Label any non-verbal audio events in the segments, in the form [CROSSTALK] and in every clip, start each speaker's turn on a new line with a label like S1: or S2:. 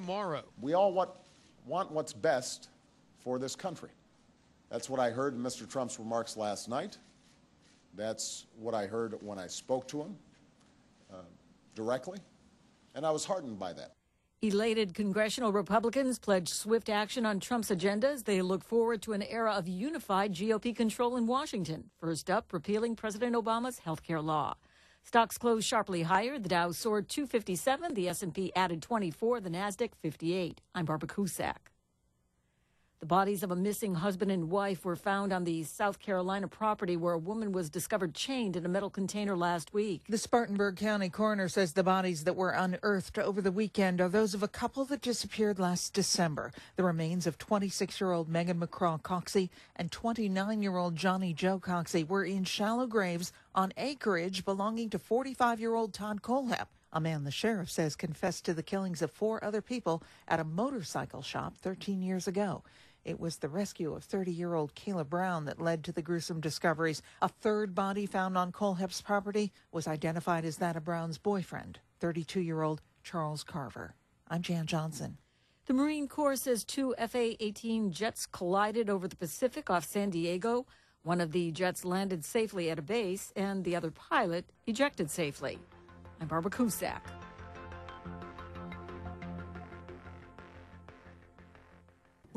S1: tomorrow.
S2: We all want, want what's best for this country. That's what I heard in Mr. Trump's remarks last night. That's what I heard when I spoke to him uh, directly, and I was heartened by that.
S3: Elated congressional Republicans pledged swift action on Trump's agendas. They look forward to an era of unified GOP control in Washington. First up, repealing President Obama's health care law. Stocks closed sharply higher. The Dow soared 257, the S&P added 24, the Nasdaq 58. I'm Barbara Cusack. The bodies of a missing husband and wife were found on the South Carolina property where a woman was discovered chained in a metal container last week.
S4: The Spartanburg County coroner says the bodies that were unearthed over the weekend are those of a couple that disappeared last December. The remains of 26 year old Megan McCraw Coxey and 29 year old Johnny Joe Coxey were in shallow graves on acreage belonging to 45 year old Todd Kohlhepp. A man the sheriff says confessed to the killings of four other people at a motorcycle shop 13 years ago. It was the rescue of 30 year old Kayla Brown that led to the gruesome discoveries. A third body found on Kohlhepp's property was identified as that of Brown's boyfriend, 32 year old Charles Carver. I'm Jan Johnson.
S3: The Marine Corps says two FA 18 jets collided over the Pacific off San Diego. One of the jets landed safely at a base, and the other pilot ejected safely. I'm Barbara Cusack.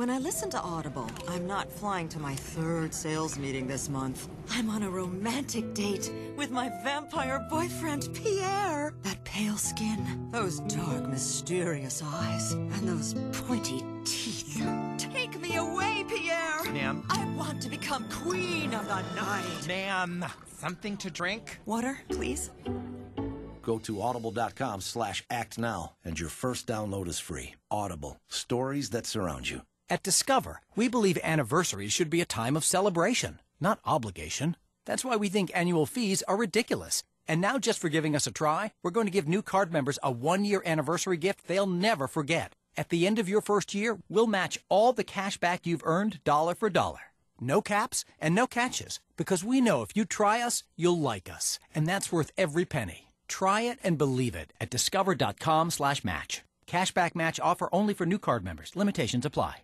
S5: When I listen to Audible, I'm not flying to my third sales meeting this month. I'm on a romantic date with my vampire boyfriend, Pierre. That pale skin, those dark, mysterious eyes, and those pointy teeth. Take me away, Pierre!
S6: Ma'am?
S5: I want to become queen of the night.
S6: Ma'am, something to drink?
S5: Water, please.
S7: Go to audible.com slash act now, and your first download is free. Audible, stories that surround you.
S8: At Discover, we believe anniversaries should be a time of celebration, not obligation. That's why we think annual fees are ridiculous. And now, just for giving us a try, we're going to give new card members a one year anniversary gift they'll never forget. At the end of your first year, we'll match all the cash back you've earned dollar for dollar. No caps and no catches, because we know if you try us, you'll like us. And that's worth every penny. Try it and believe it at discover.com slash match. Cashback match offer only for new card members. Limitations apply.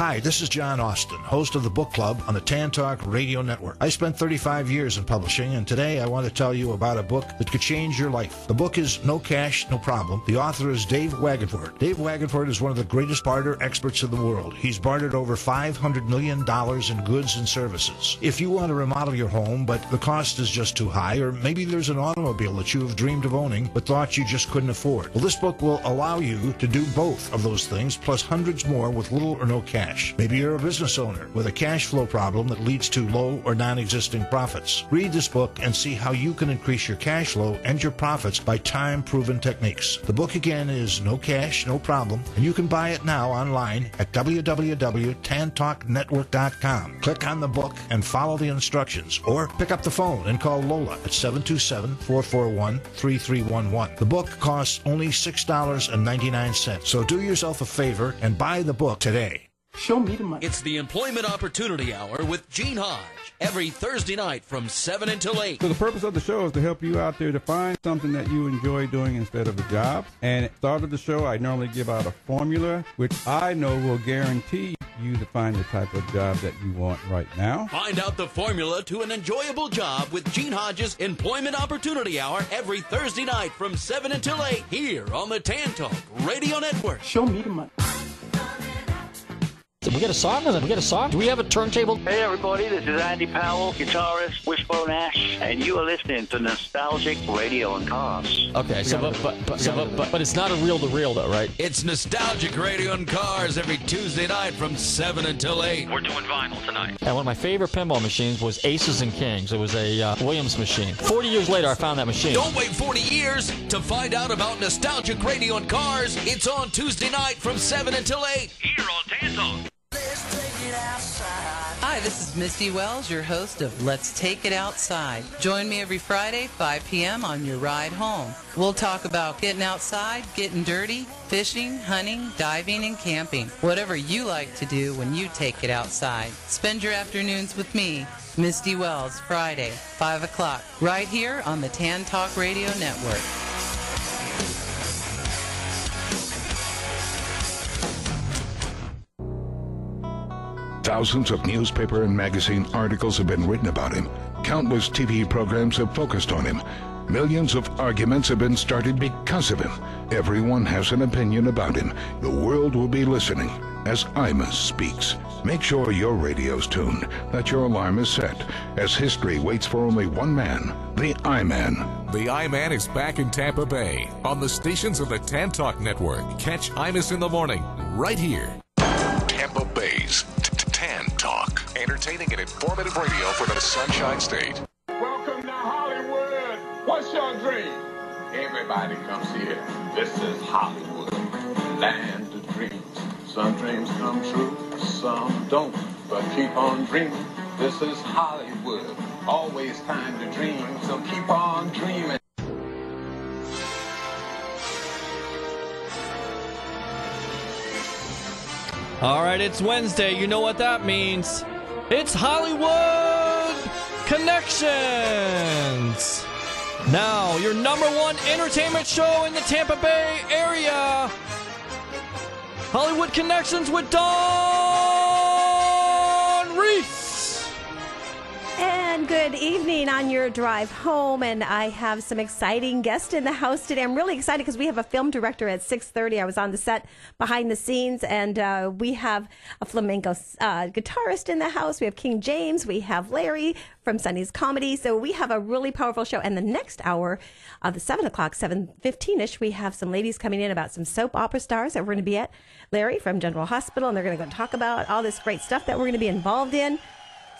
S9: Hi, this is John Austin, host of the Book Club on the Tan Talk Radio Network. I spent 35 years in publishing, and today I want to tell you about a book that could change your life. The book is No Cash, No Problem. The author is Dave Wagenford. Dave Wagenford is one of the greatest barter experts in the world. He's bartered over $500 million in goods and services. If you want to remodel your home, but the cost is just too high, or maybe there's an automobile that you have dreamed of owning, but thought you just couldn't afford, well, this book will allow you to do both of those things, plus hundreds more with little or no cash cash. Maybe you're a business owner with a cash flow problem that leads to low or non existing profits. Read this book and see how you can increase your cash flow and your profits by time proven techniques. The book again is No Cash, No Problem, and you can buy it now online at www.tantalknetwork.com. Click on the book and follow the instructions, or pick up the phone and call Lola at 727 441 3311. The book costs only $6.99, so do yourself a favor and buy the book today.
S10: Show me the money. It's the Employment Opportunity Hour with Gene Hodge every Thursday night from 7 until 8.
S11: So the purpose of the show is to help you out there to find something that you enjoy doing instead of a job. And at the start of the show, I normally give out a formula, which I know will guarantee you to find the type of job that you want right now.
S10: Find out the formula to an enjoyable job with Gene Hodges Employment Opportunity Hour every Thursday night from 7 until 8 here on the Tan Talk Radio Network.
S11: Show me the money.
S12: We get a song? We get a song? Do we have a turntable?
S13: Hey, everybody, this is Andy Powell, guitarist, Wishbone Ash, and you are listening to Nostalgic Radio and Cars.
S12: Okay, so but but but, so, but, but, but it's not a reel to reel though, right?
S10: It's Nostalgic Radio and Cars every Tuesday night from 7 until 8.
S13: We're doing vinyl tonight.
S12: And one of my favorite pinball machines was Aces and Kings. It was a uh, Williams machine. 40 years later, I found that machine.
S10: Don't wait 40 years to find out about Nostalgic Radio and Cars. It's on Tuesday night from 7 until 8 here on Tan Talk.
S14: Hi, this is Misty Wells, your host of Let's Take It Outside. Join me every Friday, 5 p.m. on your ride home. We'll talk about getting outside, getting dirty, fishing, hunting, diving, and camping. Whatever you like to do when you take it outside. Spend your afternoons with me, Misty Wells, Friday, 5 o'clock, right here on the Tan Talk Radio Network.
S15: Thousands of newspaper and magazine articles have been written about him. Countless TV programs have focused on him. Millions of arguments have been started because of him. Everyone has an opinion about him. The world will be listening as Imus speaks. Make sure your radio's tuned, that your alarm is set, as history waits for only one man, the I-Man.
S16: The I-Man is back in Tampa Bay on the stations of the Tan Talk Network. Catch Imus in the morning, right here. Tampa Bay's Tan Talk. Entertaining and informative radio for the Sunshine State.
S17: Welcome to Hollywood. What's your dream? Everybody comes here. This is Hollywood, land of dreams. Some dreams come true, some don't. But keep on dreaming. This is Hollywood. Always time to dream, so keep on dreaming.
S18: All right, it's Wednesday. You know what that means. It's Hollywood Connections. Now, your number one entertainment show in the Tampa Bay area. Hollywood Connections with Dawn
S19: And good evening on your drive home. And I have some exciting guests in the house today. I'm really excited because we have a film director at 6:30. I was on the set behind the scenes, and uh, we have a flamenco uh, guitarist in the house. We have King James. We have Larry from Sunny's Comedy. So we have a really powerful show. And the next hour of the seven o'clock, seven fifteen ish, we have some ladies coming in about some soap opera stars that we're going to be at. Larry from General Hospital, and they're going to go talk about all this great stuff that we're going to be involved in.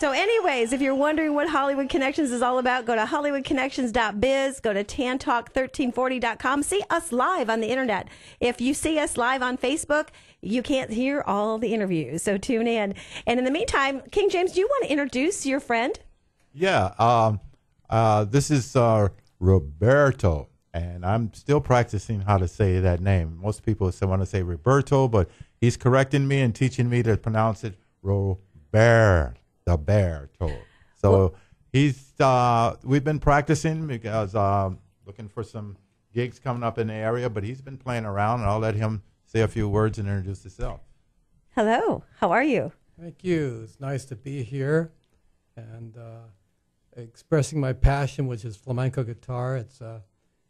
S19: So, anyways, if you're wondering what Hollywood Connections is all about, go to HollywoodConnections.biz, go to tantalk1340.com. See us live on the internet. If you see us live on Facebook, you can't hear all the interviews. So, tune in. And in the meantime, King James, do you want to introduce your friend?
S20: Yeah. Um, uh, this is uh, Roberto, and I'm still practicing how to say that name. Most people want to say Roberto, but he's correcting me and teaching me to pronounce it Robert the bear told. So well, he's uh, we've been practicing because uh, looking for some gigs coming up in the area, but he's been playing around, and I'll let him say a few words and introduce himself.
S19: Hello, how are you?
S21: Thank you. It's nice to be here and uh, expressing my passion, which is flamenco guitar. It's uh,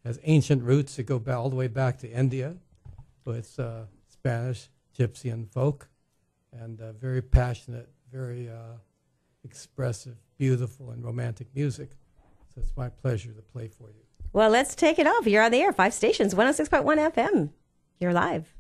S21: has ancient roots that go all the way back to India, but it's uh, Spanish, Gypsy, and folk, and uh, very passionate, very expressive, beautiful, and romantic music. So it's my pleasure to play for you.
S19: Well, let's take it off. You're on the air, five stations, 106.1 FM. You're live.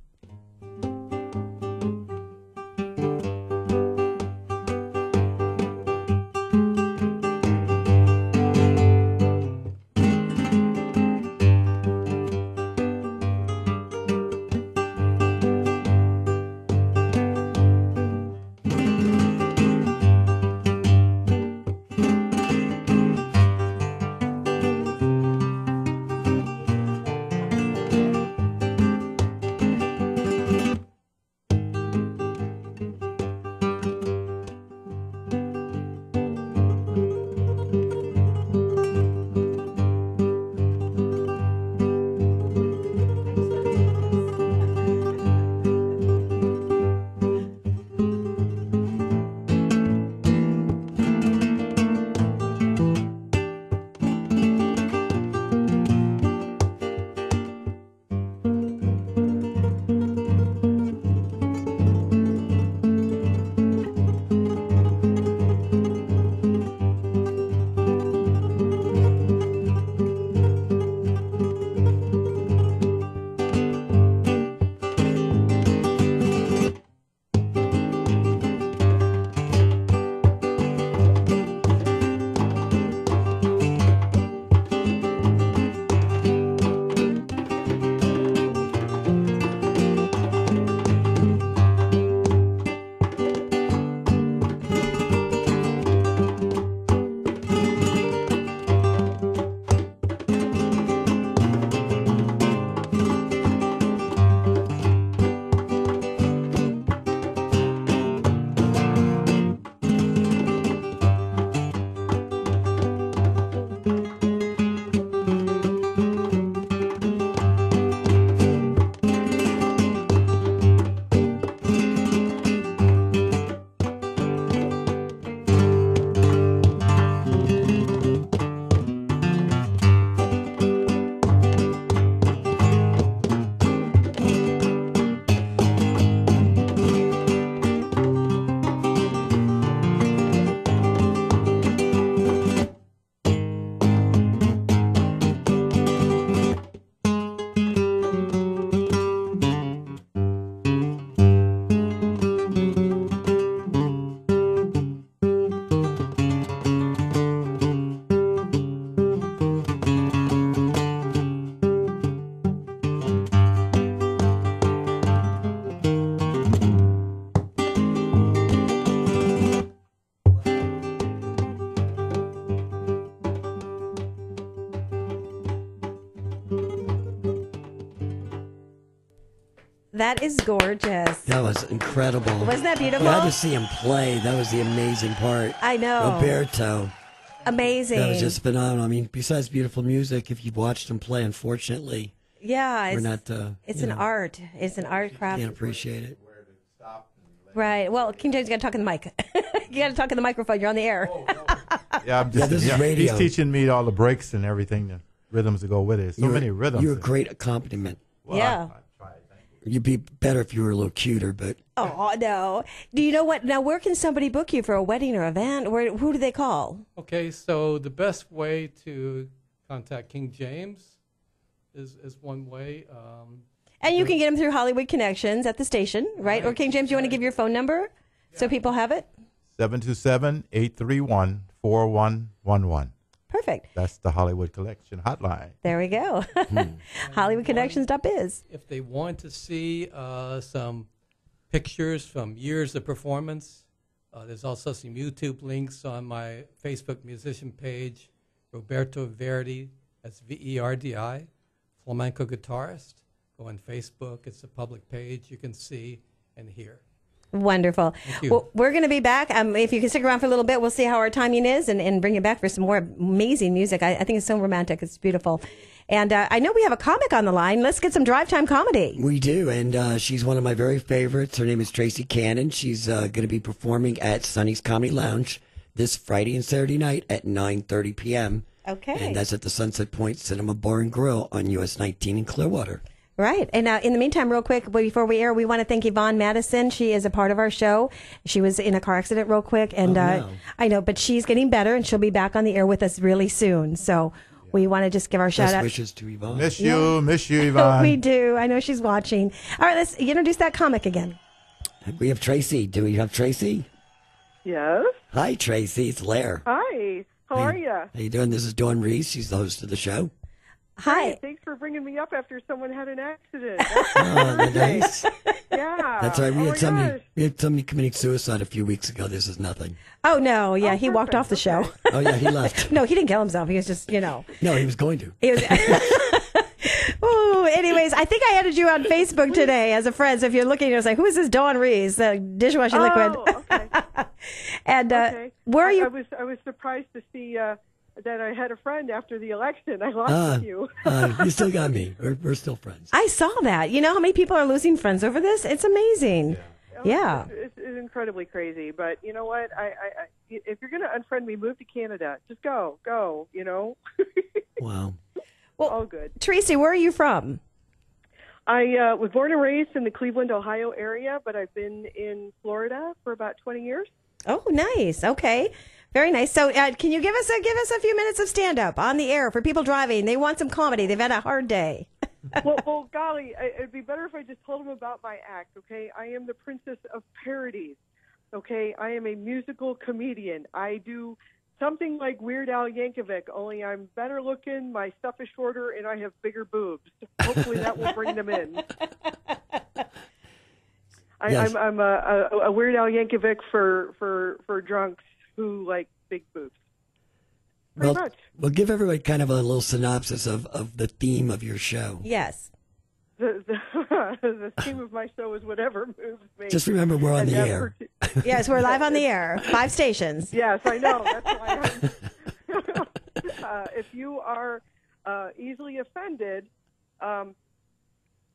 S19: That is gorgeous.
S22: That was incredible.
S19: Wasn't that beautiful?
S22: You had to see him play. That was the amazing part.
S19: I know.
S22: Roberto.
S19: Amazing.
S22: That was just phenomenal. I mean, besides beautiful music, if you've watched him play, unfortunately,
S19: yeah,
S22: we're
S19: it's,
S22: not. Uh,
S19: it's an
S22: know,
S19: art. It's an art craft.
S22: You can't appreciate it.
S19: Right. Well, King James, you got to talk in the mic. [LAUGHS] you got to talk in the microphone. You're on the air.
S23: Yeah, I'm just,
S22: Yeah, this is radio.
S23: He's teaching me all the breaks and everything, the rhythms to go with it. So
S22: You're-
S23: many rhythms.
S22: You're a great accompaniment.
S19: yeah.
S22: You'd be better if you were a little cuter, but
S19: Oh no. Do you know what? Now, where can somebody book you for a wedding or event? Where? Who do they call?
S21: Okay, so the best way to contact King James is, is one way. Um,
S19: And you can get them through Hollywood Connections at the station, right? Or King James, you want to give your phone number so people have it?
S23: 727 831 4111.
S19: Perfect.
S23: That's the Hollywood Collection hotline.
S19: There we go. [LAUGHS] HollywoodConnections.biz.
S21: if they want to see uh, some pictures from years of performance, uh, there's also some YouTube links on my Facebook musician page, Roberto Verdi, that's V E R D I, flamenco guitarist. Go on Facebook, it's a public page. You can see and hear.
S19: Wonderful. Well, we're going to be back. Um, if you can stick around for a little bit, we'll see how our timing is and, and bring you back for some more amazing music. I, I think it's so romantic. It's beautiful. And uh, I know we have a comic on the line. Let's get some drive time comedy.
S22: we do. And uh, she's one of my very favorites. Her name is Traci Kanaan. She's uh, going to be performing at Sunny's Comedy Lounge this Friday and Saturday night at 9:30 p.m.
S19: Okay.
S22: And that's at the Sunset Point Cinema Bar and Grill on US 19 in Clearwater.
S19: Right. And uh, in the meantime, real quick, before we air, we want to thank Yvonne Madison. She is a part of our show. She was in a car accident real quick. And
S22: Oh,
S19: uh. I know, but she's getting better and she'll be back on the air with us really soon. So we want to just give our shout out.
S22: wishes to Yvonne.
S23: Miss you, miss you, [LAUGHS] Yvonne.
S19: we do. I know she's watching. All right, let's introduce that comic again.
S22: We have Tracy. Do we have Tracy?
S24: Yes.
S22: Hi, Tracy. It's Lair.
S24: Hi. How are you?
S22: How you doing? This is Dawn Reese. She's the host of the show.
S19: Hi.
S24: Thanks for bringing me up after someone had an accident. [LAUGHS]
S22: Oh, nice.
S24: yeah.
S22: That's right. We
S24: oh
S22: had somebody.
S24: gosh.
S22: We had somebody committing suicide a few weeks ago. This is nothing.
S19: Oh, no. Yeah, he walked off the show.
S22: Oh yeah, he left. [LAUGHS]
S19: no, he didn't kill himself. He was just, you know.
S22: No, he was going to.
S19: He was. [LAUGHS] Ooh, anyways, I think I added you on Facebook today as a friend. So if you're looking, you're like, who is this Dawn Reese, the dishwashing liquid?
S24: Oh, okay.
S19: and uh,
S24: okay.
S19: where are
S24: I,
S19: you?
S24: I was I was surprised to see uh, that I had a friend after the election. I lost
S22: Ah,
S24: you.
S22: uh, you still got me. We're, we're still friends.
S19: I saw that. You know how many people are losing friends over this? It's amazing. Yeah.
S24: It's, it's incredibly crazy, but you know what? I, I, I if you're going to unfriend me, move to Canada. Just go, go. You know. [LAUGHS]
S22: Wow.
S24: Well, all good.
S19: Tracy, where are you from?
S24: I uh, was born and raised in the Cleveland, Ohio area, but I've been in Florida for about 20 years.
S19: Oh, nice. Okay. Very nice. So, uh, can you give us a give us a few minutes of stand up on the air for people driving? They want some comedy. They've had a hard day. [LAUGHS]
S24: well, well, golly, it'd be better if I just told them about my act. Okay, I am the princess of parodies. Okay, I am a musical comedian. I do something like Weird Al Yankovic, only I'm better looking, my stuff is shorter, and I have bigger boobs. Hopefully, that will bring them in. [LAUGHS] I,
S22: Yes.
S24: I'm, I'm a, a, a Weird Al Yankovic for for for drunks who like big boobs. Pretty
S22: well,
S24: much.
S22: well, give everybody kind of a little synopsis of, of the theme of your show.
S19: Yes.
S24: The, the, [LAUGHS] the theme of my show is whatever moves me.
S22: Just remember we're on
S24: And
S22: the air.
S24: parti- [LAUGHS]
S19: Yes, we're live on the air. Five stations.
S24: Yes, I know. That's why I'm, [LAUGHS] uh, if you are uh, easily offended, um,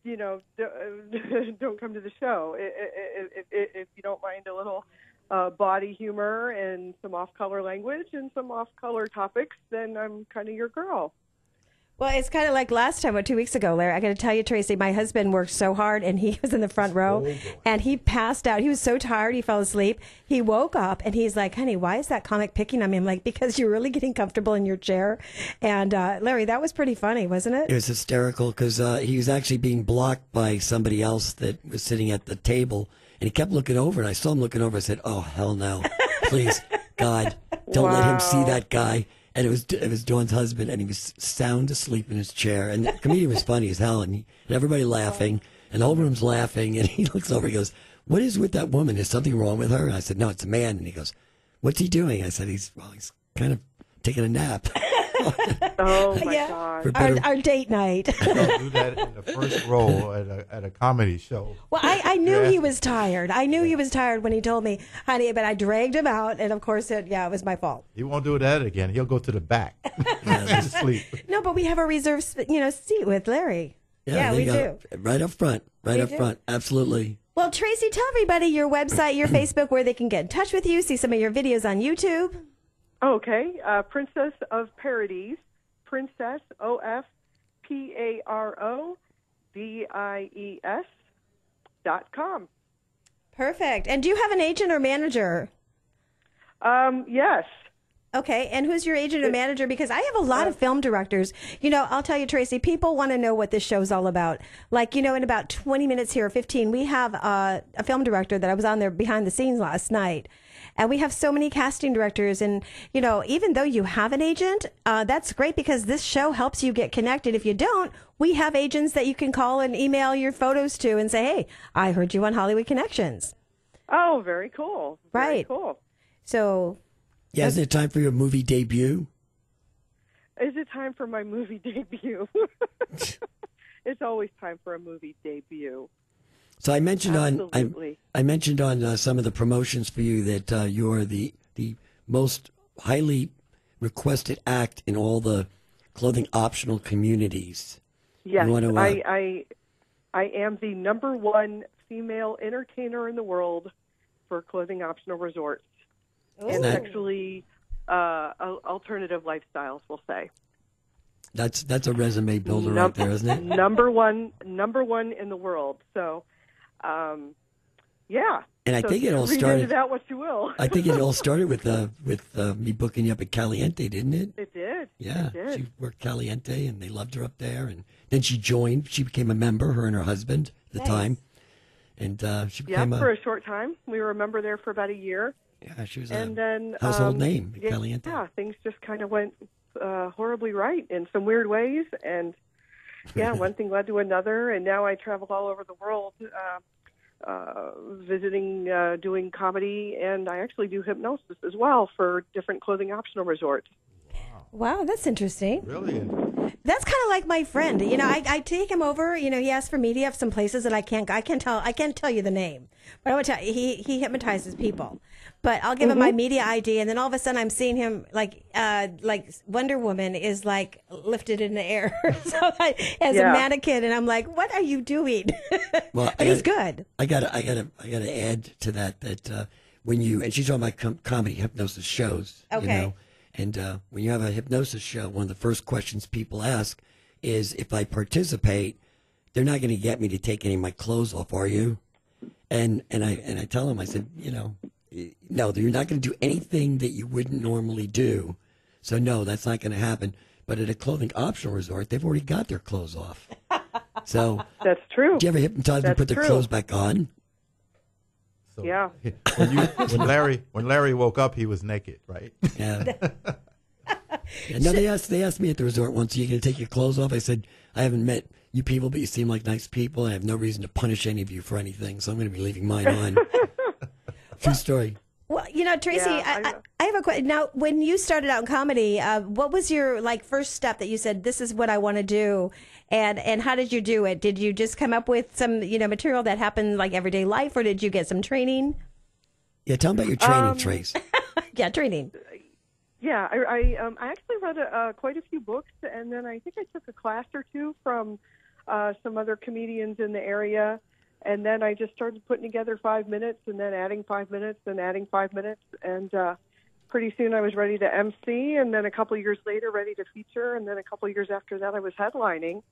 S24: you know, uh, don't come to the show. I- I- I- If, if, if you don't mind a little uh, body humor and some off-color language and some off-color topics, then I'm kind of your girl.
S19: Well, it's kind of like last time, or two weeks ago, Larry. I got to tell you, Tracy, my husband worked so hard and he [LAUGHS] was in the front row and he passed out. He was so tired, he fell asleep. He woke up and he's like, honey, why is that comic picking on me? I'm like, because you're really getting comfortable in your chair. And uh, Larry, that was pretty funny, wasn't it?
S22: It was hysterical because uh, he was actually being blocked by somebody else that was sitting at the table, and he kept looking over, and I saw him looking over. I said, "Oh hell no, please, God, don't let him see that guy." And it was it was Dawn's husband, and he was sound asleep in his chair. And the comedian was funny as hell, and, he, and everybody oh. laughing, and the whole room's laughing. And he [LAUGHS] looks over, he goes, "What is with that woman? Is something wrong with her?" And I said, "No, it's a man." And he goes, "What's he doing?" I said, "He's well, he's kind of taking a nap." [LAUGHS] [LAUGHS]
S24: Oh my
S19: Yeah.
S24: god.
S19: Our, our date night. [LAUGHS]
S23: Don't do that in the first row at a, at a comedy show.
S19: Well, I, I knew
S23: Yeah.
S19: he was tired. I knew he was tired when he told me, honey, but I dragged him out, and of course, it, yeah, it was my fault.
S23: He won't do that again. He'll go to the back. [LAUGHS] to sleep.
S19: No, but we have a reserved, you know, seat with Larry. Yeah,
S22: there
S19: we do.
S22: Right up front. Right
S19: We
S22: up
S19: do.
S22: front. Absolutely.
S19: Well, Tracy, tell everybody your website, your [CLEARS THROAT] Facebook, where they can get in touch with you, see some of your videos on YouTube.
S24: Okay, uh, Princess of Parodies, Princess O F P A R O D I E S dot com.
S19: Perfect. And do you have an agent or manager?
S24: Um, yes.
S19: Okay, and who's your agent or manager? Because I have a lot of film directors. You know, I'll tell you, Tracy, people want to know what this show's all about. Like, you know, in about 20 minutes here, 15, we have uh, a film director that I was on there behind the scenes last night. And we have so many casting directors. And, you know, even though you have an agent, uh, that's great because this show helps you get connected. If you don't, we have agents that you can call and email your photos to and say, hey, I heard you on Hollywood Connections.
S24: Oh, very cool. Very
S19: Right.
S24: cool.
S19: So,
S22: Yeah, isn't it time for your movie debut?
S24: Is it time for my movie [LAUGHS] debut? [LAUGHS] it's always time for a movie debut.
S22: So I mentioned on I, I mentioned on uh, some of the promotions for you that uh, you're the the most highly requested act in all the clothing optional communities.
S24: Yes,
S22: wanna, uh,
S24: I, I, I am the number one female entertainer in the world for clothing optional resorts and
S22: That-
S24: sexually uh, alternative lifestyles. We'll say
S22: That's that's a resume builder
S24: Num-
S22: right there, isn't it?
S24: number one, number one in the world. So, um, yeah.
S22: And I
S24: So
S22: think it [LAUGHS] all started-
S24: what you will.
S22: I think it all [LAUGHS] started with uh, with uh, me booking you up at Caliente, didn't it?
S24: It did.
S22: Yeah,
S24: It did.
S22: she worked Caliente, and they loved her up there. And then she joined. She became a member. Her and her husband at the
S24: Nice.
S22: time, and uh, she
S24: yeah,
S22: became
S24: for
S22: a
S24: a short time. We were a member there for about a year.
S22: yeah. She was
S24: and
S22: a
S24: then
S22: household
S24: um,
S22: name at
S24: yeah,
S22: Caliente.
S24: Yeah, things just kind of went uh, horribly right in some weird ways, and yeah, [LAUGHS] one thing led to another, and now I travel all over the world, uh, visiting, uh, doing comedy, and I actually do hypnosis as well for different clothing optional resorts.
S19: Wow, that's interesting.
S23: Brilliant.
S19: That's kind of like my friend. You know, I, I take him over. You know, he asks for media of some places that I can't. I can't tell. I can't tell you the name, but I would tell he he hypnoptizes people. But I'll give him my media ID, and then all of a sudden I'm seeing him like uh like Wonder Woman is like lifted in the air, [LAUGHS] so I, as
S24: Yeah.
S19: a mannequin, and I'm like, what are you doing? [LAUGHS]
S22: Well,
S19: but he's good.
S22: I got to I got to I got to add to that that uh, when you and she's on my com- comedy hypnosis shows, you
S19: Okay.
S22: know, and uh, when you have a hypnosis show, one of the first questions people ask is if I participate, they're not going to get me to take any of my clothes off, are you? And and I and I tell them, I said, you know, no, you're not going to do anything that you wouldn't normally do. So no, that's not going to happen. But at a clothing optional resort, they've already got their clothes off. So [LAUGHS]
S24: That's true.
S22: do you ever hypnotize them
S24: That's
S22: put their
S24: true.
S22: clothes back on?
S24: Yeah. [LAUGHS]
S23: When, you, when Larry when Larry woke up, he was naked, right?
S22: Yeah. [LAUGHS] Yeah, no, they asked they asked me at the resort once, "Are you going to take your clothes off?" I said, "I haven't met you people, but you seem like nice people. I have no reason to punish any of you for anything, so I'm going to be leaving mine on." [LAUGHS] True story.
S19: Well, you know, Tracy,
S24: Yeah,
S19: I,
S24: I-
S19: I, I have a question. Now, when you started out in comedy, uh, what was your like first step that you said, "This is what I want to do," and and how did you do it? Did you just come up with some you know material that happened like everyday life, or did you get some training?
S22: Yeah, tell them about your training,
S24: Um,
S22: Trace. [LAUGHS]
S19: yeah, training.
S24: Yeah, I I, um, I actually read a, uh, quite a few books, and then I think I took a class or two from uh, some other comedians in the area, and then I just started putting together five minutes, and then adding five minutes, and adding five minutes, and uh, pretty soon I was ready to MC, and then a couple years later, ready to feature, and then a couple years after that, I was headlining.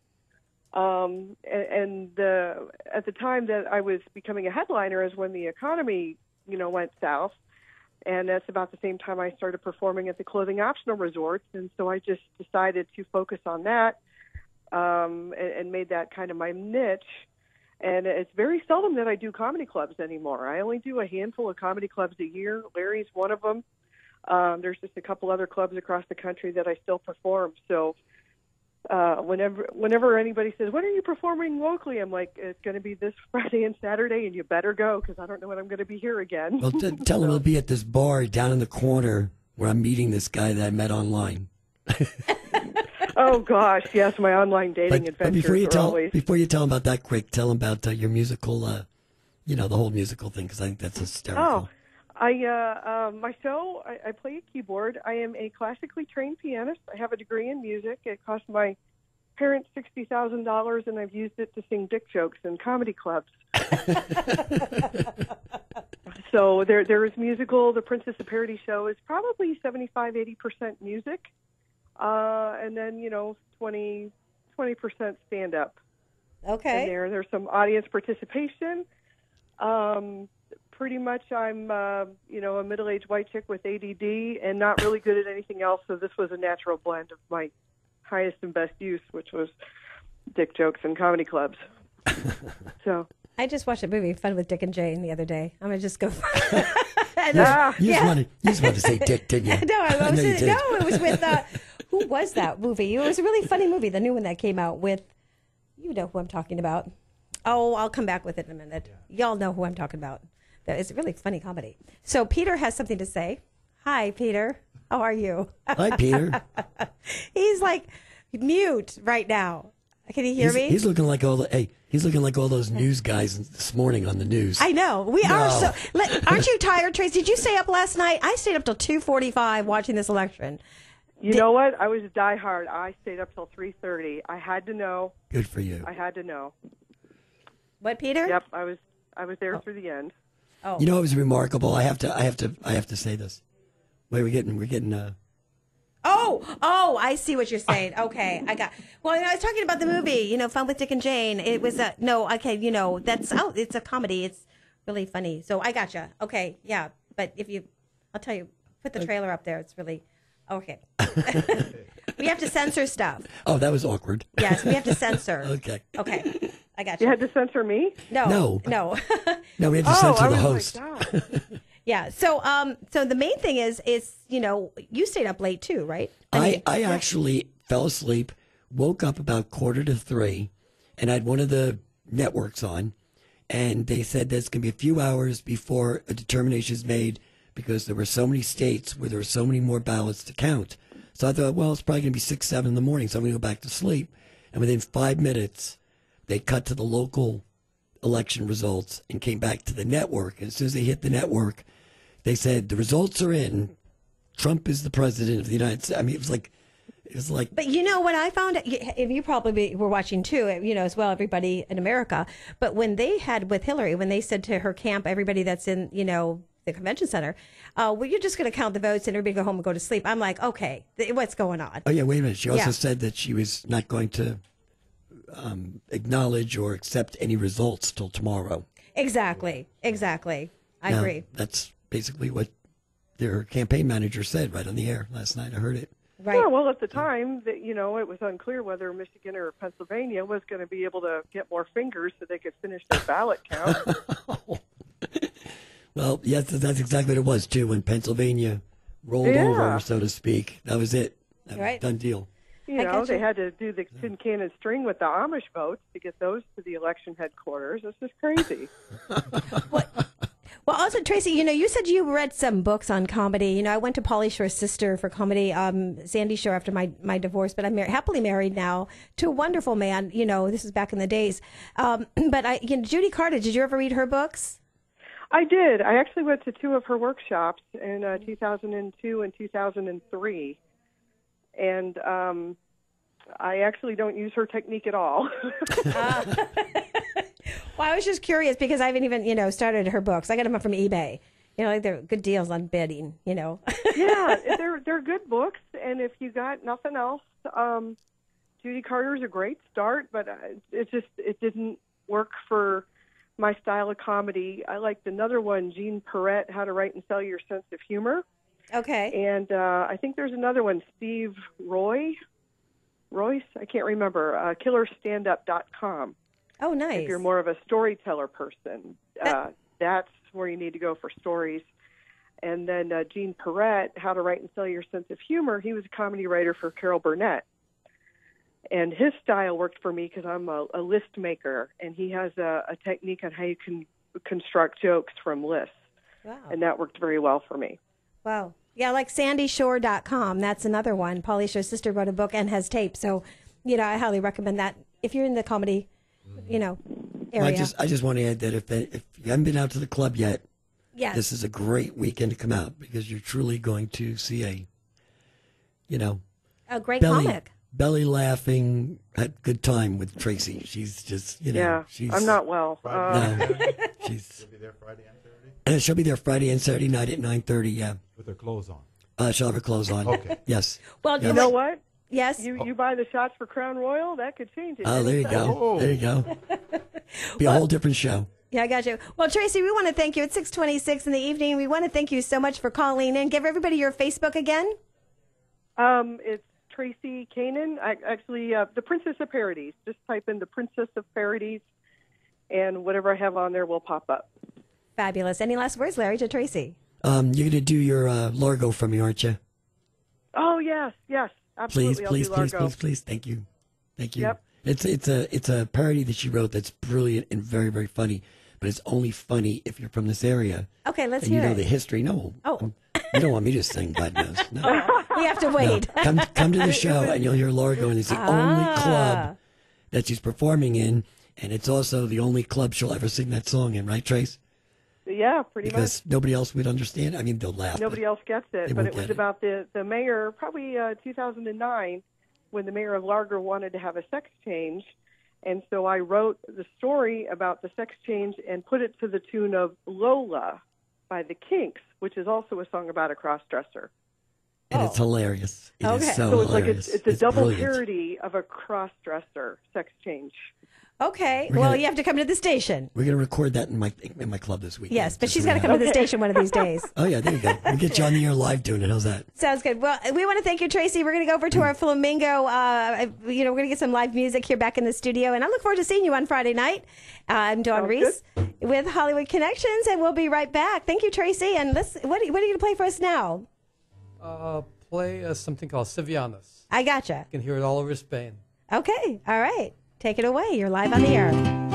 S24: Um, and, and the, at the time that I was becoming a headliner is when the economy, you know, went south and that's about the same time I started performing at the clothing optional resorts, and so I just decided to focus on that um, and, and made that kind of my niche. And it's very seldom that I do comedy clubs anymore. I only do a handful of comedy clubs a year. Larry's one of them. Um, there's just a couple other clubs across the country that I still perform. So uh, whenever whenever anybody says, "When are you performing locally?" I'm like, "It's going to be this [LAUGHS] Friday and Saturday, and you better go because I don't know when I'm going to be here again."
S22: Well, t- tell them [LAUGHS] I'll be at this bar down in the corner where I'm meeting this guy that I met online. [LAUGHS]
S24: oh gosh, yes, my online dating
S22: But,
S24: adventures
S22: but before you tell
S24: always.
S22: before you tell them about that quick, tell them about uh, your musical, uh, you know, the whole musical thing because I think that's hysterical.
S24: Oh, I uh, um, my show. I, I play a keyboard. I am a classically trained pianist. I have a degree in music. It cost my parents sixty thousand dollars, and I've used it to sing dick jokes in comedy clubs. [LAUGHS] so there, there is musical. The Princess of Parody show is probably 75 80 percent music, uh, and then you know 20 percent stand up.
S19: Okay.
S24: And there, there's some audience participation. Um, pretty much, I'm uh, you know a middle-aged white chick with ADD and not really good at anything else. So this was a natural blend of my highest and best use, which was dick jokes and comedy clubs. [LAUGHS] so
S19: I just watched a movie, Fun with Dick and Jane, the other day. I'm gonna just go. [LAUGHS] [LAUGHS] and,
S22: You,
S19: uh,
S22: you, just
S19: yeah.
S22: wanted, you just wanted to say dick, didn't you?
S19: no, I
S22: I
S19: was,
S22: know you did.
S19: no, it was with uh, who was that movie? It was a really funny movie, the new one that came out with. You know who I'm talking about. Oh, I'll come back with it in a minute. Y'all know who I'm talking about. That is a really funny comedy. So Peter has something to say. Hi, Peter. How are you?
S22: Hi, Peter. [LAUGHS]
S19: He's like mute right now. Can you hear
S22: he's,
S19: me?
S22: he's looking like all the hey, he's looking like all those news guys this morning on the news.
S19: I know we are
S22: No.
S19: so. Let, aren't you tired, Trace? Did you stay up last night? I stayed up till two forty-five watching this election.
S24: you know what? I was diehard. I stayed up till 3:30. I had to know.
S22: Good for you.
S24: I had to know.
S19: What, Peter?
S24: Yep, I was. I was there oh. through the end.
S19: Oh.
S22: You know, it was remarkable. I have to, I have to, I have to say this. Wait, we're getting, we're getting. Uh,
S19: Oh, oh, I see what you're saying. Okay, I got. Well, I was talking about the movie, you know, Fun with Dick and Jane. It was a no. Okay, you know, that's oh, it's a comedy. It's really funny. So I gotcha. Okay, yeah. But if you, I'll tell you, put the trailer up there. It's really okay. [LAUGHS] we have to censor stuff.
S22: oh, that was awkward.
S19: Yes, we have to censor. [LAUGHS]
S22: Okay.
S19: Okay, I got
S24: You
S19: you.
S24: had to censor me?
S19: No,
S22: No.
S19: no. [LAUGHS]
S22: No, we had to
S24: Oh,
S22: censor
S24: I
S22: the host.
S24: like, God. [LAUGHS]
S19: yeah. So, um, so the main thing is, is you know, you stayed up late too, right?
S22: I, I actually fell asleep, woke up about quarter to three, and I had one of the networks on, and they said there's going to be a few hours before a determination is made because there were so many states where there were so many more ballots to count. So I thought, well, it's probably going to be six, seven in the morning, so I'm going to go back to sleep. And within five minutes, they cut to the local election results and came back to the network. And as soon as they hit the network, they said the results are in. Trump is the president of the United States. I mean, it was like, it was like,
S19: But you know what I found? If you probably were watching too, you know as well, everybody in America. But when they had with Hillary, when they said to her camp, everybody that's in, you know, the convention center, uh, well, you're just going to count the votes and everybody go home and go to sleep. I'm like, okay, th- what's going on?
S22: oh yeah, wait a minute. She also
S19: Yeah.
S22: said that she was not going to um, acknowledge or accept any results till tomorrow.
S19: Exactly, exactly. I
S22: Now,
S19: agree.
S22: That's basically what their campaign manager said right on the air last night. I heard it.
S19: Right.
S24: Yeah, well, at the time, that you know, it was unclear whether Michigan or Pennsylvania was going to be able to get more fingers so they could finish their ballot count. [LAUGHS]
S22: Well, yes, that's exactly what it was too. When Pennsylvania rolled
S24: Yeah.
S22: over, so to speak, that was it. That was
S24: Right.
S22: Done deal.
S24: You
S19: I
S24: know,
S19: gotcha.
S24: they had to do the tin can and string with the Amish votes to get those to the election headquarters. This is crazy. [LAUGHS]
S19: Well, also Tracy, you know, you said you read some books on comedy. You know, I went to Pauly Shore's sister for comedy, um, Sandy Shore, after my my divorce. But I'm mar- happily married now to a wonderful man. You know, this is back in the days. Um, [CLEARS THROAT] but I, you know, Judy Carter. Did you ever read her books?
S24: I did. I actually went to two of her workshops in uh, 2002 and 2003, and um, I actually don't use her technique at all. [LAUGHS] [LAUGHS]
S19: Well, I was just curious because I haven't even you know started her books. I got them from eBay. You know, like they're good deals on bidding. You know. [LAUGHS]
S24: yeah, they're they're good books, and if you got nothing else, um, Judy Carter's a great start, but uh, it just it didn't work for my style of comedy. I liked another one, Gene Perret, How to Write and Sell Your Sense of Humor.
S19: Okay.
S24: And uh, I think there's another one, Steve Roy, Royce, I can't remember, uh, killerstandup.com.
S19: Oh, nice.
S24: If you're more of a storyteller person, uh, that's where you need to go for stories. And then uh, Gene Perret, How to Write and Sell Your Sense of Humor, he was a comedy writer for Carol Burnett. And his style worked for me because I'm a, a list maker, and he has a, a technique on how you can construct jokes from lists.
S19: Wow.
S24: And that worked very well for me.
S19: Wow. Yeah, like sandyshore.com. That's another one. Pauly Shore's sister wrote a book and has tape. So, you know, I highly recommend that if you're in the comedy, you know,
S22: Well,
S19: area.
S22: I just I just want to add that if if you haven't been out to the club yet,
S19: Yes.
S22: this is a great weekend to come out because you're truly going to see a, you know,
S19: a great
S22: belly
S19: comic.
S22: belly laughing, had good time with Tracy. She's just you know
S24: yeah,
S22: she's
S24: I'm not well. Uh,
S22: No, she's and she'll be there Friday and Saturday night at nine thirty. Yeah,
S23: with her clothes on.
S22: Uh, she'll have her clothes on.
S23: Okay.
S22: Yes.
S19: Well,
S22: Yes.
S24: you know what?
S19: Yes.
S24: You you buy the shots for Crown Royal, that could change it.
S22: Oh, there you go. There you go. [LAUGHS] Be a whole different show.
S19: Yeah, I got you. Well, Tracy, we want to thank you. It's 626 in the evening. We want to thank you so much for calling in. Give everybody your Facebook again.
S24: Um, it's Traci Kanaan. I, actually, uh, the Princess of Parodies. Just type in the Princess of Parodies, and whatever I have on there will pop up.
S19: Fabulous. Any last words, Larry, to Tracy?
S22: Um, you're gonna do your uh, Largo for me, aren't you?
S24: Oh yes, yes, absolutely.
S22: Please,
S24: I'll
S22: please,
S24: do
S22: please,
S24: Largo.
S22: please, please. Thank you, thank you.
S24: Yep.
S22: It's it's a it's a parody that she wrote that's brilliant and very very funny. But it's only funny if you're from this area.
S19: Okay, let's
S22: and
S19: hear
S22: you know
S19: it.
S22: the history. No,
S19: Oh.
S22: you don't want me to sing God knows. [LAUGHS] No.
S19: we have to
S22: No.
S19: wait.
S22: Come come to the [LAUGHS] show and you'll hear Largo, and it's the only
S19: Ah.
S22: club that she's performing in, and it's also the only club she'll ever sing that song in. Right, Trace?
S24: Yeah, pretty much.
S22: Because nobody else would understand. I mean, they'll laugh.
S24: Nobody else gets it, but it was
S22: it.
S24: about the the mayor, probably uh, 2009, when the mayor of Largo wanted to have a sex change, and so I wrote the story about the sex change and put it to the tune of Lola by the Kinks, which is also a song about a cross dresser.
S22: and it's hilarious. It
S24: okay,
S22: so,
S24: it's like it's, it's a double
S22: brilliant.
S24: parody of a cross dresser sex change.
S19: Okay.
S22: We're
S19: well,
S22: gonna-
S19: you have to come to the station.
S22: We're gonna record that in my in my club this week.
S19: Yes, but she's got to come to the station one of these days. [LAUGHS]
S22: Oh yeah, there you go. We'll get you on the air live doing it. How's that?
S19: Sounds good. Well, we want to thank you, Tracy. We're going to go over to our flamingo. Uh, you know, we're going to get some live music here back in the studio, and I look forward to seeing you on Friday night. Uh, I'm Dawn
S24: Sounds
S19: Reese with Hollywood Connections, and we'll be right back. Thank you, Tracy. And let's. What are, what are you going to play for us now?
S21: Uh, play uh, something called Sevillanas.
S19: I gotcha.
S21: You can hear it all over Spain.
S19: Okay. All right. Take it away. You're live on the air.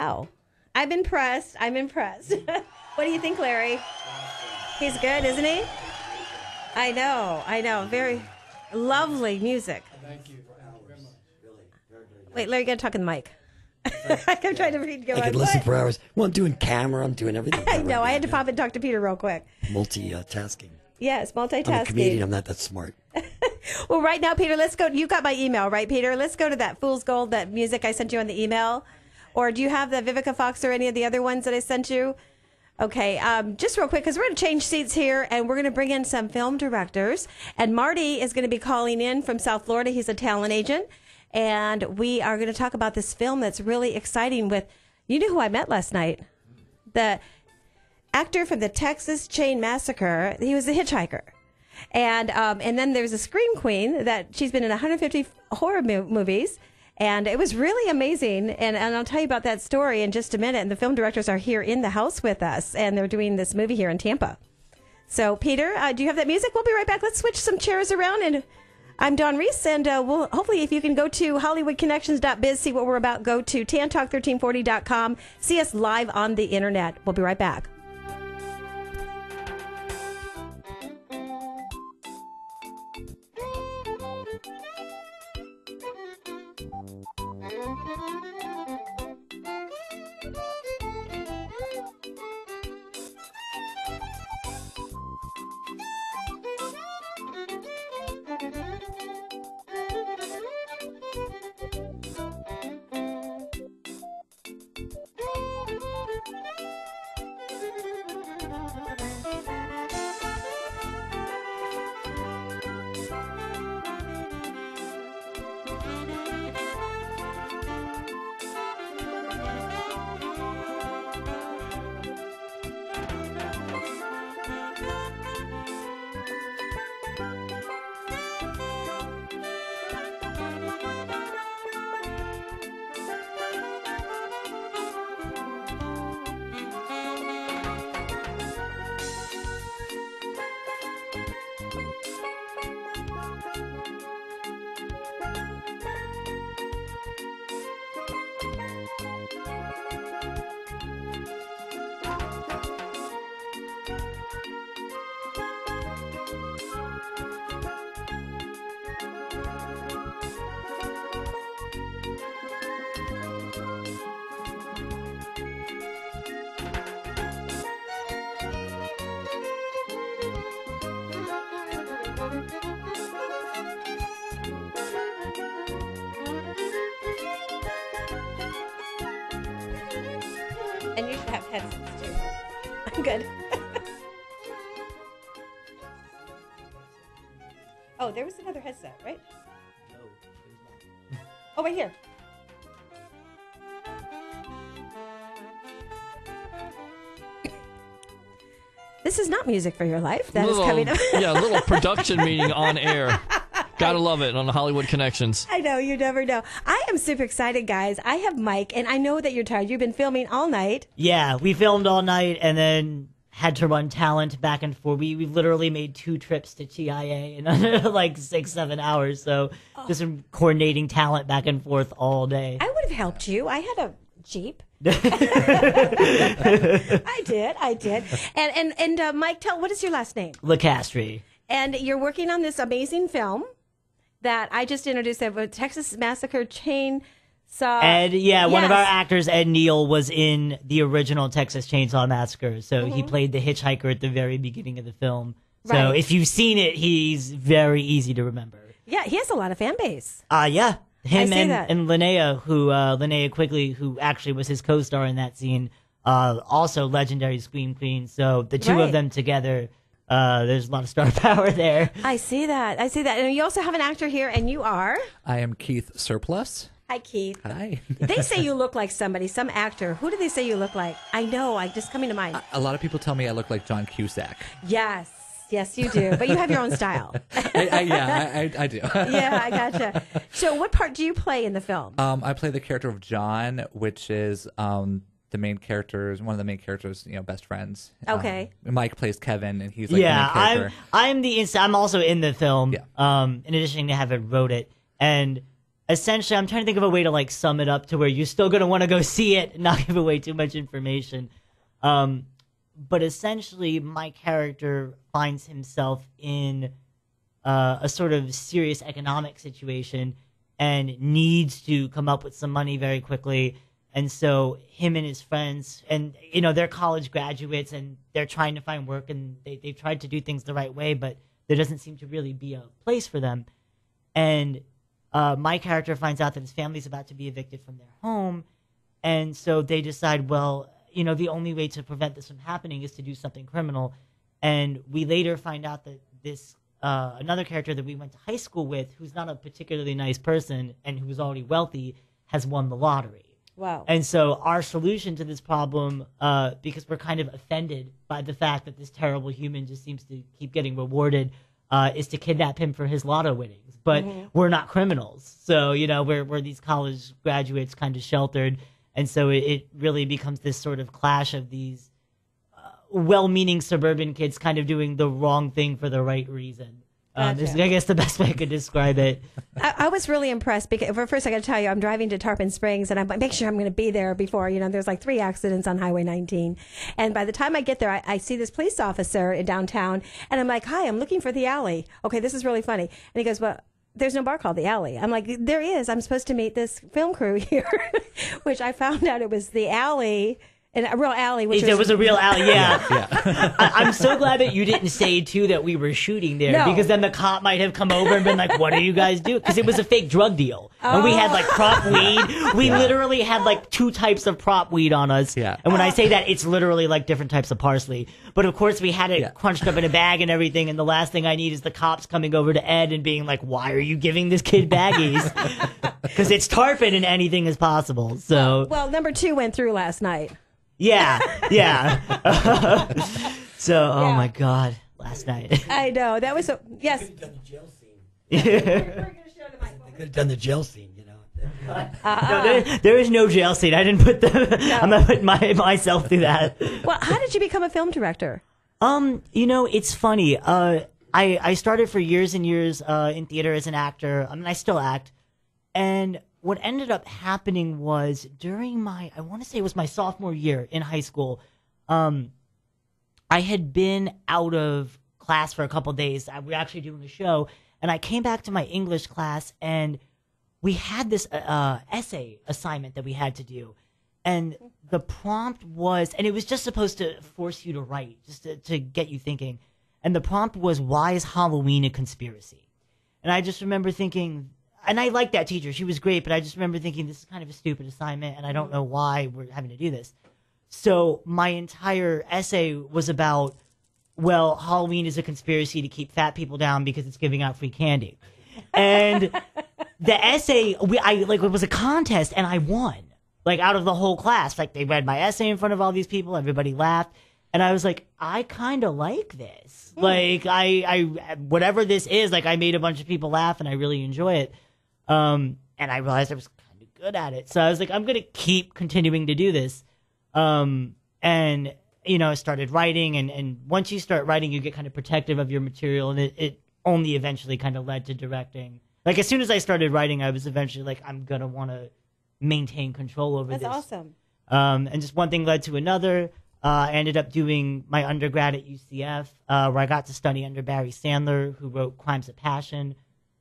S19: Wow. I'm impressed. I'm impressed. [LAUGHS] what do you think, Larry? He's good, isn't he? I know. I know. Very lovely music.
S21: Thank you. For hours.
S19: Wait, Larry, you got to talk in the mic. [LAUGHS] I'm trying to read. Go
S22: I could listen
S19: What?
S22: for hours. Well, I'm doing camera. I'm doing everything. [LAUGHS]
S19: I know. I had to pop and talk to Peter real quick.
S22: Multitasking.
S19: Yes, multitasking.
S22: I'm a comedian. I'm not that smart.
S19: Well, right now, Peter, let's go. You got my email, right, Peter? Let's go to that Fool's Gold, that music I sent you on the email. Or do you have the Vivica Fox or any of the other ones that I sent you? Okay, um, just real quick, because we're going to change seats here and we're going to bring in some film directors. And Marty is going to be calling in from South Florida. He's a talent agent. And we are going to talk about this film that's really exciting with, you knew who I met last night? The actor from the Texas Chain Massacre. He was a hitchhiker. And um, and then there's a Scream Queen that she's been in 150 horror mo- movies. And it was really amazing. And, and I'll tell you about that story in just a minute. And the film directors are here in the house with us, and they're doing this movie here in Tampa. So, Peter, uh, do you have that music? We'll be right back. Let's switch some chairs around. And I'm Dawn Reese. And uh, we'll, hopefully, if you can go to HollywoodConnections.biz, see what we're about, go to TanTalk1340.com, see us live on the internet. We'll be right back. Right here. This is not music for your life. That is
S18: little,
S19: coming up.
S18: yeah, a little [LAUGHS] production meeting on air. Gotta love it on the Hollywood Connections.
S19: I know, you never know. I am super excited, guys. I have Mike, and I know that you're tired. You've been filming all night.
S25: Yeah, we filmed all night and then had to run talent back and forth. We we literally made two trips to TIA in under [LAUGHS] like six seven hours. So just coordinating talent back and forth all day.
S19: I would have helped you. I had a Jeep. [LAUGHS] I did. I did. And and and uh, Mike, tell what is your last name?
S25: Licastri.
S19: And you're working on this amazing film that I just introduced. That Texas Massacre Chain. Saw.
S25: Ed, yeah, one of our actors, Ed Neal, was in the original Texas Chainsaw Massacre. So he
S19: Mhm.
S25: played the hitchhiker at the very beginning of the film. So
S19: Right.
S25: if you've seen it, he's very easy to remember.
S19: Yeah, he has a lot of fan base.
S25: Uh yeah. Him
S19: see
S25: and,
S19: that.
S25: and Linnea, who uh Linnea Quigley, who actually was his co star in that scene, uh also legendary Scream Queen. So the two
S19: Right.
S25: of them together, uh there's a lot of star [LAUGHS] power there.
S19: I see that. I see that. And you also have an actor here, and you are.
S26: I am Keith Surpuls.
S19: Hi, Keith.
S26: Hi.
S19: they say [LAUGHS] you look like somebody, some actor. Who do they say you look like? I know. I just coming to mind.
S26: A lot of people tell me I look like John Cusack.
S19: yes, yes, you do. But you have your own style. [LAUGHS]
S26: I, I, yeah, I, I, I do. [LAUGHS]
S19: yeah, I gotcha. So, what part do you play in the film?
S26: Um, I play the character of John, which is um, the main character's one of the main characters, you know, best friends.
S19: Okay.
S26: Um, Mike plays Kevin, and he's like
S25: yeah,
S26: the main
S25: I'm. I'm the ins- I'm also in the film. Um, in addition to having wrote it, and essentially, I'm trying to think of a way to like sum it up to where you're still gonna want to go [LAUGHS] see it, and not give away too much information. Um, but essentially, my character finds himself in uh, a sort of serious economic situation and needs to come up with some money very quickly. And so him and his friends, and you know, they're college graduates and they're trying to find work and they, they've tried to do things the right way, but there doesn't seem to really be a place for them. And uh, my character finds out that his family's about to be evicted from their home. And so they decide, well, you know, the only way to prevent this from happening is to do something criminal. And we later find out that this uh, another character that we went to high school with, who's not a particularly nice person and who was already wealthy, has won the lottery.
S19: Wow.
S25: And so our solution to this problem, uh, because we're kind of offended by the fact that this terrible human just seems to keep getting rewarded, uh, is to kidnap him for his lotto winnings. But
S19: Mhm.
S25: we're not criminals, so you know we're we're these college graduates, kind of sheltered, and so it, it really becomes this sort of clash of these uh, well-meaning suburban kids kind of doing the wrong thing for the right reason. Um, is, I guess the best way I could describe it.
S19: I, I was really impressed because well, first I got to tell you I'm driving to Tarpon Springs and I'm like make sure I'm going to be there before you know there's like three accidents on Highway 19 and by the time I get there I, I see this police officer in downtown and I'm like hi I'm looking for the alley. Okay this is really funny. And he goes well there's no bar called the alley. I'm like there is. I'm supposed to meet this film crew [LAUGHS] here which I found out it was the alley and a real alley which
S25: There
S19: was
S25: was a real alley, [LAUGHS] yeah.
S26: yeah.
S25: I, I'm so glad that you didn't say too that we were shooting there
S19: No.
S25: because then the cop might have come over and been like, "What are you guys doing?" Because it was a fake drug deal, and we had like prop oh. weed. We
S26: Yeah.
S25: literally had like two types of prop weed on us.
S26: Yeah.
S25: And when I say that, it's literally like different types of parsley. But of course, we had it crunched up in a bag and everything. And the last thing I need is the cops coming over to Ed and being like, "Why are you giving this kid baggies?" [LAUGHS] [LAUGHS] Because it's tarpon and anything is possible. So
S19: well number two went through last night
S25: yeah, yeah. [LAUGHS] so, oh my god, last night.
S19: I know that was so yes
S22: They could have done the jail scene, [LAUGHS] you know. [LAUGHS]
S19: Uh-uh.
S25: No, there, there is no jail scene. I didn't put the. I'm not putting my, myself through that.
S19: well how did you become a film director
S25: Um, you know, it's funny. Uh, I I started for years and years uh, in theater as an actor. I mean, I still act. And what ended up happening was during my, I want to say it was my sophomore year in high school. Um, I had been out of class for a couple days. I, we were actually doing a show, and I came back to my English class, and we had this uh, essay assignment that we had to do, and the prompt was, and it was just supposed to force you to write, just to, to get you thinking, and the prompt was, "Why is Halloween a conspiracy?" And I just remember thinking, and I liked that teacher; she was great, but I just remember thinking, this is kind of a stupid assignment, and I don't know why we're having to do this. So my entire essay was about, well, Halloween is a conspiracy to keep fat people down because it's giving out free candy. And [LAUGHS] the essay, we, I like it was a contest and I won. Like out of the whole class, like they read my essay in front of all these people, everybody laughed, and I was like, I kind of like this. Hmm. Like I, I, whatever this is, like I made a bunch of people laugh and I really enjoy it. Um, and I realized I was kind of good at it, so I was like, I'm gonna keep continuing to do this. Um, and you know, I started writing, and and once you start writing, you get kind of protective of your material, and it, it only eventually kind of led to directing. Like as soon as I started writing, I was eventually like, I'm gonna want to maintain control over
S19: that's
S25: this.
S19: awesome
S25: Um, and just one thing led to another. Uh, I ended up doing my undergrad at UCF, uh, where I got to study under Barry Sandler, who wrote Crimes of Passion,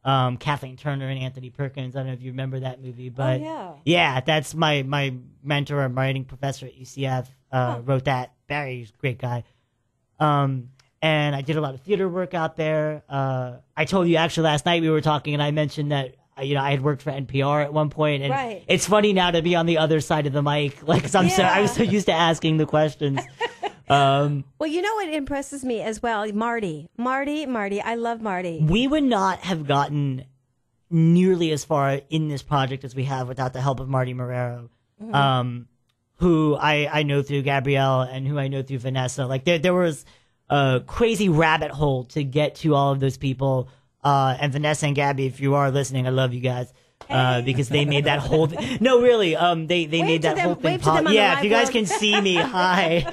S25: um, Kathleen Turner and Anthony Perkins. I don't know if you remember that movie, but
S19: yeah.
S25: yeah, that's my my mentor and writing professor at UCF. Uh, Wrote that. Barry's great guy. Um, and I did a lot of theater work out there. Uh, I told you actually last night we were talking, and I mentioned that uh, you know I had worked for NPR at one point, and
S19: Right.
S25: it's funny now to be on the other side of the mic, [LAUGHS] like 'cause I'm so I was so used to asking the questions. [LAUGHS] um,
S19: Well, you know what impresses me as well? Marty. Marty, Marty. I love Marty.
S25: we would not have gotten nearly as far in this project as we have without the help of Marty Marrero,
S19: Mhm.
S25: um, who I, I know through Gabrielle and who I know through Vanessa. Like there, there was a crazy rabbit hole to get to all of those people. Uh, and Vanessa and Gabby, if you are listening, I love you guys. Uh, because they made that whole th- no really um they they
S19: Wave
S25: made that
S19: them-
S25: whole thing pop- yeah if you guys
S19: world.
S25: can see me [LAUGHS] hi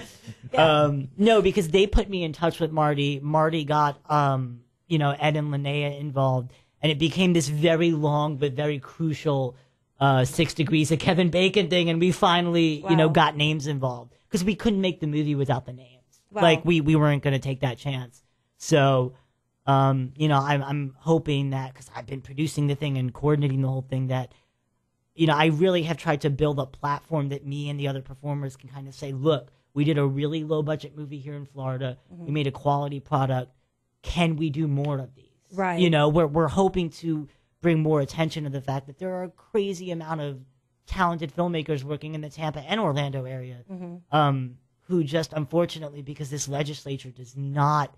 S25: um, no, because they put me in touch with Marty. Marty got, um, you know, Ed and Linnea involved, and it became this very long but very crucial uh, six degrees of Kevin Bacon thing, and we finally, you know, got names involved because we couldn't make the movie without the names.
S19: Wow.
S25: Like we we weren't going to take that chance. So, um, you know, I'm I'm hoping that because I've been producing the thing and coordinating the whole thing that you know, I really have tried to build a platform that me and the other performers can kind of say, look, we did a really low budget movie here in Florida. We
S19: Mhm.
S25: made a quality product. Can we do more of these?
S19: Right.
S25: You know, we're we're hoping to bring more attention to the fact that there are a crazy amount of talented filmmakers working in the Tampa and Orlando area.
S19: Mhm.
S25: Um, who just unfortunately because this legislature does not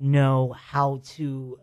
S25: know how to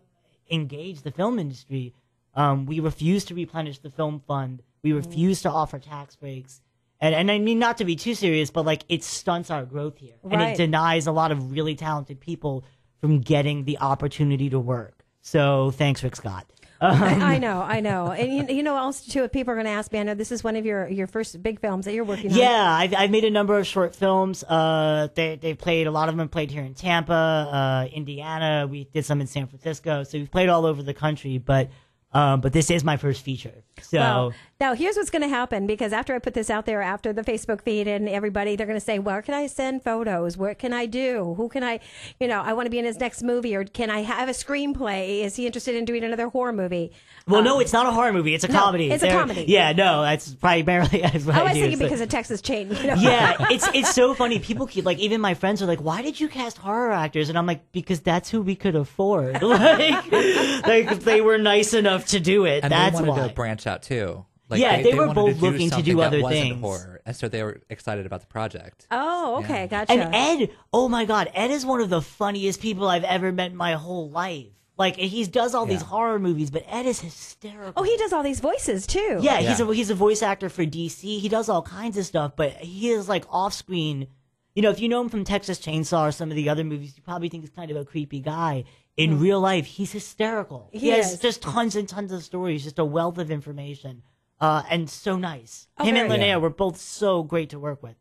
S25: engage the film industry. Um, we refuse to replenish the film fund. We refuse to offer tax breaks. And, and I mean, not to be too serious, but like it stunts our growth here. And it denies a lot of really talented people from getting the opportunity to work. So thanks, Rick Scott. Um,
S19: I, I [LAUGHS] know, I know, and you, you know, also too, if people are going to ask me, I know this is one of your your first big films that you're working on.
S25: Yeah, I've, I've made a number of short films. Uh, they they played a lot of them played here in Tampa, uh, Indiana. We did some in San Francisco, so we've played all over the country. But um, but this is my first feature, so.
S19: Well, now here's what's going to happen because after I put this out there, after the Facebook feed and everybody, they're going to say, "Where can I send photos? What can I do? Who can I, you know, I want to be in his next movie, or can I have a screenplay? Is he interested in doing another horror movie?"
S25: Well, no,
S19: Um,
S25: it's not a horror movie. It's a
S19: no,
S25: comedy.
S19: it's a
S25: They're-
S19: comedy.
S25: Yeah, no, that's primarily. [LAUGHS] That's what
S19: I
S25: I
S19: was
S25: do.
S19: thinking
S25: So-
S19: because of Texas Chain. You know?
S25: yeah, [LAUGHS] it's it's so funny. People keep like even my friends are like, "Why did you cast horror actors?" And I'm like, "Because that's who we could afford. [LAUGHS] like, like they were nice enough to do it,
S26: and
S25: that's
S26: they wanted
S25: why."
S26: to branch out too.
S25: Yeah, they were both
S26: to
S25: looking to
S26: something
S25: do
S26: that
S25: other
S26: wasn't
S25: things.
S26: horror, and so they were excited about the project.
S19: Oh, okay, gotcha.
S25: And Ed, oh my God, Ed is one of the funniest people I've ever met in my whole life. Like he does all these horror movies, but Ed is hysterical.
S19: Oh, he does all these voices too.
S25: Yeah, he's a he's a voice actor for DC. He does all kinds of stuff, but he is like off screen. You know, if you know him from Texas Chainsaw or some of the other movies, you probably think he's kind of a creepy guy. In
S19: Hmm.
S25: real life, he's hysterical. He,
S19: He
S25: has
S19: is.
S25: just tons and tons of stories, just a wealth of information, uh, and so nice.
S19: Oh,
S25: him and
S19: very-
S25: Linnea were both so great to work with.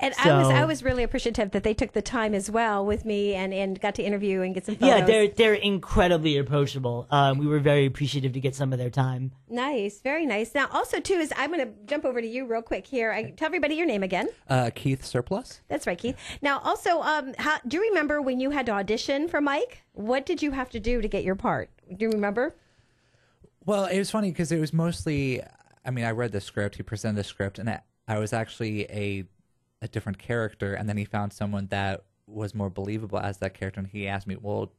S19: And I was I was really appreciative that they took the time as well with me and, and got to interview and get some photos.
S25: Yeah, they're they're incredibly approachable. Um, we were very appreciative to get some of their time.
S19: nice, very nice. Now, also too is I'm going to jump over to you real quick here. I tell everybody your name again.
S26: Uh, Keith Surpuls.
S19: That's right, Keith. Now, also, um, how, do you remember when you had to audition for Mike? What did you have to do to get your part? Do you remember?
S26: Well, it was funny because it was mostly. I mean, I read the script. He presented the script, and I, I was actually a a different character. And then he found someone that was more believable as that character, and he asked me, "Well,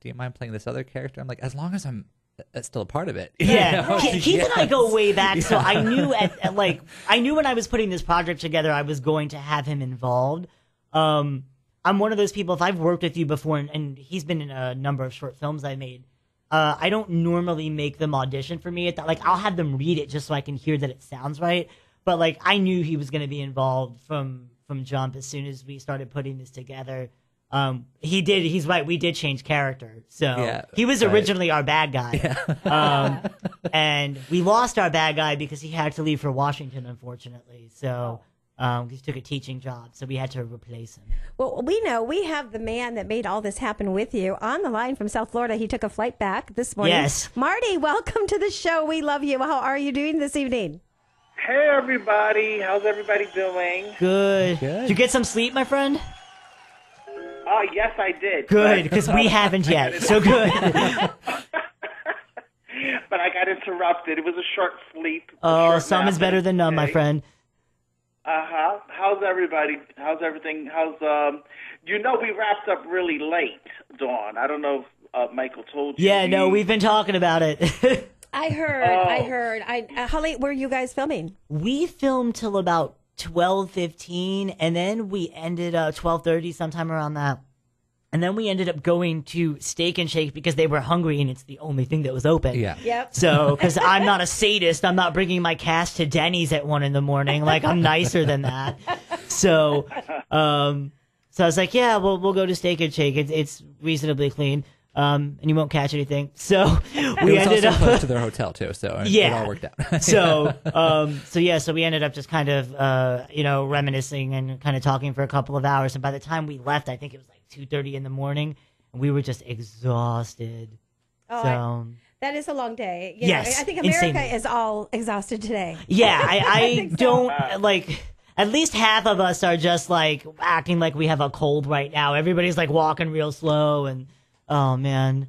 S26: do you mind playing this other character?" I'm like, "As long as I'm uh, still a part of it." [LAUGHS] You
S25: Yeah,
S26: know?
S25: Keith Keith and I go way back, so I knew at, [LAUGHS] at like I knew when I was putting this project together, I was going to have him involved. Um, I'm one of those people. If I've worked with you before, and, and he's been in a number of short films I made, uh, I don't normally make them audition for me. At that, like I'll have them read it just so I can hear that it sounds right. But like I knew he was going to be involved from from jump as soon as we started putting this together. Um, he did. He's right. We did change character. So
S26: Yeah,
S25: he was
S26: right.
S25: originally our bad guy. [LAUGHS] um, and we lost our bad guy because he had to leave for Washington, unfortunately. So um, he took a teaching job, so we had to replace him.
S19: Well, we know we have the man that made all this happen with you on the line from South Florida. He took a flight back this morning.
S25: Yes.
S19: Marty, welcome to the show. We love you. How are you doing this evening?
S27: Hey, everybody. How's everybody doing?
S25: Good. Did you get some sleep, my friend?
S27: Oh, yes, I did.
S25: Good, because we [LAUGHS] haven't yet. So good. [LAUGHS]
S27: but I got interrupted. It was a short sleep.
S25: oh, some is better than none, my friend.
S27: Uh huh. How's everybody? How's everything? How's um? You know, we wrapped up really late, Dawn. I don't know if uh, Michael told you.
S25: Yeah, no, we've been talking about it. [LAUGHS]
S19: I heard. I
S27: Oh.
S19: heard. I, uh, how late were you guys filming?
S25: we filmed till about twelve fifteen, and then we ended uh twelve thirty, sometime around that. And then we ended up going to Steak and Shake because they were hungry, and it's the only thing that was open.
S26: Yeah.
S19: Yep.
S25: So, because I'm not a sadist, I'm not bringing my cast to Denny's at one in the morning. Like I'm nicer than that. So, um, so I was like, yeah, we'll we'll go to Steak and Shake. It's it's reasonably clean, um, and you won't catch anything. [LAUGHS] So
S26: it
S25: we
S26: was
S25: ended
S26: also
S25: up
S26: close to [LAUGHS] their hotel too, so it-
S25: yeah.
S26: it all worked out. [LAUGHS]
S25: so, um, so yeah, so we ended up just kind of, uh, you know, reminiscing and kind of talking for a couple of hours. And by the time we left, I think it was like two thirty in the morning, and we were just exhausted.
S19: Oh,
S25: so.
S19: I- that is a long day. You know,
S25: Yes,
S19: I think America
S25: insanely.
S19: is all exhausted today.
S25: Yeah, I, I,
S19: think so.
S25: don't like. At least half of us are just like acting like we have a cold right now. Everybody's like walking real slow, and oh man,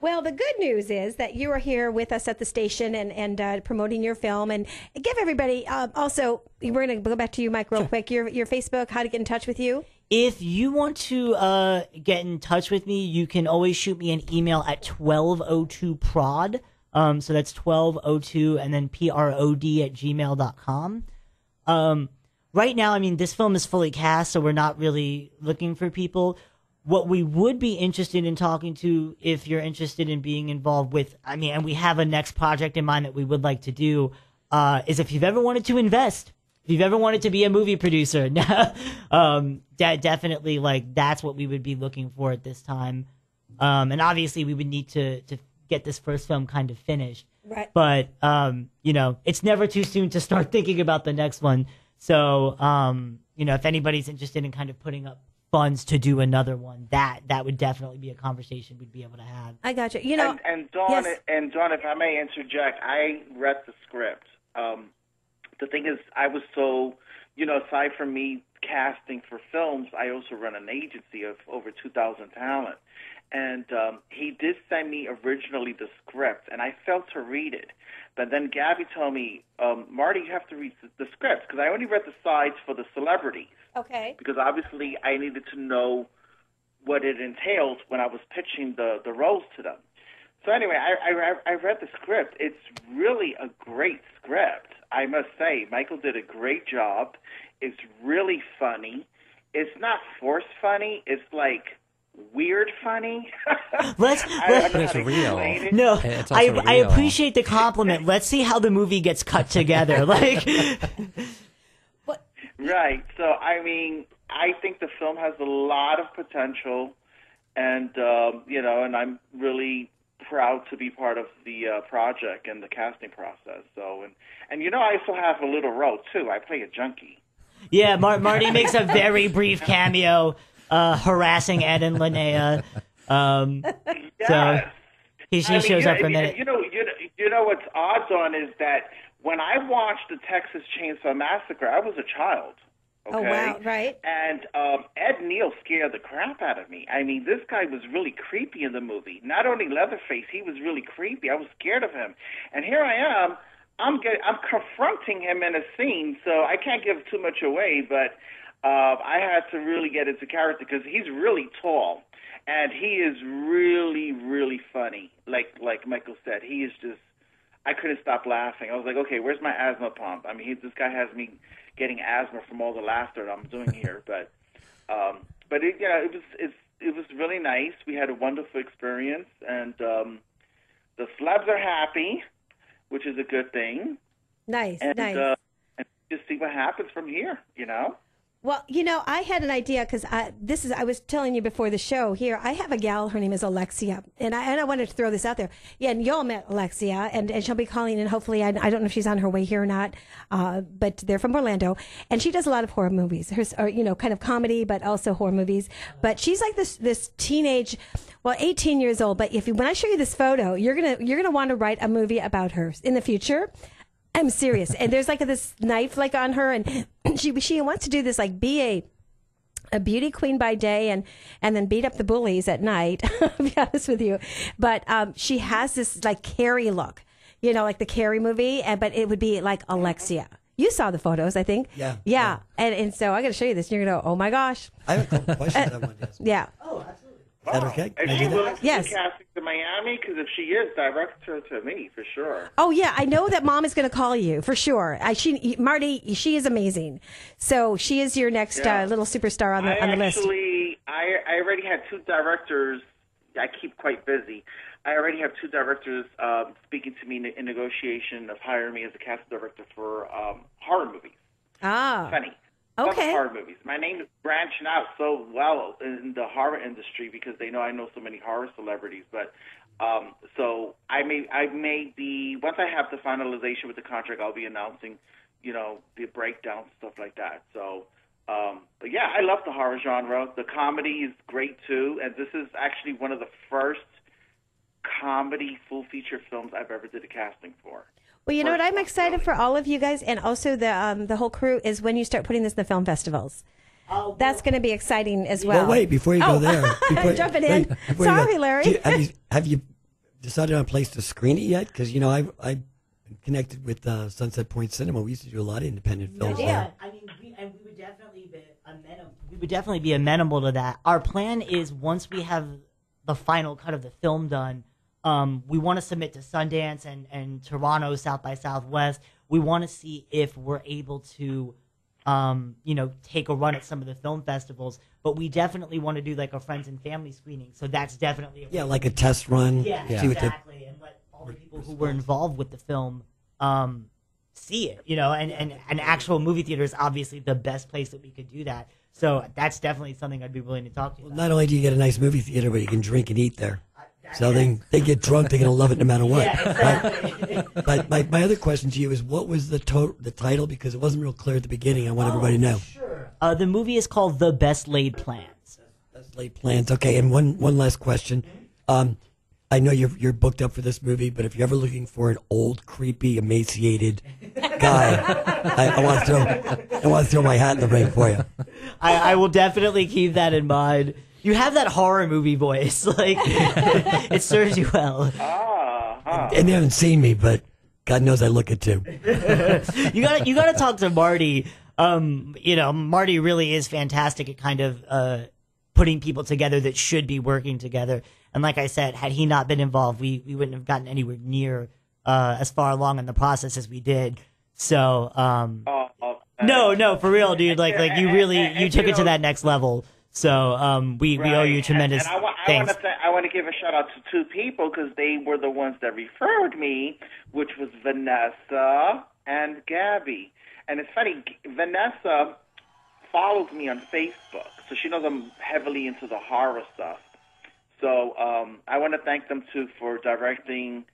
S19: Well, the good news is that you are here with us at the station and and uh, promoting your film and give everybody. Uh, also, we're going to go back to you, Mike, real quick. Your your Facebook, how to get in touch with you.
S25: If you want to uh, get in touch with me, you can always shoot me an email at 1202prod. Um, so that's 1202 and then prod at gmail.com. Um, right now, I mean, this film is fully cast, so we're not really looking for people. What we would be interested in talking to, if you're interested in being involved with, I mean, and we have a next project in mind that we would like to do, uh, is if you've ever wanted to invest if you've ever wanted to be a movie producer, [LAUGHS] um, de- definitely like that's what we would be looking for at this time. Um, and obviously we would need to to get this first film kind of finished.
S19: Right.
S25: But um, you know, it's never too soon to start [LAUGHS] thinking about the next one. So um, you know, if anybody's interested in kind of putting up funds to do another one, that that would definitely be a conversation we'd be able to have.
S19: I got you. You know,
S27: and, and Dawn,
S19: yes.
S27: and Dawn, if I may interject, I read the script. Um, the thing is, I was so, you know, aside from me casting for films, I also run an agency of over 2,000 talent. And um, he did send me originally the script, and I failed to read it. But then Gabby told me, um, Marty, you have to read the, the script because I only read the sides for the celebrities
S19: Okay.
S27: because obviously I needed to know what it entailed when I was pitching the the roles to them. So anyway, I I, I read the script. It's really a great script, I must say. Michael did a great job. It's really funny. It's not forced funny. It's like weird funny. [LAUGHS]
S25: Let's,
S27: I don't
S25: let's
S27: how to explain it.
S25: no,
S27: It's
S25: I
S27: also
S25: I appreciate the compliment. Let's see how the movie gets cut together. [LAUGHS] Like,
S27: Right. So I mean, I think the film has a lot of potential, and um, you know, and I'm really proud to be part of the uh, project and the casting process. So, and and you know, I also have a little role too. I play a junkie.
S25: yeah, Mar- Marty makes a very brief cameo, uh, harassing Ed and Linnea. Um, so he, she
S27: I mean,
S25: shows
S27: you,
S25: up for a minute.
S27: You know, you know, you know what's odd on is that when I watched the Texas Chainsaw Massacre, I was a child. Okay?
S19: Oh wow! Right.
S27: And um, Ed Neal scared the crap out of me. I mean, this guy was really creepy in the movie. Not only Leatherface, he was really creepy. I was scared of him. And here I am. I'm get, I'm confronting him in a scene, so I can't give too much away. But uh, I had to really get into character because he's really tall, and he is really really funny. Like like Michael said, he is just. I couldn't stop laughing. I was like, okay, where's my asthma pump? I mean, he, this guy has me getting asthma from all the laughter that I'm doing here. [LAUGHS] But, um, but it, yeah, it was it's, it was really nice. We had a wonderful experience, and um, the slabs are happy, which is a good thing.
S19: Nice.
S27: And
S19: nice.
S27: uh, and just see what happens from here. You know.
S19: Well, you know, I had an idea because this is, I was telling you before the show here, I have a gal, her name is Alexia, and I, and I wanted to throw this out there. Yeah, and y'all met Alexia, and, and she'll be calling, and hopefully, I, I don't know if she's on her way here or not, uh, but they're from Orlando, and she does a lot of horror movies, her, or, you know, kind of comedy, but also horror movies. But she's like this, this teenage, well, 18 years old, but if you, when I show you this photo, you're gonna, you're gonna want to write a movie about her in the future. I'm serious. And there's like this knife like on her, and [CLEARS THROAT] she she wants to do this like be a a beauty queen by day and and then beat up the bullies at night. [LAUGHS] I'll be honest with you, but um, she has this like Carrie look, you know, like the Carrie movie, and but it would be like Alexia. You saw the photos, I think.
S22: Yeah.
S19: Yeah, and and so I got to show you this. and You're gonna go, oh my gosh.
S22: I have a couple [LAUGHS] questions. I wanted to ask.
S19: Yeah.
S22: Is that okay? Can
S27: Is
S22: I
S27: she
S22: do that?
S27: willing to
S19: Yes.
S27: do casting to Miami? Because if she is, direct her to me for sure.
S19: Oh yeah, I know that mom is going to call you for sure. I, she Marty, she is amazing. So she is your next
S27: Yeah.
S19: uh, little superstar on the
S27: I
S19: on the list.
S27: actually, I I already had two directors. I keep quite busy. I already have two directors um, speaking to me in, in negotiation of hiring me as a casting director for um, horror movies.
S19: Ah.
S27: Funny.
S19: Okay.
S27: horror movies. My name is branching out so well in the horror industry because they know I know so many horror celebrities. But um, so I may I may be once I have the finalization with the contract, I'll be announcing, you know, the breakdown stuff like that. So. Um, but yeah, I love the horror genre. The comedy is great too, and this is actually one of the first comedy full feature films I've ever did a casting for.
S19: Well, you know what? I'm excited for all of you guys, and also the um, the whole crew. Is when you start putting this in the film festivals.
S25: Oh,
S19: That's going to be exciting as well.
S22: Well, wait before you
S19: Oh,
S22: go there. [LAUGHS] Before,
S19: jumping in.
S22: before you go-
S19: Sorry, Larry.
S22: do you- have, you, [LAUGHS] have you decided on a place to screen it yet? Because you know I I connected with uh, Sunset Point Cinema. We used to do a lot of independent films
S25: yeah. I mean, we, and we would definitely be amenable. We would definitely be amenable to that. Our plan is once we have the final cut of the film done, um, we want to submit to Sundance and and Toronto, South by Southwest. We want to see if we're able to, um, you know, take a run at some of the film festivals. But we definitely want to do like a friends and family screening. So that's definitely a
S22: Yeah, like a test run.
S25: Yeah,
S22: the-
S25: exactly. And let all the people who were involved with the film um, see it. You know, and and an actual movie theater is obviously the best place that we could do that. So that's definitely something I'd be willing to talk to you. About.
S22: Not only do you get a nice movie theater, but you can drink and eat there. So they they get drunk, they're gonna love it no matter what. Right? But my, my other question to you is, what was the to- the title? Because it wasn't real clear at the beginning. I want everybody to know.
S25: Uh, the movie is called The Best Laid Plans.
S22: Late plans. Okay, and one one last question. Um, I know you're you're booked up for this movie, but if you're ever looking for an old, creepy, emaciated guy, I, I want to throw I want to throw my hat in the ring for you.
S25: I, I will definitely keep that in mind. You have that horror movie voice, [LAUGHS] like [LAUGHS] it serves you well.
S22: Ah, And they haven't seen me, but God knows I look it too. [LAUGHS]
S25: you got to you got to talk to Marty. Um, you know, Marty really is fantastic at kind of uh, putting people together that should be working together. And like I said, had he not been involved, we we wouldn't have gotten anywhere near uh, as far along in the process as we did. So, um, no, no, for real, dude. Like, like you really you took it to that next level. So, um, we we owe you tremendous
S27: And I, wa- I want to I want to give a shout out to two people because they were the ones that referred me, which was Vanessa and Gabby. And it's funny, Vanessa follows me on Facebook, so she knows I'm heavily into the horror stuff. So um, I want to thank them too for directing,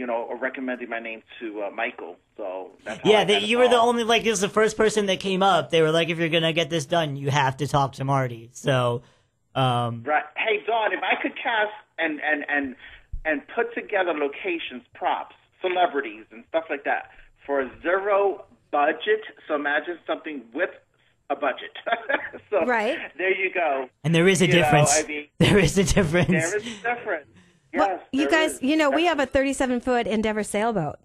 S27: you know, or recommending my name to uh, Michael. So that's
S25: Yeah,
S27: I
S25: they,
S27: got
S25: you were the only like this was the first person that came up. They were like, if you're gonna get this done, you have to talk to Marty. So, um,
S27: Right. Hey, Dawn, if I could cast and and and and put together locations, props, celebrities, and stuff like that for a zero budget. So imagine something with a budget. [LAUGHS] so
S19: Right.
S27: there you go.
S25: and there is a
S27: You know,
S25: difference.
S27: I mean, [LAUGHS]
S25: there is a difference.
S27: there is a difference. Yes,
S19: Well, you guys,
S27: is.
S19: you know, we have a [LAUGHS] 37 foot Endeavor sailboat.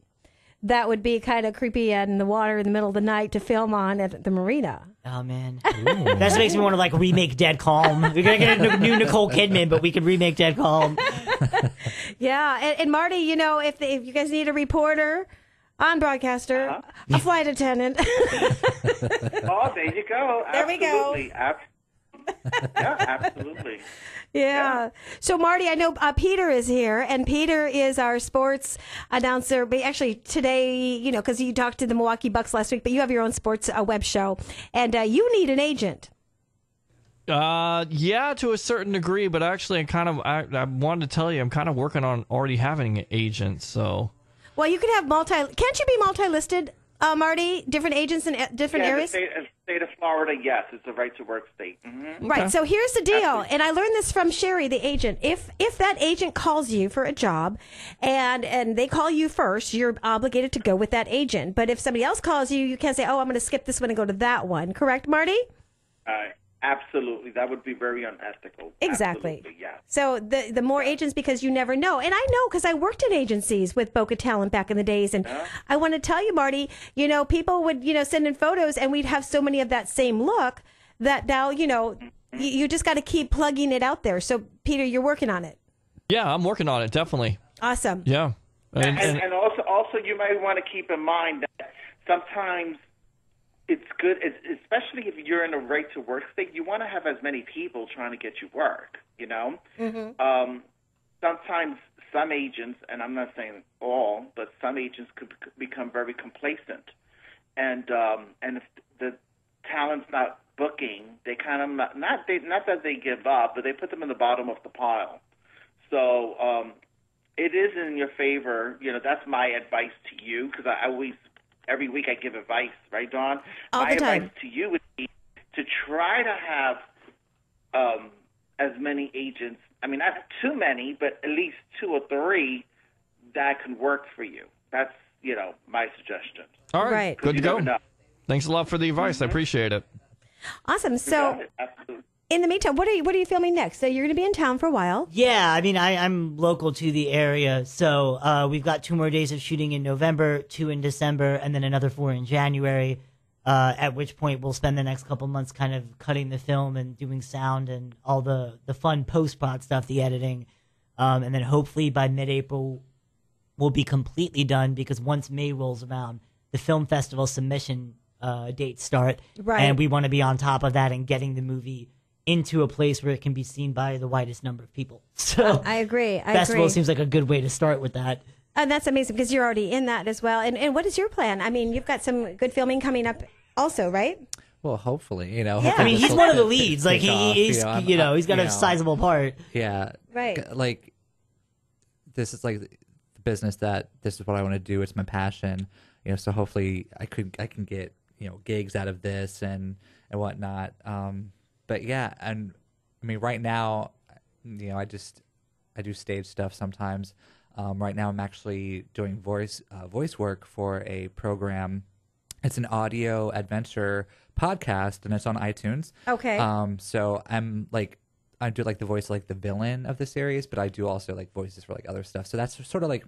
S19: That would be kind of creepy and in the water in the middle of the night to film on at the marina.
S25: Oh man, [LAUGHS] that makes me want to like remake Dead Calm. We're gonna get a new Nicole Kidman, but we could remake Dead Calm. [LAUGHS]
S19: Yeah, and, and Marty, you know, if if you guys need a reporter, on broadcaster,
S27: Uh-huh.
S19: a flight attendant.
S27: oh, there you go.
S19: There we go.
S27: Absolutely. Ab- yeah, absolutely.
S19: Yeah. So Marty, I know uh, Peter is here, and Peter is our sports announcer. But actually, today, you know, because you talked to the Milwaukee Bucks last week, but you have your own sports uh, web show, and uh, you need an agent.
S18: Uh, yeah, to a certain degree, but actually, I kind of I, I wanted to tell you, I'm kind of working on already having an agent. So
S19: Well, you can have multi. Can't you be multi-listed, uh, Marty? Different agents in different
S27: yeah,
S19: areas.
S27: The state, uh, state of Florida, yes, it's a right to work state. hmm
S19: Right. So here's the deal, and I learned this from Sherry, the agent. If if that agent calls you for a job, and and they call you first, you're obligated to go with that agent. But if somebody else calls you, you can't say, "Oh, I'm going to skip this one and go to that one." Correct, Marty?
S27: Uh, absolutely, that would be very unethical.
S19: Exactly.
S27: Absolutely, yeah.
S19: So the the more agents because you never know, and I know because I worked in agencies with Boca Talent back in the days, and uh-huh. I want to tell you, Marty, you know, people would you know send in photos, and we'd have so many of that same look that now you know mm-hmm. you, you just got to keep plugging it out there. So Peter, you're working on it.
S18: yeah, I'm working on it definitely.
S19: Awesome.
S18: Yeah, and,
S27: And,
S18: and-
S27: and also, also, you might want to keep in mind that sometimes it's good, es- especially if you're in a right to work state. You want to have as many people trying to get you work. You know,
S19: Mm-hmm.
S27: um, sometimes some agents, and I'm not saying all, but some agents could become very complacent, and um, and if the talent's not booking, they kind of not not, they, not that they give up, but they put them in the bottom of the pile. So um, it is in your favor. You know, that's my advice to you because I always, every week I give advice, right, Dawn?
S19: All
S27: my
S19: the time.
S27: advice to you would be to try to have um, as many agents. I mean, not too many, but at least two or three that can work for you. That's you know my suggestion.
S18: all right,
S19: Right.
S18: good to go.
S27: never know.
S18: Thanks a lot for the advice. I appreciate it.
S19: Awesome. So
S27: Absolutely.
S19: In the meantime, what are you what are you filming next? So you're going to be in town for a while.
S25: Yeah, I mean, I, I'm local to the area, so uh, we've got two more days of shooting in November, two in December, and then another four in January. Uh, at which point we'll spend the next couple months kind of cutting the film and doing sound and all the the fun post prod stuff, the editing, um, and then hopefully by mid April we'll be completely done because once May rolls around, the film festival submission uh, dates start,
S19: Right.
S25: and we want to be on top of that and getting the movie into a place where it can be seen by the widest number of people. [LAUGHS] So
S19: I agree. I
S25: festival
S19: agree.
S25: seems like a good way to start with that.
S19: And that's amazing because you're already in that as well. And and what is your plan? I mean, you've got some good filming coming up, also, right?
S26: Well, hopefully, you know.
S25: Yeah. I mean, he's one of the leads. Like, he-
S26: off,
S25: he's-
S26: I'm-
S25: you know, he's got a sizable part.
S26: Yeah.
S19: Right.
S26: Like, this is like the business that this is what I want to do. It's my passion, you know. So hopefully, I could I can get you know gigs out of this and and whatnot. Um, but yeah, and I mean, right now, you know, I just I do stage stuff sometimes. Um, right now, I'm actually doing voice uh, voice work for a program. It's an audio adventure podcast, and it's on iTunes.
S19: Okay.
S26: Um, so I'm like, I do like the voice like the villain of the series, but I do also like voices for like other stuff. So that's sort of like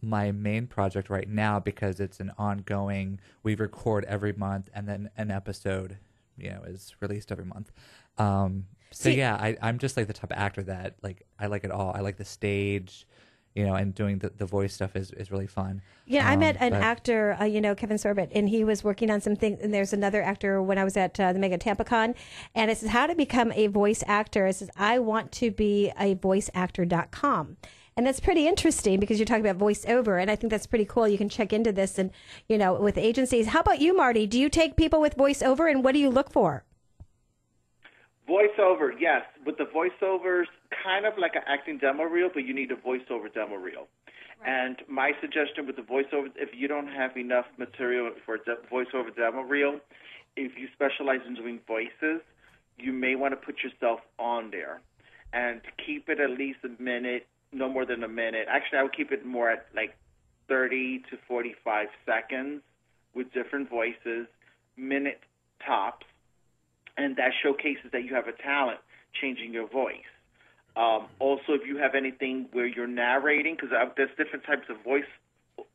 S26: my main project right now because it's an ongoing. We record every month, and then an episode, you know, is released every month. Um, so
S19: See-
S26: yeah, I, I'm just like the type of actor that like I like it all. I like the stage, you know, and doing the, the voice stuff is, is really fun.
S19: Yeah, I
S26: Um,
S19: met an
S26: but-
S19: actor, uh, you know, Kevin Sorbo, and he was working on some things. And there's another actor when I was at uh, the Mega TampaCon, and it says how to become a voice actor. It says I want to be a voiceactor.com. And that's pretty interesting because you're talking about voiceover, and I think that's pretty cool. You can check into this, and you know, with agencies. How about you, Marty? Do you take people with voiceover, and what do you look for?
S27: Voiceover, yes. With the voiceovers, kind of like an acting demo reel, but you need a voiceover demo reel. And my suggestion with the voiceover, if you don't have enough material for a de- voiceover demo reel, if you specialize in doing voices, you may want to put yourself on there and keep it at least a minute, no more than a minute. Actually, I would keep it more at like 30 to 45 seconds with different voices, minute tops and that showcases that you have a talent changing your voice. Um, also, if you have anything where you're narrating, because there's different types of voice,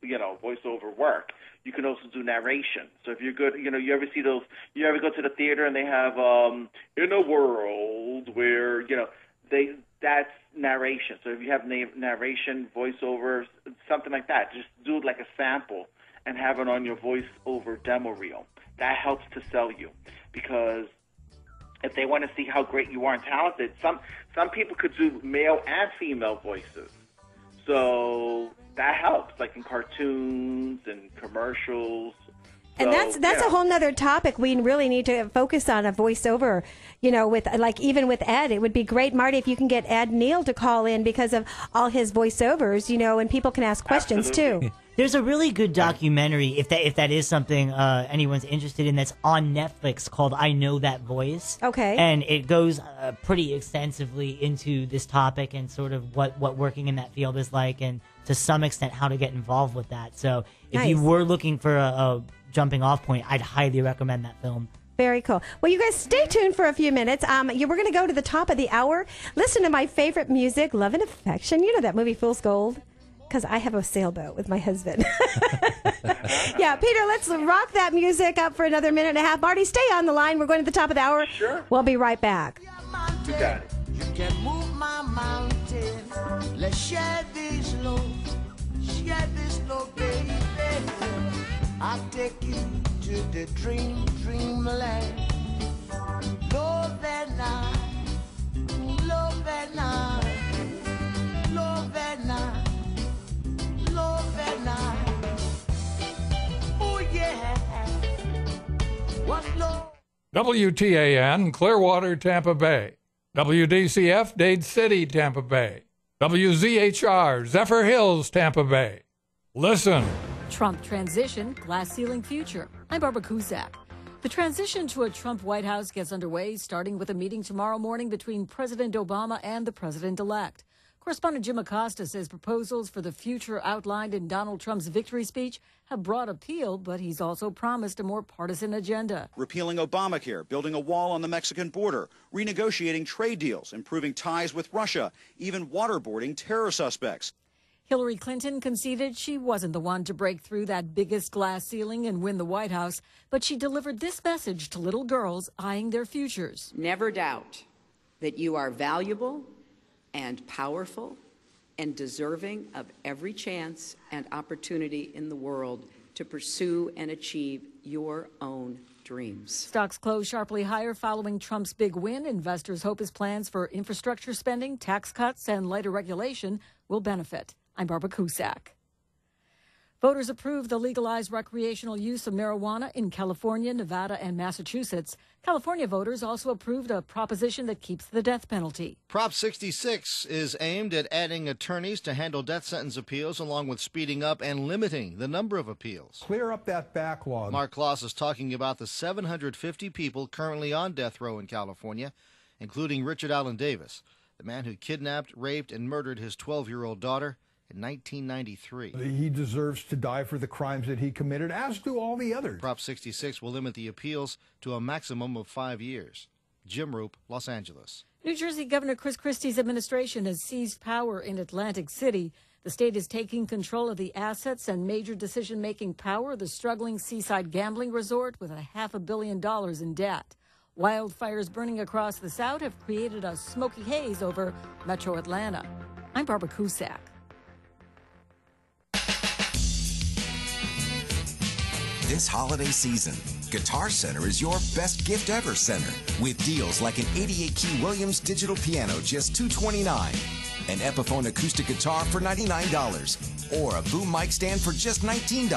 S27: you know, voiceover work. You can also do narration. So if you're good, you know, you ever see those? You ever go to the theater and they have um, in a world where you know they that's narration. So if you have na- narration, voiceovers, something like that, just do like a sample and have it on your voiceover demo reel. That helps to sell you because if they want to see how great you are and talented, some some people could do male and female voices. So that helps, like in cartoons and commercials.
S19: And
S27: So,
S19: that's that's
S27: yeah.
S19: a whole nother topic we really need to focus on a voiceover. You know, with like even with Ed, it would be great, Marty, if you can get Ed Neal to call in because of all his voiceovers. You know, and people can ask questions too. [LAUGHS]
S25: There's a really good documentary, if that if that is something uh, anyone's interested in, that's on Netflix called "I Know That Voice."
S19: Okay.
S25: and it goes uh, pretty extensively into this topic and sort of what what working in that field is like, and to some extent how to get involved with that. So, if you were looking for a, a jumping off point, I'd highly recommend that film.
S19: Very cool. Well, you guys stay tuned for a few minutes. Um, you, we're going to go to the top of the hour. Listen to my favorite music, Love and Affection. You know that movie, Fool's Gold? Because I have a sailboat with my husband. [LAUGHS] yeah, Peter, let's rock that music up for another minute and a half. Marty, stay on the line. We're going to the top of the hour. Sure. We'll be right back.
S27: You got it.
S28: You can move my mountain. Let's share this load. Share this load, baby. I'll take you to the dream, dreamland. Love and I, love. Oh yeah. What love?
S29: WTAN, Clearwater, Tampa Bay. WDCF, Dade City, Tampa Bay. WZHR, Zephyrhills, Tampa Bay. Listen.
S3: Trump transition, glass ceiling future. I'm Barbara Kusak. The transition to a Trump White House gets underway, starting with a meeting tomorrow morning between President Obama and the president elect. Correspondent Jim Acosta says proposals for the future outlined in Donald Trump's victory speech have broad appeal, but he's also promised a more partisan agenda.
S30: repealing Obamacare, building a wall on the Mexican border, renegotiating trade deals, improving ties with Russia, even waterboarding terror suspects.
S3: Hillary Clinton conceded she wasn't the one to break through that biggest glass ceiling and win the White House, but she delivered this message to little girls eyeing their futures.
S31: Never doubt that you are valuable and powerful and deserving of every chance and opportunity in the world to pursue and achieve your own dreams.
S3: Stocks closed sharply higher following Trump's big win. Investors hope his plans for infrastructure spending, tax cuts, and lighter regulation will benefit. I'm Barbara Kusak. Voters approved the legalized recreational use of marijuana in California, Nevada, and Massachusetts. California voters also approved a proposition that keeps the death penalty.
S32: Prop 66 is aimed at adding attorneys to handle death sentence appeals, along with speeding up and limiting the number of appeals.
S33: Clear up that backlog.
S32: Marc Klaas is talking about the 750 people currently on death row in California, including Richard Allen Davis, the man who kidnapped, raped, and murdered his 12 year old daughter in 1993.
S33: He deserves to die for the crimes that he committed, as do all the others.
S32: Prop 66 will limit the appeals to a maximum of five years. Jim Roop, Los Angeles.
S3: New Jersey Governor Chris Christie's administration has seized power in Atlantic City. The state is taking control of the assets and major decision making power of the struggling seaside gambling resort with a half a billion dollars in debt. Wildfires burning across the South have created a smoky haze over metro Atlanta. I'm Barbara Kusak.
S34: This holiday season, Guitar Center is your best gift ever center with deals like an 88 key Williams digital piano just 229, an Epiphone acoustic guitar for $99, or a boom mic stand for just $19.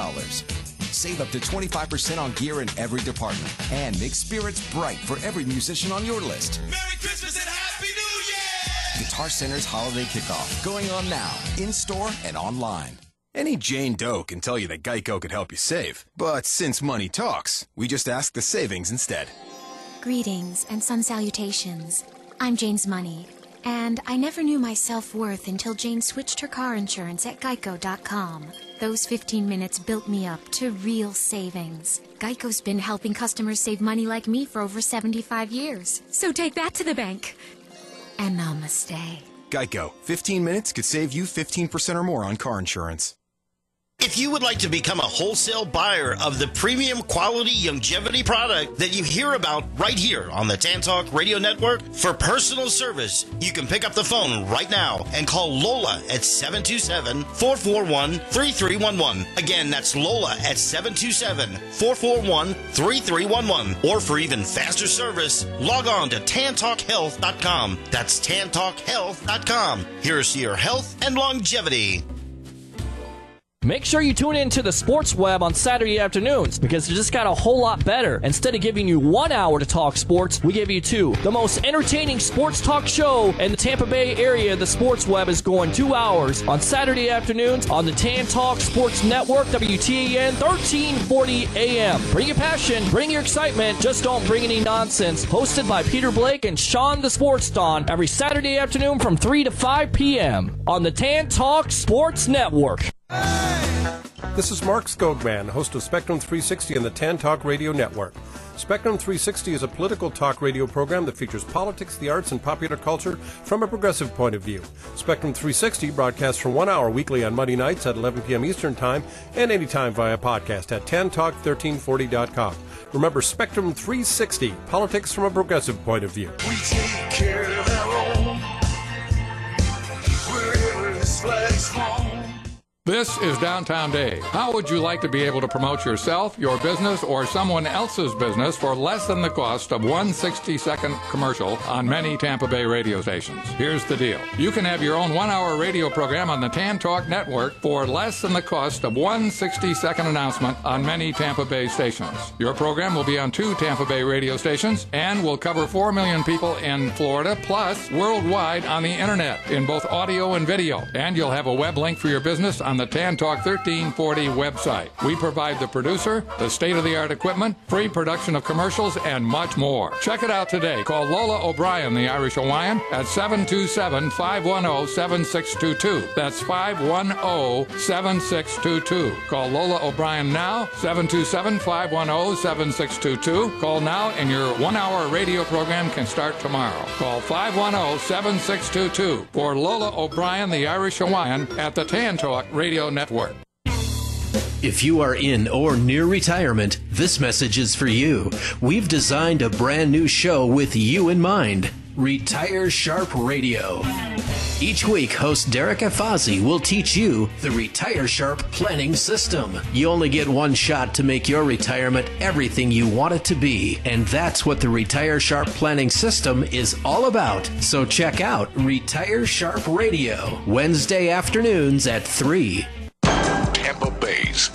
S34: Save up to 25% on gear in every department and make spirits bright for every musician on your list.
S35: Merry Christmas and Happy New Year!
S34: Guitar Center's holiday kickoff going on now, in store and online.
S36: Any Jane Doe can tell you that Geico could help you save. But since money talks, we just ask the savings instead.
S37: Greetings and sun salutations. I'm Jane's Money, and I never knew my self worth until Jane switched her car insurance at geico.com. Those 15 minutes built me up to real savings. Geico's been helping customers save money like me for over 75 years. So take that to the bank. And namaste.
S36: Geico. 15 minutes could save you 15% or more on car insurance.
S38: If you would like to become a wholesale buyer of the premium quality longevity product that you hear about right here on the Tan Talk Radio Network for personal service, you can pick up the phone right now and call Lola at 727 441 3311. Again, that's Lola at 727 441 3311. Or for even faster service, log on to tantalkhealth.com. That's tantalkhealth.com. Here's to your health and longevity.
S18: Make sure you tune in to the Sports Web on Saturday afternoons because it just got a whole lot better. Instead of giving you one hour to talk sports, we give you two. The most entertaining sports talk show in the Tampa Bay area, the Sports Web, is going two hours on Saturday afternoons on the Tan Talk Sports Network, WTAN 1340 AM. Bring your passion, bring your excitement, just don't bring any nonsense. Hosted by Peter Blake and Sean the Sports Don every Saturday afternoon from 3 to 5 p.m. on the Tan Talk Sports Network.
S39: This is Mark Skogman, host of Spectrum 360 and the Tan Talk Radio Network. Spectrum 360 is a political talk radio program that features politics, the arts, and popular culture from a progressive point of view. Spectrum 360 broadcasts for one hour weekly on Monday nights at 11 p.m. Eastern Time and anytime via podcast at tantalk1340.com. Remember Spectrum 360, politics from a progressive point of view.
S35: We take care of our own. Wherever this flag's.
S29: This is Downtown Dave. How would you like to be able to promote yourself, your business, or someone else's business for less than the cost of one 60 second commercial on many Tampa Bay radio stations? Here's the deal you can have your own one hour radio program on the Tan Talk Network for less than the cost of one 60 second announcement on many Tampa Bay stations. Your program will be on two Tampa Bay radio stations and will cover 4 million people in Florida plus worldwide on the internet in both audio and video. And you'll have a web link for your business on the Tan Talk 1340 website. We provide the producer, the state of the art equipment, free production of commercials, and much more. Check it out today. Call Lola O'Brien, the Irish Hawaiian, at 727 510 7622. That's 510 7622. Call Lola O'Brien now, 727 510 7622. Call now, and your one hour radio program can start tomorrow. Call 510 7622 for Lola O'Brien, the Irish Hawaiian, at the Tan Talk Radio Network.
S40: If you are in or near retirement, this message is for you. We've designed a brand new show with you in mind. Retire Sharp Radio. Each week, host Derek Afazi will teach you the Retire Sharp planning system. You only get one shot to make your retirement everything you want it to be, and that's what the Retire Sharp planning system is all about. So check out Retire Sharp Radio Wednesday afternoons at 3.
S16: Tampa Bay's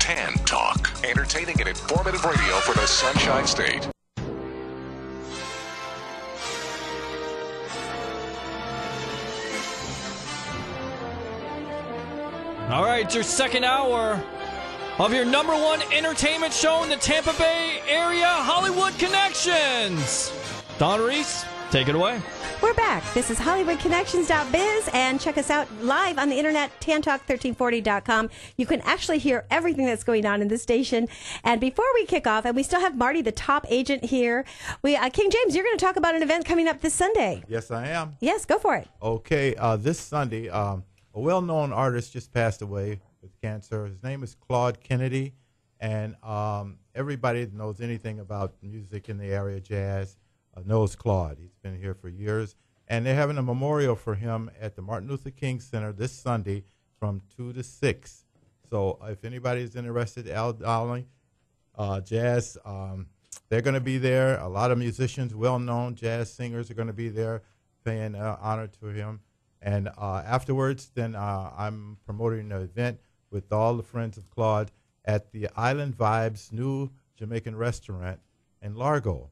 S16: Tan Talk. Entertaining and informative radio for the Sunshine State.
S18: All right, it's your second hour of your number one entertainment show in the Tampa Bay area, Hollywood Connections. Dawn Reese, take it away.
S19: We're back. This is HollywoodConnections.biz and check us out live on the internet, tantalk1340.com. You can actually hear everything that's going on in the station. And before we kick off, and we still have Marty, the top agent here, we uh, King James, you're going to talk about an event coming up this Sunday.
S20: Yes, I am.
S19: Yes, go for it.
S20: Okay, uh, this Sunday, um, a well-known artist just passed away with cancer. His name is Claude Kennedy, and um, everybody that knows anything about music in the area, jazz, uh, knows Claude. He's been here for years, and they're having a memorial for him at the Martin Luther King Center this Sunday from two to six. So if anybody's interested, Al Dowling, uh, jazz, um, they're going to be there. A lot of musicians, well-known jazz singers, are going to be there, paying uh, honor to him. And uh, afterwards, then uh, I'm promoting an event with all the friends of Claude at the Island Vibes new Jamaican restaurant in Largo,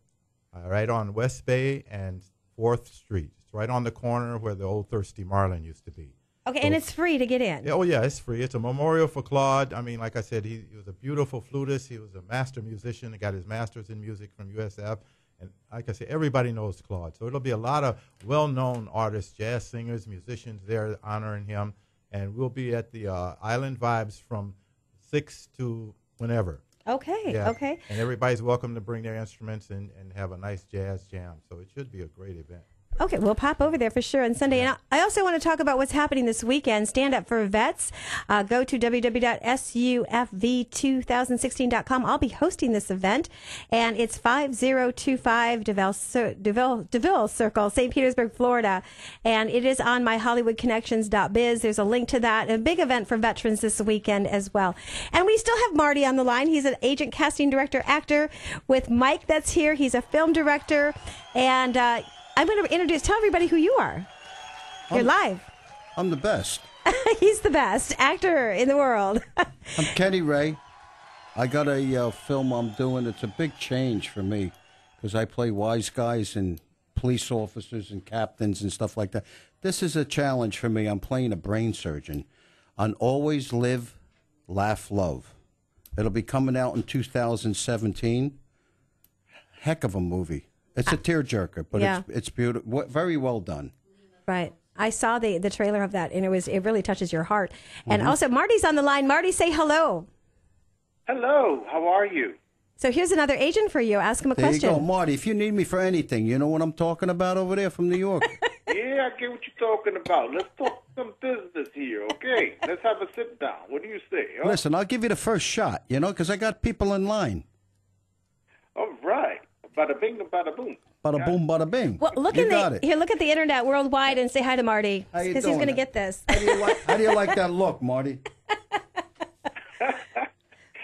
S20: uh, right on West Bay and 4th Street. It's right on the corner where the old Thirsty Marlin used to be.
S19: Okay, and it's free to get in.
S20: Yeah, oh, yeah, it's free. It's a memorial for Claude. I mean, like I said, he, he was a beautiful flutist. He was a master musician. He got his master's in music from USF. And like I said, everybody knows Claude. So it'll be a lot of well known artists, jazz singers, musicians there honoring him. And we'll be at the uh, Island Vibes from 6 to whenever.
S19: Okay,
S20: Yeah.
S19: okay.
S20: And everybody's welcome to bring their instruments and, and have a nice jazz jam. So it should be a great event.
S19: Okay, we'll pop over there for sure on Sunday. And I also want to talk about what's happening this weekend. Stand up for vets. Uh, go to www.sufv2016.com. I'll be hosting this event, and it's 5025 DeVille, DeVille, DeVille Circle, St. Petersburg, Florida. And it is on my HollywoodConnections.biz. There's a link to that. A big event for veterans this weekend as well. And we still have Marty on the line. He's an agent, casting director, actor with Mike that's here. He's a film director. And uh, I'm going to introduce, tell everybody who you are. You're
S11: I'm-
S19: live.
S11: I'm the best. [LAUGHS]
S19: He's the best actor in the world. [LAUGHS]
S11: I'm Kenny Ray. I got a uh, film I'm doing. It's a big change for me because I play wise guys and police officers and captains and stuff like that. This is a challenge for me. I'm playing a brain surgeon on Always Live, Laugh, Love. It'll be coming out in 2017. Heck of a movie. It's a tearjerker, but
S19: Yeah.
S11: it's it's beautiful. Very well done.
S19: right. I saw the, the trailer of that, and it was it really touches your heart. And
S11: Mhm.
S19: also, Marty's on the line. Marty, say hello.
S27: Hello, how are you?
S19: So here's another agent for you. Ask him a
S11: There
S19: question.
S11: you go, Marty. If you need me for anything, you know what I'm talking about over there from New York. [LAUGHS]
S27: Yeah, I get what you're talking about. Let's talk some business here, okay? Let's have a sit down. What do you say? huh?
S11: Listen, I'll give you the first shot, you know, because I got people in line.
S27: All right. Bada bing, bada boom.
S11: Bada boom, bada bing.
S19: Well, look
S11: you
S19: in the here. Look at the internet worldwide and say hi to Marty because he's going to get this.
S11: How do you like? How do you like that look, Marty? [LAUGHS]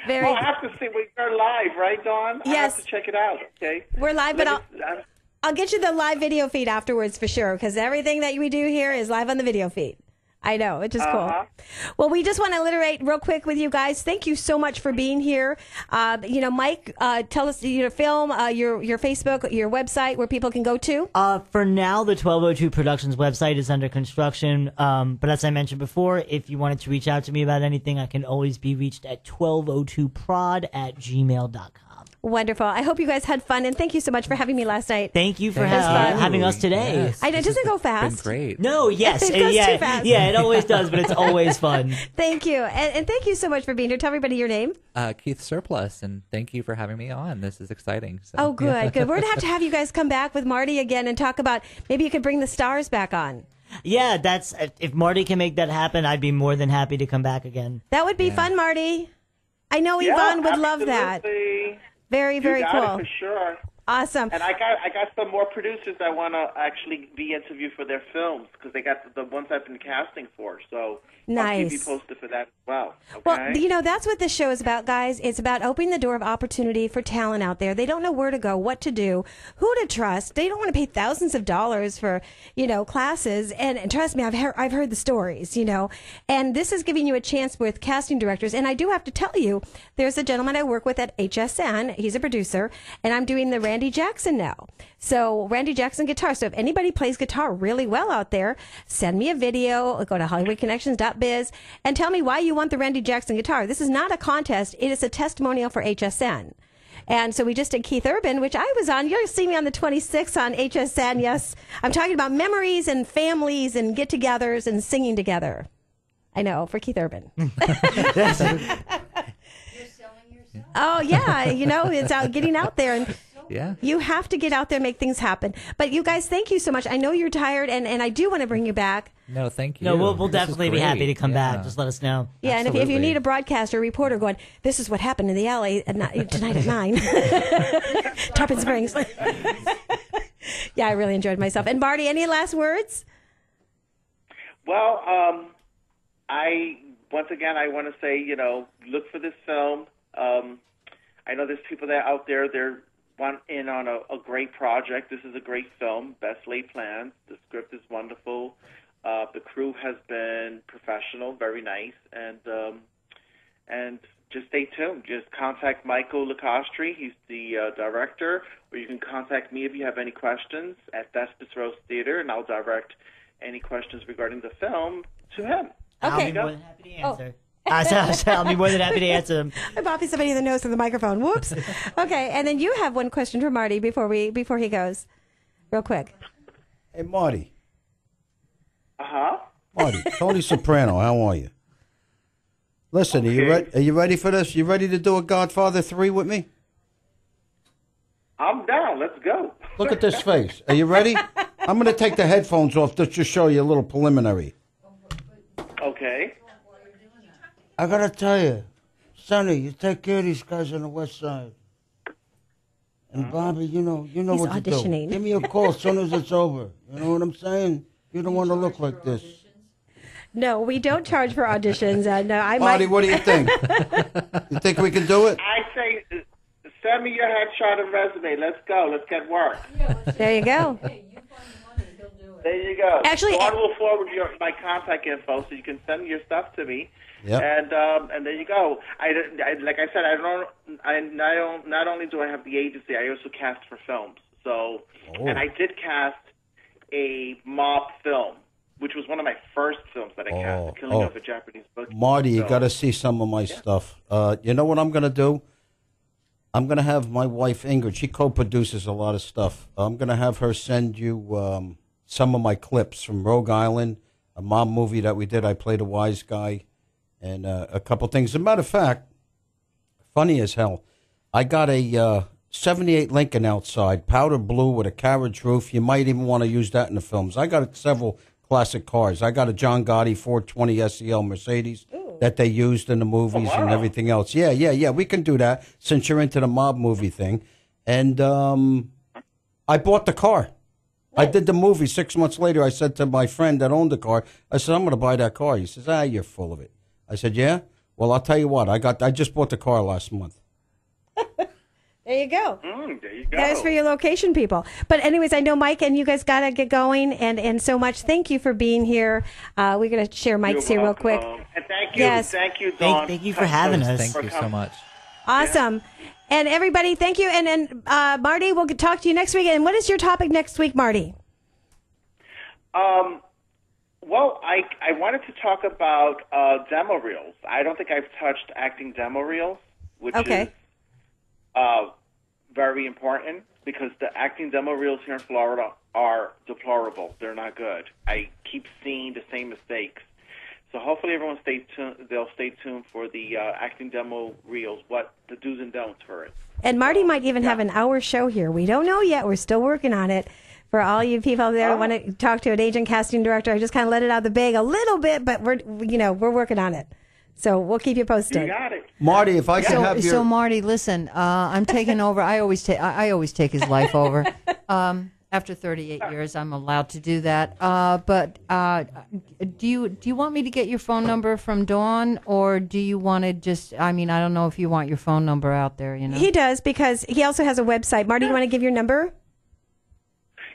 S19: Very.
S27: Well, I have to see. we're live, right, Dawn? I
S19: Yes.
S27: have to check it out, okay?
S19: We're live, but I'll
S27: uh,
S19: I'll get you the live video feed afterwards for sure because everything that we do here is live on the video feed. I know, which is
S27: Uh-huh.
S19: cool. Well, we just want to alliterate real quick with you guys. Thank you so much for being here. Uh, you know, Mike, uh, tell us your film, uh, your your Facebook, your website, where people can go to.
S25: Uh, for now, the 1202 Productions website is under construction. Um, but as I mentioned before, if you wanted to reach out to me about anything, I can always be reached at 1202prod at gmail.com.
S19: Wonderful. I hope you guys had fun, and thank you so much for having me last night.
S25: Thank you for
S19: It was
S25: ha-
S19: fun.
S25: having us today.
S19: I know it doesn't go fast.
S26: great.
S25: No, [LAUGHS] yes.
S19: It goes
S25: yeah,
S19: too fast.
S25: yeah, it always does, but it's always [LAUGHS] fun.
S19: Thank you, and, and thank you so much for being here. Tell everybody your name.
S26: Uh, Keith Surpuls, and thank you for having me on. This is exciting. So,
S19: Oh, good, [LAUGHS] good. We're gonna have to have you guys come back with Marty again and talk about maybe you could bring the stars back on.
S25: Yeah, that's if Marty can make that happen, I'd be more than happy to come back again.
S19: That would be fun, Marty. I know
S27: Yeah,
S19: Yvonne would love that. Very,
S27: You
S19: very
S27: got
S19: cool.
S27: It for sure.
S19: Awesome.
S27: And I got I got some more producers that want to actually be interviewed for their films because they got the, the ones I've been casting for. So I'll keep you
S19: Nice.
S27: posted for that as well. Okay?
S19: Well, you know, that's what this show is about, guys. It's about opening the door of opportunity for talent out there. They don't know where to go, what to do, who to trust. They don't want to pay thousands of dollars for, you know, classes. And, and trust me, I've heard, I've heard the stories, you know. And this is giving you a chance with casting directors. And I do have to tell you, there's a gentleman I work with at HSN. He's a producer, and I'm doing the Randy Jackson now. So Randy Jackson guitar. So if anybody plays guitar really well out there, send me a video. Go to HollywoodConnections.biz and tell me why you want the Randy Jackson guitar. This is not a contest. It is a testimonial for HSN. And so we just did Keith Urban, which I was on. You'll see me on the 26th on HSN. Yes, I'm talking about memories and families and get-togethers and singing together. I know for Keith Urban. [LAUGHS] [LAUGHS] Oh yeah, you know it's out getting out there and
S26: Yeah.
S19: you have to get out there and make things happen. But you guys, thank you so much. I know you're tired and, and I do want to bring you back.
S26: No, thank you.
S25: No, we'll, we'll
S26: This
S25: definitely be happy to come
S26: Yeah.
S25: back. Just let us know.
S19: Yeah, and if, if you need a broadcaster, reporter going, this is what happened in the alley at ni- tonight at nine, [LAUGHS] Tarpon Springs. [LAUGHS] yeah, I really enjoyed myself. And Barty, any last words?
S27: Well, um, I once again I want to say you know look for this film. Um, I know there's people that out there they're want in on a, a great project. This is a great film, best laid plans. The script is wonderful. Uh, the crew has been professional, very nice, and um, and just stay tuned. Just contact Michael Licastri. He's the uh, director, or you can contact me if you have any questions at Thespis Rose Theater, and I'll direct any questions regarding the film to him.
S25: I'll
S19: Okay.
S25: be more than happy to answer. I said, I said I'll be more than happy to answer them. [LAUGHS]
S19: I bopped somebody in the nose with the microphone. Whoops. okay, and then you have one question for Marty before we before he goes, real quick.
S11: Hey, Marty.
S27: Uh huh.
S11: Marty, Tony Soprano, how are you? Listen, are you
S27: Okay.
S11: ready? Are you ready for this? You ready to do a Godfather three with me?
S27: I'm down. Let's go.
S11: Look at this face. Are you ready? [LAUGHS] I'm going to take the headphones off just to just show you a little preliminary.
S27: Okay.
S11: I got to tell you, Sonny, you take care of these guys on the west side. And Bobby, you know, you know
S19: He's
S11: what to
S19: auditioning.
S11: do. Give me a call as soon as it's over. You know what I'm saying? You don't want to look like this.
S19: No, we don't charge for auditions. Uh, no, I
S11: Marty,
S19: might.
S11: what do you think? [LAUGHS] you think we can do it?
S27: I say, uh, send me your headshot and resume. Let's go. Let's get work.
S19: There you go.
S27: There you go.
S19: Actually,
S27: Dawn will forward your my contact info so you can send your stuff to me.
S11: Yep.
S27: And um, and there you go. I, I like I said, I don't. I not, not only do I have the agency, I also cast for films. So,
S11: Oh.
S27: and I did cast a mob film, which was one of my first films that I cast,
S11: Oh,
S27: The Killing
S11: oh.
S27: of a Japanese Bookie.
S11: Marty, you
S27: So-
S11: got to see some of my stuff. Uh, you know what I'm going to do? I'm going to have my wife Ingrid. She co-produces a lot of stuff. I'm going to have her send you um, some of my clips from Rogue Island, a mom movie that we did. I played a wise guy, and uh, a couple things. As a matter of fact, funny as hell. I got a uh, 78 Lincoln outside, powder blue with a carriage roof. You might even want to use that in the films. I got several classic cars. I got a John Gotti 420 SEL Mercedes that they used in the movies and everything else. Yeah, yeah, yeah. We can do that since you're into the mob movie thing. And um, I bought the car. I did the movie. Six months later, I said to my friend that owned the car, I said, I'm going to buy that car. He says, Ah, you're full of it. I said, Yeah. Well, I'll tell you what. I got. I just bought the car last month. [LAUGHS]
S19: There you go.
S27: Mm, there you go.
S19: That is for your location people. But anyways, I know Mike and you guys got to get going, and and so much. Thank you for being here. Uh, we're gonna share Mike's
S27: You're
S19: here real quick.
S27: And thank you,
S19: Yes.
S27: thank you, Dawn.
S25: thank you for having us.
S26: Thank you so much.
S19: Awesome. And everybody, thank you. And and uh, Marty, we'll talk to you next week. And what is your topic next week, Marty?
S27: Um, well, I I wanted to talk about uh, demo reels. I don't think I've touched acting demo reels, which
S19: Okay.
S27: is uh, very important because the acting demo reels here in Florida are deplorable. They're not good. I keep seeing the same mistakes. So hopefully everyone stay tuned. They'll stay tuned for the uh, acting demo reels. What the do's and don'ts for it.
S19: And Marty might even have an hour show here. We don't know yet. We're still working on it. For all you people out there who want to talk to an agent casting director, I just kind of let it out of the bag a little bit, but we're you know we're working on it. So we'll keep you posted.
S27: You got it.
S11: Marty, if I could
S41: so,
S11: have your
S41: so Marty, listen, uh, I'm taking over. I always take I, I always take his life over. Um, after 38 years, I'm allowed to do that. Uh, but uh, do you do you want me to get your phone number from Dawn, or do you want to just? I mean, I don't know if you want your phone number out there. You know,
S19: He does because he also has a website. Marty, you want to give your number?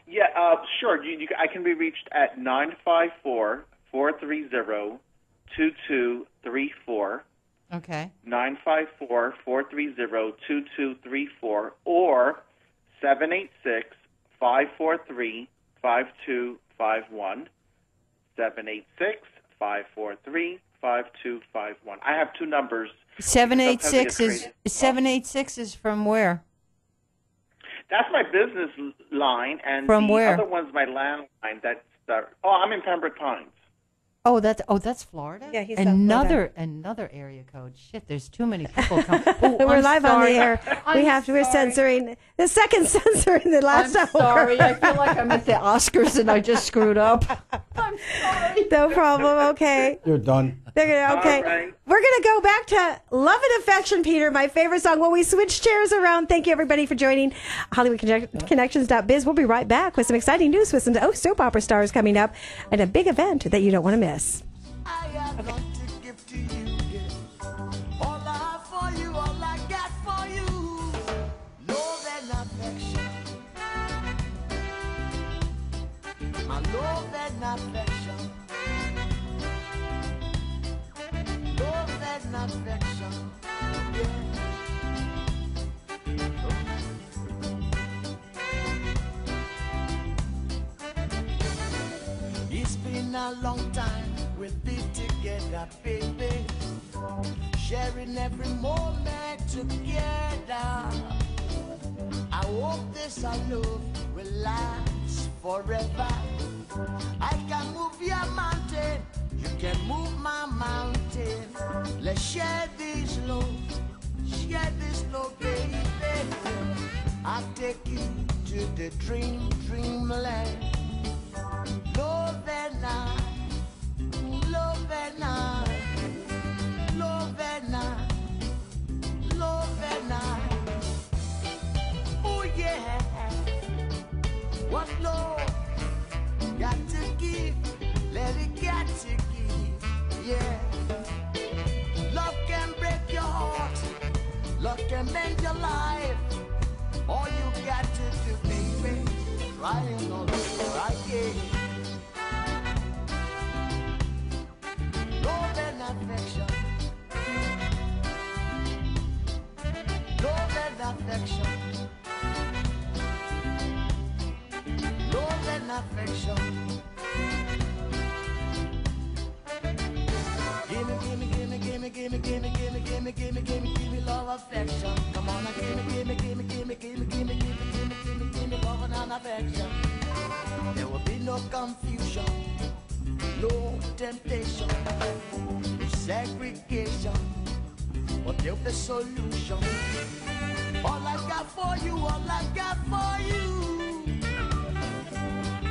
S27: Yeah, uh, sure. You, you, I can be reached at 954 430 2234. Okay. 954 430 2234 or 786
S41: 543
S27: 5251. 786 543 5251. I have two numbers. 786
S41: is 786 is from where?
S27: That's my business line, and
S41: From
S27: the
S41: where?
S27: other one's my landline. That's the, oh, I'm in Pembroke Pines.
S41: Oh, that's oh, that's Florida.
S19: Yeah, he's South
S41: another another area code. Shit, there's too many people. Come. [LAUGHS] Oh,
S19: We're
S41: I'm
S19: live on
S41: sorry.
S19: the air. [LAUGHS]
S41: I'm
S19: we have to. We're
S41: sorry.
S19: censoring the second [LAUGHS] censor in the last
S41: I'm
S19: hour.
S41: sorry. I feel like I'm at the Oscars and I just screwed up. I'm sorry.
S19: No problem. Okay.
S11: You're done.
S19: They're gonna, okay.
S11: All right.
S19: We're going to go back to Love and Affection, Peter, my favorite song. When we switch chairs around, thank you everybody for joining HollywoodConnections.biz. We'll be right back with some exciting news with some oh, soap opera stars coming up and a big event that you don't want to miss.
S35: All a long time we'll be together, baby sharing every moment together. I hope this our love will last forever. I can move your mountain, you can move my mountain. Let's share this love, share this love, baby. I'll take you to the dream, dreamland. Love and I, love. Lovena, Lovena. Oh yeah. What love got to give? Let it got to give. Yeah. Love can break your heart. Love can mend your life. All you got to do, baby, trying all over again. Affection. Affection. Affection. Gimme, gimme, gimme, gimme, gimme, gimme, gimme, gimme, gimme, gimme, gimme love affection. Come on, gimme, gimme, gimme, gimme, gimme, gimme, gimme, gimme, gimme, gimme love and affection. There will be no confusion, no temptation, no segregation. But there'll be solution. All I got for you, all I got for you.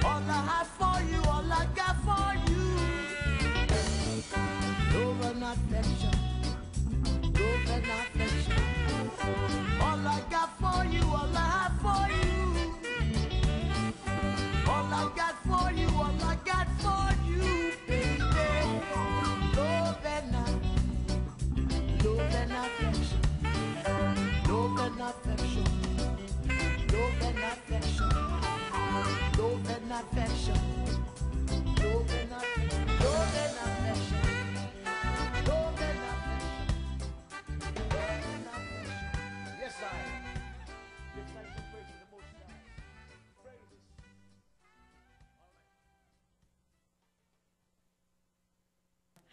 S35: All I have for you, all I got for you. Love and affection. Love and affection. Affection. Love affection. Love affection. Love affection. Love affection. Yes, I. Give thanks and praise the Most High. Praises.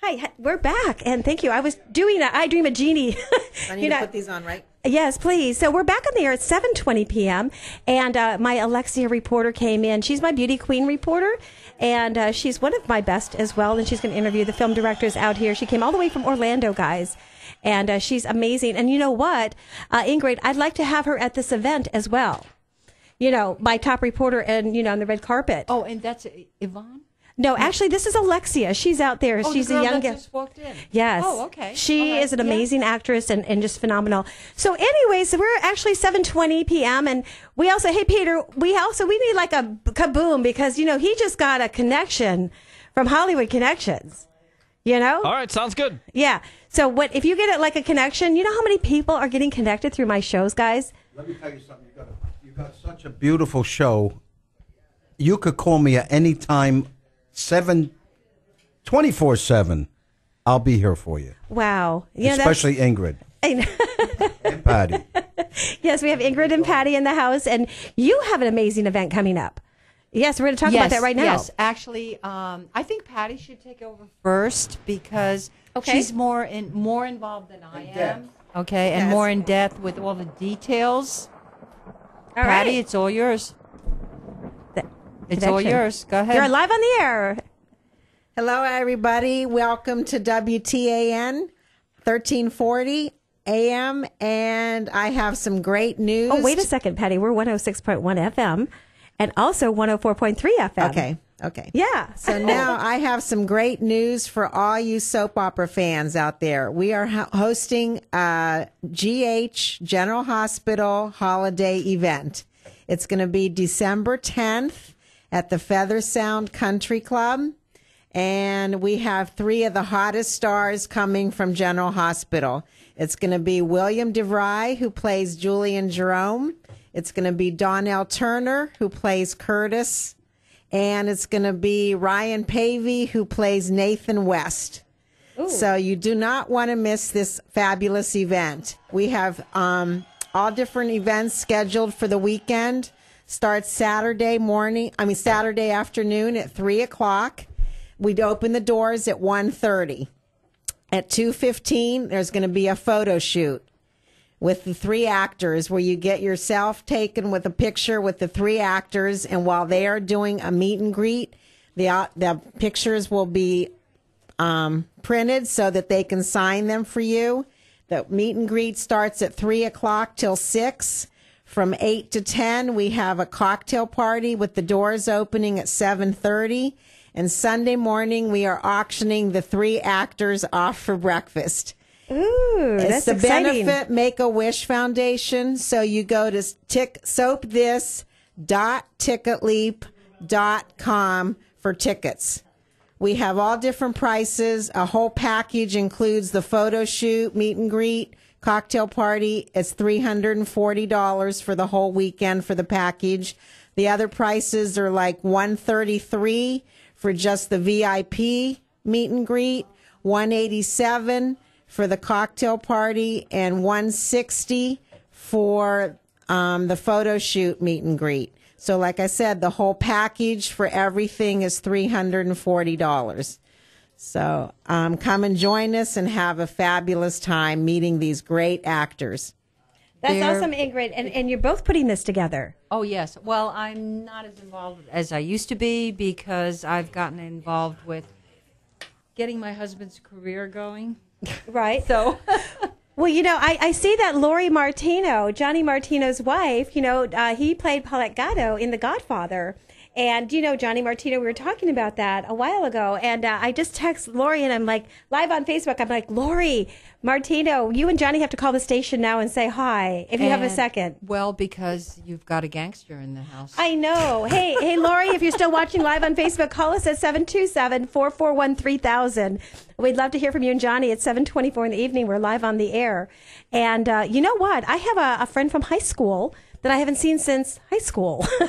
S19: Hi, hi, we're back, and thank you. I was doing a I Dream a Genie. [LAUGHS]
S42: I need to put these on, right?
S19: Yes, please. So we're back on the air at 7:20 p.m. and uh, my Alexia reporter came in. She's my beauty queen reporter, and uh, she's one of my best as well. And she's going to interview the film directors out here. She came all the way from Orlando, guys, and uh, she's amazing. And you know what, uh, Ingrid, I'd like to have her at this event as well. You know, my top reporter, and you know, on the red carpet.
S41: Oh, and that's Yvonne.
S19: No, actually, this is Alexia. She's out there.
S41: Oh, the
S19: She's
S41: girl
S19: a young
S41: that just walked in.
S19: Yes.
S41: Oh, okay.
S19: She
S41: All right.
S19: is an
S41: Yeah.
S19: amazing actress and, and just phenomenal. So, anyways, we're actually 7:20 p.m. and we also, hey Peter, we also we need like a kaboom because you know he just got a connection from Hollywood Connections. You know?
S18: All right, sounds good.
S19: Yeah. So what if you get it like a connection? You know how many people are getting connected through my shows, guys?
S11: Let me tell you something. You got, a, you got such a beautiful show. You could call me at any time, seven, 24 7. I'll be here for you.
S19: Wow. You know, that's-
S11: Especially Ingrid [LAUGHS] and Patty.
S19: yes, we have Ingrid and Patty in the house, and you have an amazing event coming up. Yes, we're going to talk about that right now.
S41: Yes, actually, um, I think Patty should take over first because
S19: Okay.
S41: she's more in more involved than I am.
S11: depth.
S41: Okay, and
S19: Yes.
S41: more in depth with all the details.
S19: All
S41: Patty,
S19: right.
S41: it's all yours. It's all yours. Go ahead.
S19: You're live on the air.
S42: Hello, everybody. Welcome to WTAN 1340 AM. And I have some great news.
S19: Oh, wait a second, Patty. We're 106.1 FM and also 104.3 FM.
S42: Okay. Okay.
S19: Yeah.
S42: So [LAUGHS] now I have some great news for all you soap opera fans out there. We are ho- hosting a GH General Hospital holiday event. It's going to be December 10th at the Feather Sound Country Club. And we have three of the hottest stars coming from General Hospital. It's going to be William DeVry, who plays Julian Jerome. It's going to be Donnell Turner, who plays Curtis and it's going to be Ryan Paevey who plays Nathan West. So you do not want to miss this fabulous event. We have um, all different events scheduled for the weekend. Starts Saturday morning. I mean Saturday afternoon at three o'clock. We'd open the doors at 1.30. At two fifteen, there's going to be a photo shoot with the three actors where you get yourself taken with a picture with the three actors and while they are doing a meet and greet the uh, the pictures will be um, printed so that they can sign them for you the meet and greet starts at three o'clock till six from eight to ten we have a cocktail party with the doors opening at seven thirty and sunday morning we are auctioning the three actors off for breakfast
S19: Ooh,
S42: it's
S19: that's
S42: the
S19: exciting.
S42: benefit Make a Wish Foundation. So you go to tick soap this dot ticketleap dot com for tickets. We have all different prices. A whole package includes the photo shoot, meet and greet, Cocktail party is $340 for the whole weekend for the package. The other prices are like 133 for just the VIP meet and greet, 187 for the cocktail party and 160 for um, the photo shoot meet and greet. So like I said, the whole package for everything is $340. So, um, come and join us and have a fabulous time meeting these great actors.
S19: That's
S41: They're-
S19: awesome, Ingrid. And, and you're both putting this together.
S41: Oh yes. Well, I'm not as involved as I used to be because I've gotten involved with getting my husband's career going.
S19: Right. [LAUGHS]
S41: So [LAUGHS]
S19: Well, you know, I, I see that Lori Martino, Johnny Martino's wife, you know, uh, he played Paulie Gatto in The Godfather. And, you know, Johnny Martino, we were talking about that a while ago. And uh, I just text Lori and I'm like, live on Facebook, I'm like, Lori Martino, you and Johnny have to call the station now and say hi if you have a second.
S41: Well, because you've got a gangster in the house.
S19: I know. Hey, hey, Lori, if you're still watching live on Facebook, call us at 727-441-3000. We'd love to hear from you and Johnny at 724 in the evening. We're live on the air. And uh, you know what? I have a, a friend from high school that I haven't seen since high school. [LAUGHS]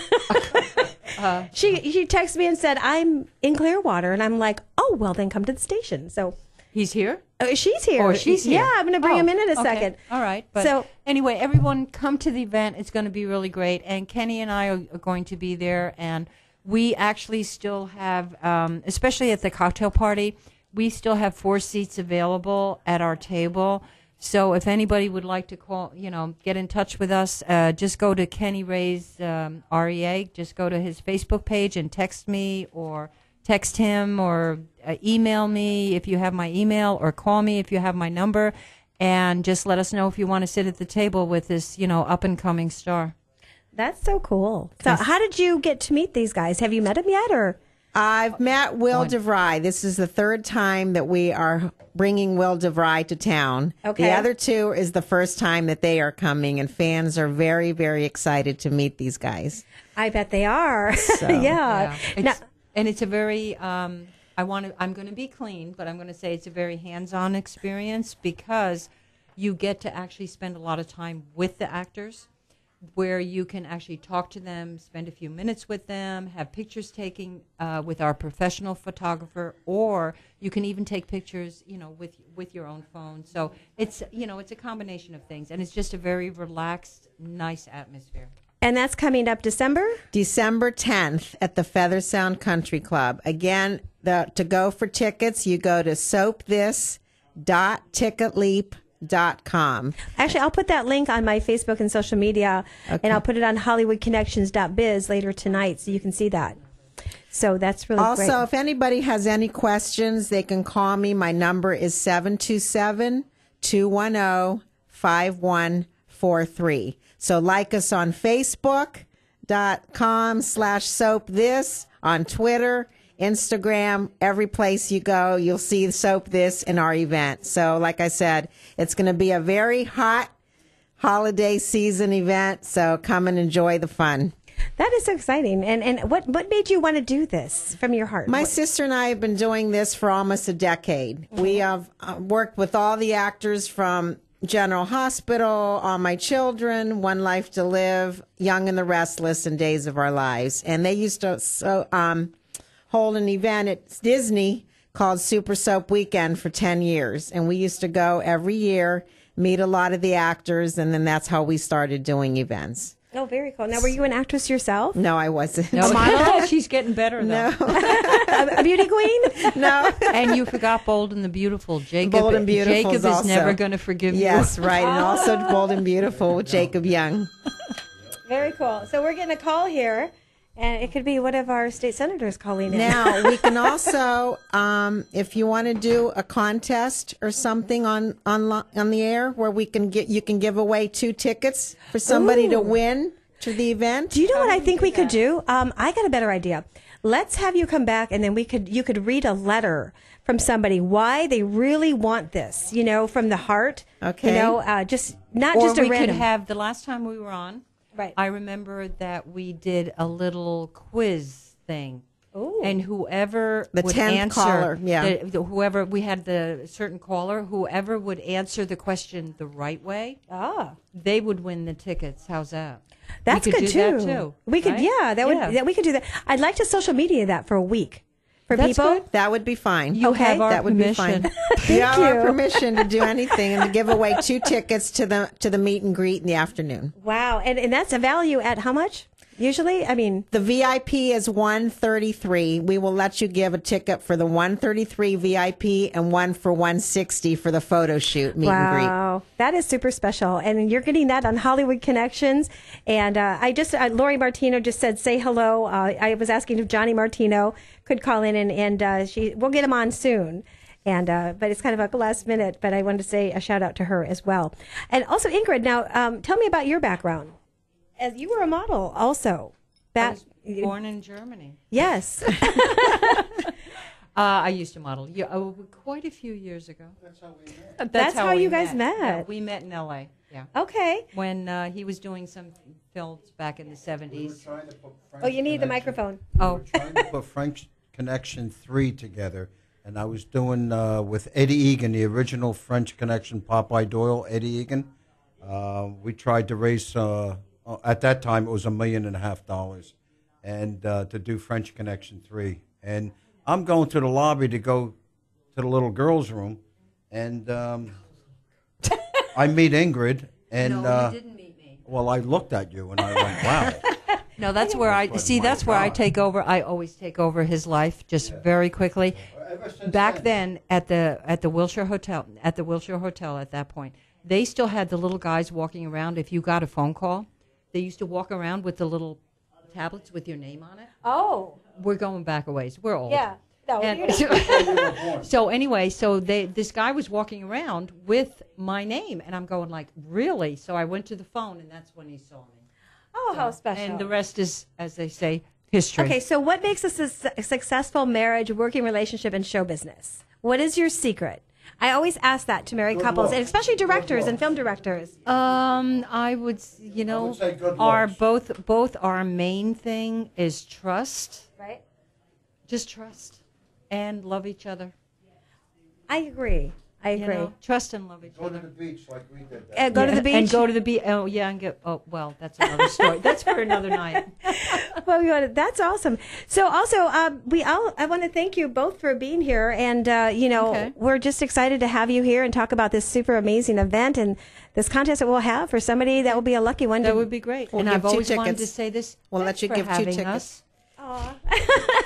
S19: she she texted me and said, I'm in Clearwater. And I'm like, oh, well, then come to the station. So
S41: he's here?
S19: Uh, she's here.
S41: Or she's here.
S19: Yeah, I'm going to bring
S41: Oh,
S19: him in in a
S41: okay.
S19: second.
S41: All right. But
S19: so
S41: anyway, everyone come to the event. It's going to be really great. And Kenny and I are, are going to be there. And we actually still have, um, especially at the cocktail party, we still have four seats available at our table. So if anybody would like to call, you know, get in touch with us, uh, just go to Kenny Ray's um, REA. Just go to his Facebook page and text me or text him or uh, email me if you have my email or call me if you have my number and just let us know if you want to sit at the table with this, you know, up and coming star.
S19: That's so cool. So, how did you get to meet these guys? Have you met them yet, or?
S42: I've met Will
S41: One.
S42: DeVry. This is the third time that we are bringing Will DeVry to town.
S19: Okay.
S42: The other two is the first time that they are coming, and fans are very, very excited to meet these guys.
S19: I bet they are. [LAUGHS]
S42: So-
S19: yeah.
S41: It's,
S19: Now-
S41: and it's a very um, I want to I'm going to be clean, but I'm going to say it's a very hands-on experience because you get to actually spend a lot of time with the actors where you can actually talk to them, spend a few minutes with them, have pictures taken uh, with our professional photographer, or you can even take pictures, you know, with with your own phone. So it's you know it's a combination of things, and it's just a very relaxed, nice atmosphere.
S19: and that's coming up December?
S42: December 10th at the Feather Sound Country Club. Again, the, to go for tickets, you go to soapthis.ticketleap.com.
S19: Actually, I'll put that link on my Facebook and social media, and I'll put it on HollywoodConnections.biz later tonight so you can see that. So that's really
S42: also,
S19: great.
S42: if anybody has any questions, they can call me. My number is 727 210 5143. So like us on Facebook.com slash soap this, on Twitter, Instagram, every place you go, you'll see soap this in our event. So like I said, it's going to be a very hot holiday season event. So come and enjoy the fun.
S19: that is so exciting. And and what what made you want to do this from your heart?
S42: My
S19: What-
S42: sister and I have been doing this for almost a decade. We have uh, worked with all the actors from General Hospital, All My Children, One Life to Live, Young and the Restless, and Days of Our Lives. And they used to so, um, hold an event at Disney called Super Soap Weekend for 10 years. And we used to go every year, meet a lot of the actors, and then that's how we started doing events.
S19: Oh, very cool. Now, were you an actress yourself?
S42: No, I wasn't.
S41: No, [LAUGHS]
S19: model?
S41: she's getting better though.
S19: a, [LAUGHS] a beauty queen?
S42: No.
S41: and you forgot Bold and the Beautiful. Jacob.
S42: Bold and Beautiful
S41: Jacob is
S42: also.
S41: never going to forgive you.
S42: Yes, right. And also [LAUGHS] Bold and Beautiful with Jacob Young.
S19: Very cool. So we're getting a call here, and it could be one of our state senators calling in.
S42: Now [LAUGHS] we can also, um, if you want to do a contest or something on on on the air, where we can get you can give away two tickets for somebody to win to the event.
S19: Do you know what I think we could do? Um, I got a better idea. Let's have you come back, and then we could you could read a letter from somebody why they really want this. You know, from the heart.
S42: Okay.
S19: You know, uh, just not
S41: or
S19: just a
S41: we
S19: random.
S41: could have the last time we were on.
S19: Right.
S41: I remember that we did a little quiz thing.
S19: Ooh.
S41: And whoever
S42: The
S41: would
S42: 10th
S41: answer,
S42: caller, yeah.
S41: the- the- whoever we had the certain caller, whoever would answer the question the right way,
S19: ah,
S41: they would win the tickets. How's that?
S19: That's
S41: we could
S19: good
S41: do
S19: too.
S41: That too.
S19: We could,
S41: right?
S19: yeah, that would
S41: Yeah.
S19: that we could do that. I'd like to social media that for a week for
S42: That's
S19: people.
S42: good. That would be fine.
S41: You
S19: Okay.
S42: that would
S41: permission.
S42: be fine. [LAUGHS] Thank you have our permission to do [LAUGHS] anything and to give away two tickets to the to the meet and greet in the afternoon.
S19: Wow, and and that's a value at how much? Usually, I mean,
S42: The VIP is 133. We will let you give a ticket for the 133 VIP and one for 160 for the photo shoot meet and greet.
S19: wow, that is super special, and you're getting that on Hollywood Connections. And uh, I just, uh, Lori Martino just said, "Say hello." Uh, I was asking if Johnny Martino could call in, and and uh, she, we'll get him on soon. And uh, but it's kind of a last minute, but I wanted to say a shout out to her as well. And also Ingrid, now um, tell me about your background. As you were a model, also.
S41: I was born in Germany.
S19: yes. [LAUGHS]
S41: Uh, I used to model yeah, oh, quite a few years ago. That's how we met.
S19: That's how you guys
S41: Yeah,
S19: met.
S41: we met in L.A. Yeah.
S19: okay.
S41: When uh, he was doing some films back in the 70s.
S19: Oh, you need the microphone.
S41: Oh,
S11: trying to put French Connection 3 together, and I was doing uh, with Eddie Egan, the original French Connection Popeye Doyle, Eddie Egan. Uh, we tried to raise, uh, at that time, it was a million and a half dollars, and uh, to do French Connection 3. And I'm going to the lobby to go to the little girls' room, and um, [LAUGHS] I meet Ingrid, and
S41: No,
S11: uh,
S41: you didn't meet me.
S11: well, I looked at you and I went, "Wow." [LAUGHS]
S41: No, that's where I see. That's where I take over. I always take over his life just very quickly. Back then, at the at the Wilshire Hotel, at the Wilshire Hotel, at that point, they still had the little guys walking around. If you got a phone call, they used to walk around with the little tablets with your name on it.
S19: Oh,
S41: We're going back a ways. We're old.
S19: yeah. No,
S41: And
S19: you're [LAUGHS]
S41: so anyway, so they this guy was walking around with my name, and I'm going like, really? So I went to the phone, and that's when he saw me.
S19: Oh, how special.
S41: And the rest is, as they say, History.
S19: Okay, so what makes a, su- a successful marriage, working relationship, and show business? What is your secret? I always ask that to married couples, and especially directors and film directors.
S41: Um, I would, you know,
S19: say good
S41: our
S19: looks.
S41: both both our main thing is trust.
S19: Right.
S41: Just trust and love each other.
S19: I agree. I
S41: You
S19: agree.
S41: know, trust and love each
S11: Go
S41: other.
S11: to the beach like we did.
S19: Uh, go to the beach?
S41: and go to the beach. Oh yeah, and get. Oh well, that's another story. that's for another night. [LAUGHS]
S19: well, we wanna- that's awesome. So, also, um, we all I want to thank you both for being here, and uh, you know,
S41: Okay.
S19: we're just excited to have you here and talk about this super amazing event and this contest that we'll have for somebody that will be a lucky one.
S41: That
S19: to-
S41: would be great.
S42: We'll
S41: and
S42: give
S41: I've
S42: two
S41: always wanted to
S42: tickets.
S41: say this.
S42: We'll
S41: Thanks
S42: let you
S41: for
S42: give two
S41: having
S42: tickets.
S41: us.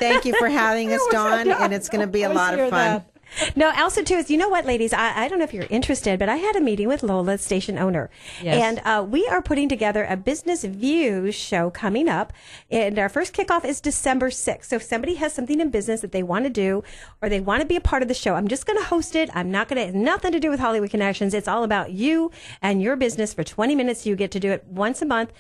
S42: Thank you for having [LAUGHS] us, Dawn, and it's going to be a lot of fun.
S19: No, also too is you know what, ladies. I, I don't know if you're interested, but I had a meeting with Lola, station owner,
S41: Yes.
S19: and uh, we are putting together a business views show coming up. And our first kickoff is December 6th. So if somebody has something in business that they want to do, or they want to be a part of the show, I'm just going to host it. I'm not going to nothing to do with Hollywood Connections. It's all about you and your business for 20 minutes. You get to do it once a month.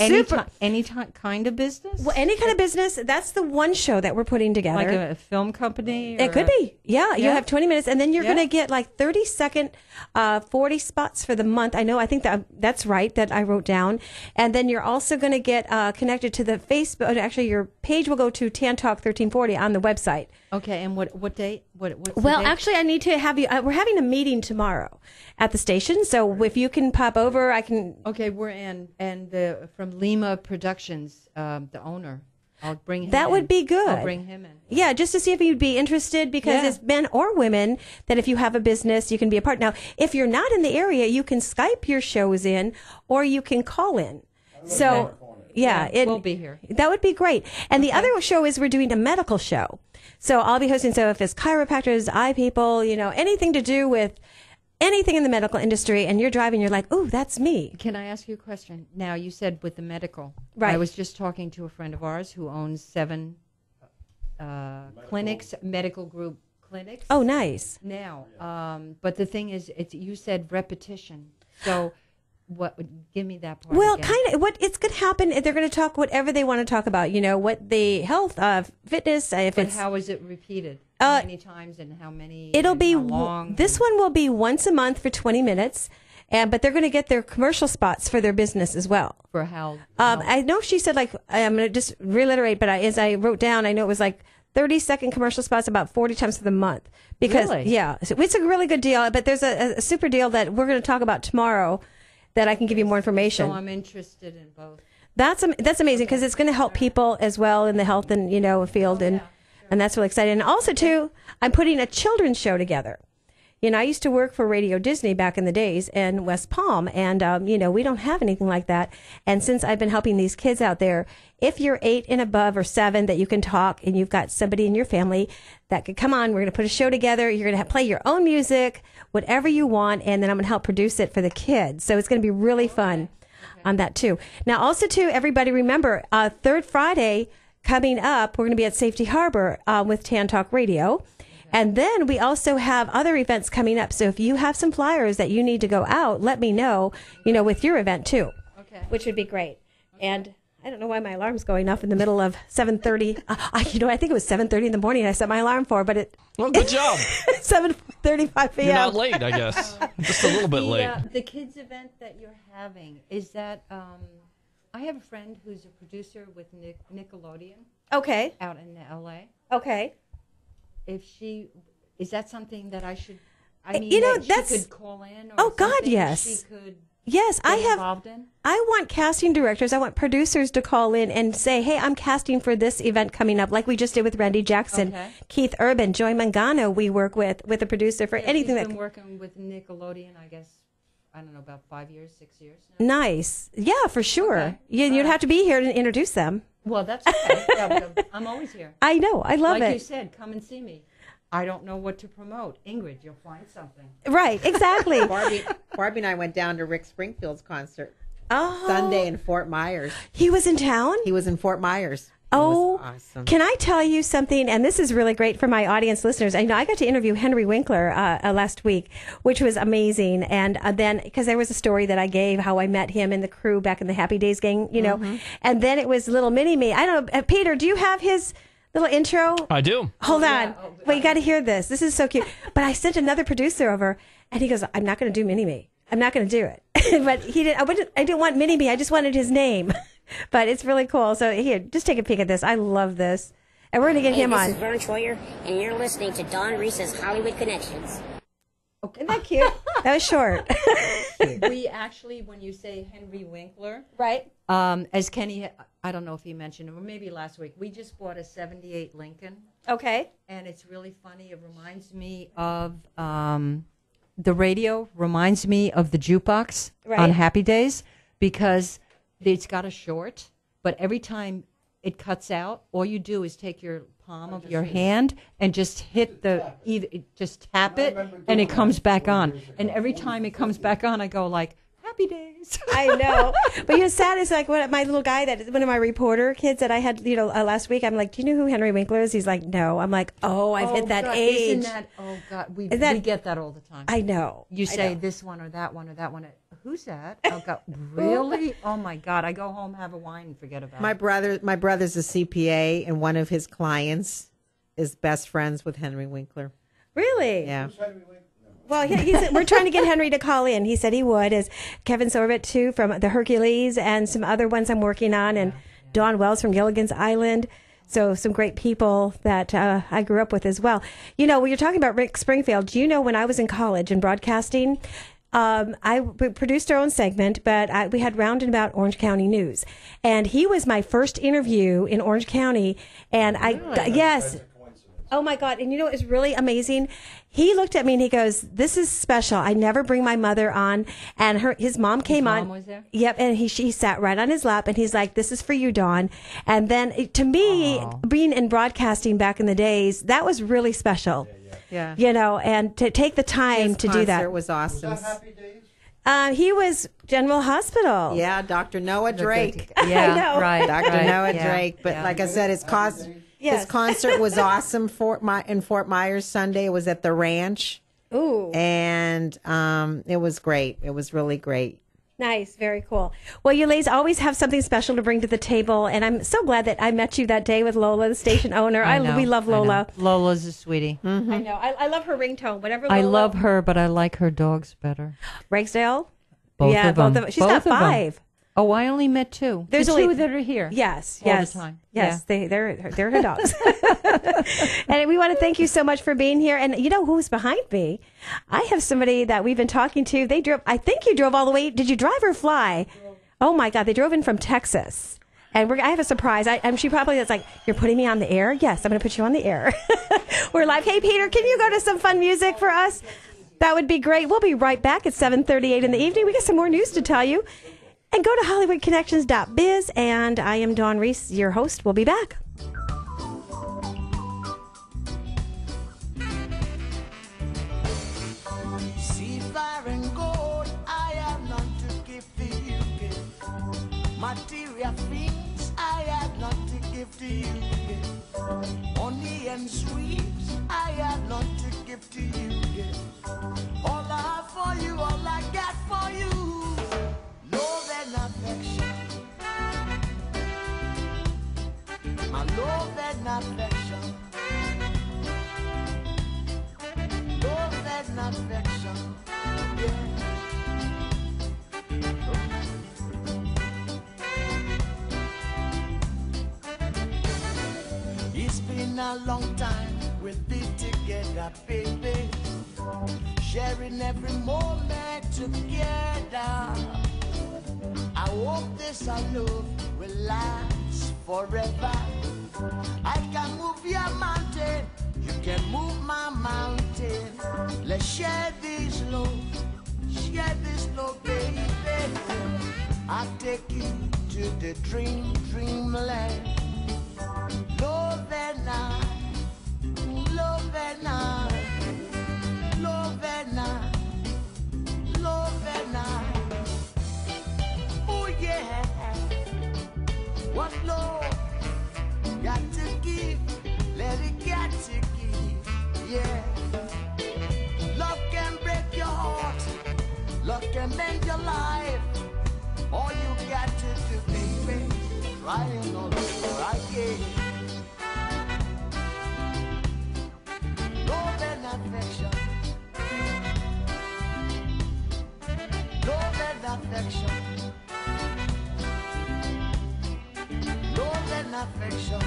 S41: Any, ti- any ti- kind of business?
S19: Well, any kind of business. That's the one show that we're putting together.
S41: Like a, a film company?
S19: It could
S41: a-
S19: be. Yeah, you have 20 minutes and then you're
S41: Yeah.
S19: going to get like 30 second uh 40 spots for the month. I know I think that that's right that I wrote down. And then you're also going to get uh connected to the Facebook actually your page will go to Tan Talk 1340 on the website.
S41: Okay, and what what date? What
S19: Well,
S41: date?
S19: actually, I need to have you. Uh, we're having a meeting tomorrow at the station, so if you can pop over, I can.
S41: Okay, we're in, and the from Lima Productions, um, the owner. I'll bring him.
S19: That
S41: in.
S19: would be good.
S41: I'll bring him in.
S19: Yeah, just to see if you'd be interested because
S41: Yeah.
S19: it's men or women that if you have a business, you can be a part. Now, if you're not in the area, you can Skype your shows in or you can call in. So, yeah,
S41: Yeah,
S19: it,
S41: we'll be here.
S19: That would be great. And the other show is we're doing a medical show. So I'll be hosting. So if it's chiropractors, eye people, you know, anything to do with anything in the medical industry, and you're driving, you're like, ooh, that's me.
S41: Can I ask you a question? Now, you said with the medical.
S19: Right.
S41: I was just talking to a friend of ours who owns seven uh, clinics, medical group clinics.
S19: Oh, nice.
S41: Now, um, but the thing is, it's you said repetition. So, what? Would give me that part.
S19: Well, kind of. What it's going to happen? They're going to talk whatever they want to talk about. You know, what the health, uh, fitness. uh, If
S41: But
S19: it's
S41: how is it repeated?
S19: Uh,
S41: How many times and how many?
S19: It'll be
S41: how long?
S19: this one will be once a month for 20 minutes, and but they're going to get their commercial spots for their business as well.
S41: for how?
S19: Um, I know she said like I'm going to just reiterate, but I, as I wrote down, I know it was like 30 second commercial spots about 40 times for the month because
S41: Really?
S19: yeah, so it's a really good deal. But there's a, a super deal that we're going to talk about tomorrow that I can give you more information.
S41: So I'm interested in both.
S19: That's am- that's amazing because it's going to help people as well in the health and you know field and oh, and that's really exciting. And also too, I'm putting a children's show together. You know, I used to work for Radio Disney back in the days in West Palm, and um, you know we don't have anything like that. And since I've been helping these kids out there, if you're eight and above or seven that you can talk, and you've got somebody in your family that could come on, we're going to put a show together. You're going to play your own music, whatever you want, and then I'm going to help produce it for the kids. So it's going to be really fun on that too. Now, also too, everybody remember, uh, third Friday coming up, we're going to be at Safety Harbor uh, with Tan Talk Radio. And then we also have other events coming up. So if you have some flyers that you need to go out, let me know, you know, with your event too. Okay. Which would be great. And I don't know why my alarm's going off in the middle of 7:30. Uh, [LAUGHS] I, you know, I think it was 7:30 in the morning. I set my alarm for, but it
S18: Well, good [LAUGHS] job.
S19: 7:35 p.m.
S18: You're not late, I guess. [LAUGHS] Just a little bit
S41: the,
S18: late.
S41: Uh, the kids event that you're having is that um, I have a friend who's a producer with Nick, Nickelodeon.
S19: Okay.
S41: Out in L.A.
S19: Okay.
S41: If she is that something that I should? I
S19: Uh,
S41: mean,
S19: you know,
S41: that she
S19: that's-
S41: could call in. Or
S19: Oh, God, yes. Yes, I have. I want casting directors. I want producers to call in and say, "Hey, I'm casting for this event coming up," like we just did with Randy Jackson,
S41: Okay.
S19: Keith Urban, Joy Mangano. We work with with a producer for
S41: Yeah,
S19: anything
S41: she's
S19: that.
S41: been working with Nickelodeon. I guess I don't know about five years, six years. Now.
S19: Nice, yeah, for sure.
S41: Okay.
S19: Yeah, you'd have to be here to introduce them.
S41: Well, that's okay. [LAUGHS] yeah, I'm always here.
S19: I know, I love
S41: like
S19: it.
S41: you said, come and see me. I don't know what to promote. Ingrid, you'll find something.
S19: Right, exactly. [LAUGHS]
S42: Barbie, Barbie and I went down to Rick Springfield's concert
S19: Oh.
S42: Sunday in Fort Myers.
S19: He was in town.
S42: He was in Fort Myers.
S19: Oh,
S42: awesome.
S19: can I tell you something? And this is really great for my audience listeners. I know I got to interview Henry Winkler uh, uh, last week, which was amazing. And uh, then because there was a story that I gave how I met him and the crew back in the Happy Days gang, you know.
S42: Mhm.
S19: And then it was little mini me. I don't know, uh, Peter. Do you have his little intro?
S18: I do.
S19: Hold on. Wait, you got to hear this. This is so cute. But I sent another producer over, and he goes, "I'm not going to do mini me. I'm not going to do it." [LAUGHS] but he did. I wouldn't. I didn't want mini me. I just wanted his name. [LAUGHS] but it's really cool. So here, just take a peek at this. I love this, and we're going to get
S43: hey,
S19: him
S43: this
S19: on.
S43: This is Verne Troyer, and you're listening to Dawn Reese's Hollywood Connections.
S19: Isn't that cute? that was short. [LAUGHS] [LAUGHS]
S41: we actually, when you say Henry Winkler,
S19: right?
S41: Um, as Kenny, I don't know if he mentioned it, or maybe last week, we just bought a '78 Lincoln.
S19: Okay.
S41: And it's really funny. It reminds me of um, the radio. Reminds me of the jukebox
S19: Right.
S41: on Happy Days because it's got a short, but every time it cuts out, all you do is take your palm of your hand and just hit the either just tap it, and it comes back on. And every time it comes back on, I go like Happy Days. [LAUGHS]
S19: I know, but you know, sad is like one of my little guy that one of my reporter kids that I had, you know, uh, last week. I'm like, do you know who Henry Winkler is? He's like, no. I'm like, oh, I've
S41: Oh,
S19: hit that
S41: God,
S19: age.
S41: Isn't that, oh God, we,
S19: that-
S41: we get that all the time.
S19: I know.
S41: You say
S19: know.
S41: this one or that one or that one. Who's that? [LAUGHS] Oh God, really? Oh my God! I go home, have a wine, and forget about
S42: My
S41: it.
S42: brother, my brother's a CPA, and one of his clients is best friends with Henry Winkler.
S19: Really?
S42: Yeah.
S19: Well, yeah, he's, we're trying to get Henry to call in. He said he would. Is Kevin Sorbo too from the Hercules and some other ones I'm working on, and Dawn Wells from Gilligan's Island. So some great people that uh, I grew up with as well. You know, when you're talking about Rick Springfield, do you know when I was in college in broadcasting? Um, I produced our own segment, but I, we had roundabout Orange County news, and he was my first interview in Orange County, and I yes. Oh my God. And you know what is really amazing? He looked at me and he goes, This is special. I never bring my mother on. And her his mom came
S41: mom
S19: on.
S41: was there?
S19: Yep. And he she sat right on his lap and he's like, This is for you, Dawn. And then to me, being in broadcasting back in the days, that was really special.
S42: Yeah.
S19: You know, and to take the time
S42: His
S19: to do that.
S42: concert was awesome.
S19: Uh, he was General Hospital.
S42: Yeah, Dr. Noah Drake. [LAUGHS]
S19: Yeah, I know. right,
S42: Dr.
S19: right,
S42: Noah
S19: yeah,
S42: Drake. But
S19: yeah.
S42: like I said, his cos-
S19: Yes.
S42: his concert was [LAUGHS] awesome. Fort My- in Fort Myers Sunday. It was at the ranch.
S19: Ooh.
S42: And um, it was great. It was really great.
S19: Nice, very cool. Well, you ladies always have something special to bring to the table, and I'm so glad that I met you that day with Lola, the station owner. I,
S41: know,
S19: we love
S41: I.
S19: Lola.
S41: Lola's a sweetie.
S19: I mm-hmm. know. I, I love her ringtone. Whatever. Lola,
S41: I love her, but I like her dogs better.
S19: Ragsdale.
S41: Both
S19: yeah,
S41: of them.
S19: both of She's
S41: Both
S19: got
S41: of them. Oh, I only met two.
S19: There's
S41: the
S19: only
S41: two that are here.
S19: Yes,
S41: all
S19: yes,
S41: the time.
S19: Yes, they they're they're her dogs. [LAUGHS] [LAUGHS] and we want to thank you so much for being here. And you know who's behind me? I have somebody that we've been talking to. They drove. I think you drove all the way. Did you drive or fly? Oh my God, they drove in from Texas. And we're, I have a surprise. I, I'm, she probably is like, "You're putting me on the air." Yes, I'm going to put you on the air. [LAUGHS] we're live. Hey, Peter, can you go to some fun music for us? That would be great. We'll be right back at 7:38 in the evening. We got some more news to tell you. And go to HollywoodConnections.biz. And I am Dawn Reese, your host. We'll be back.
S35: Material things, I have none to give to you. Honey and sweets, I have none to give to you. All I have for you, all I got for you, Love and affection. Love and affection. Yeah. It's been a long time we've been together, baby. Sharing every moment together. I hope this our love will last forever. I can move your mountain, you can move my mountain. Let's share this love, share this love, baby. I'll take you to the dream, dreamland. Love and I, love and I, love and I, love and I. Oh yeah, what love got to give? Let it get to give. Yeah. Love can break your heart. Love can mend your life. All you got to do, baby, trying all over again. Love and affection. Love and affection. And affection.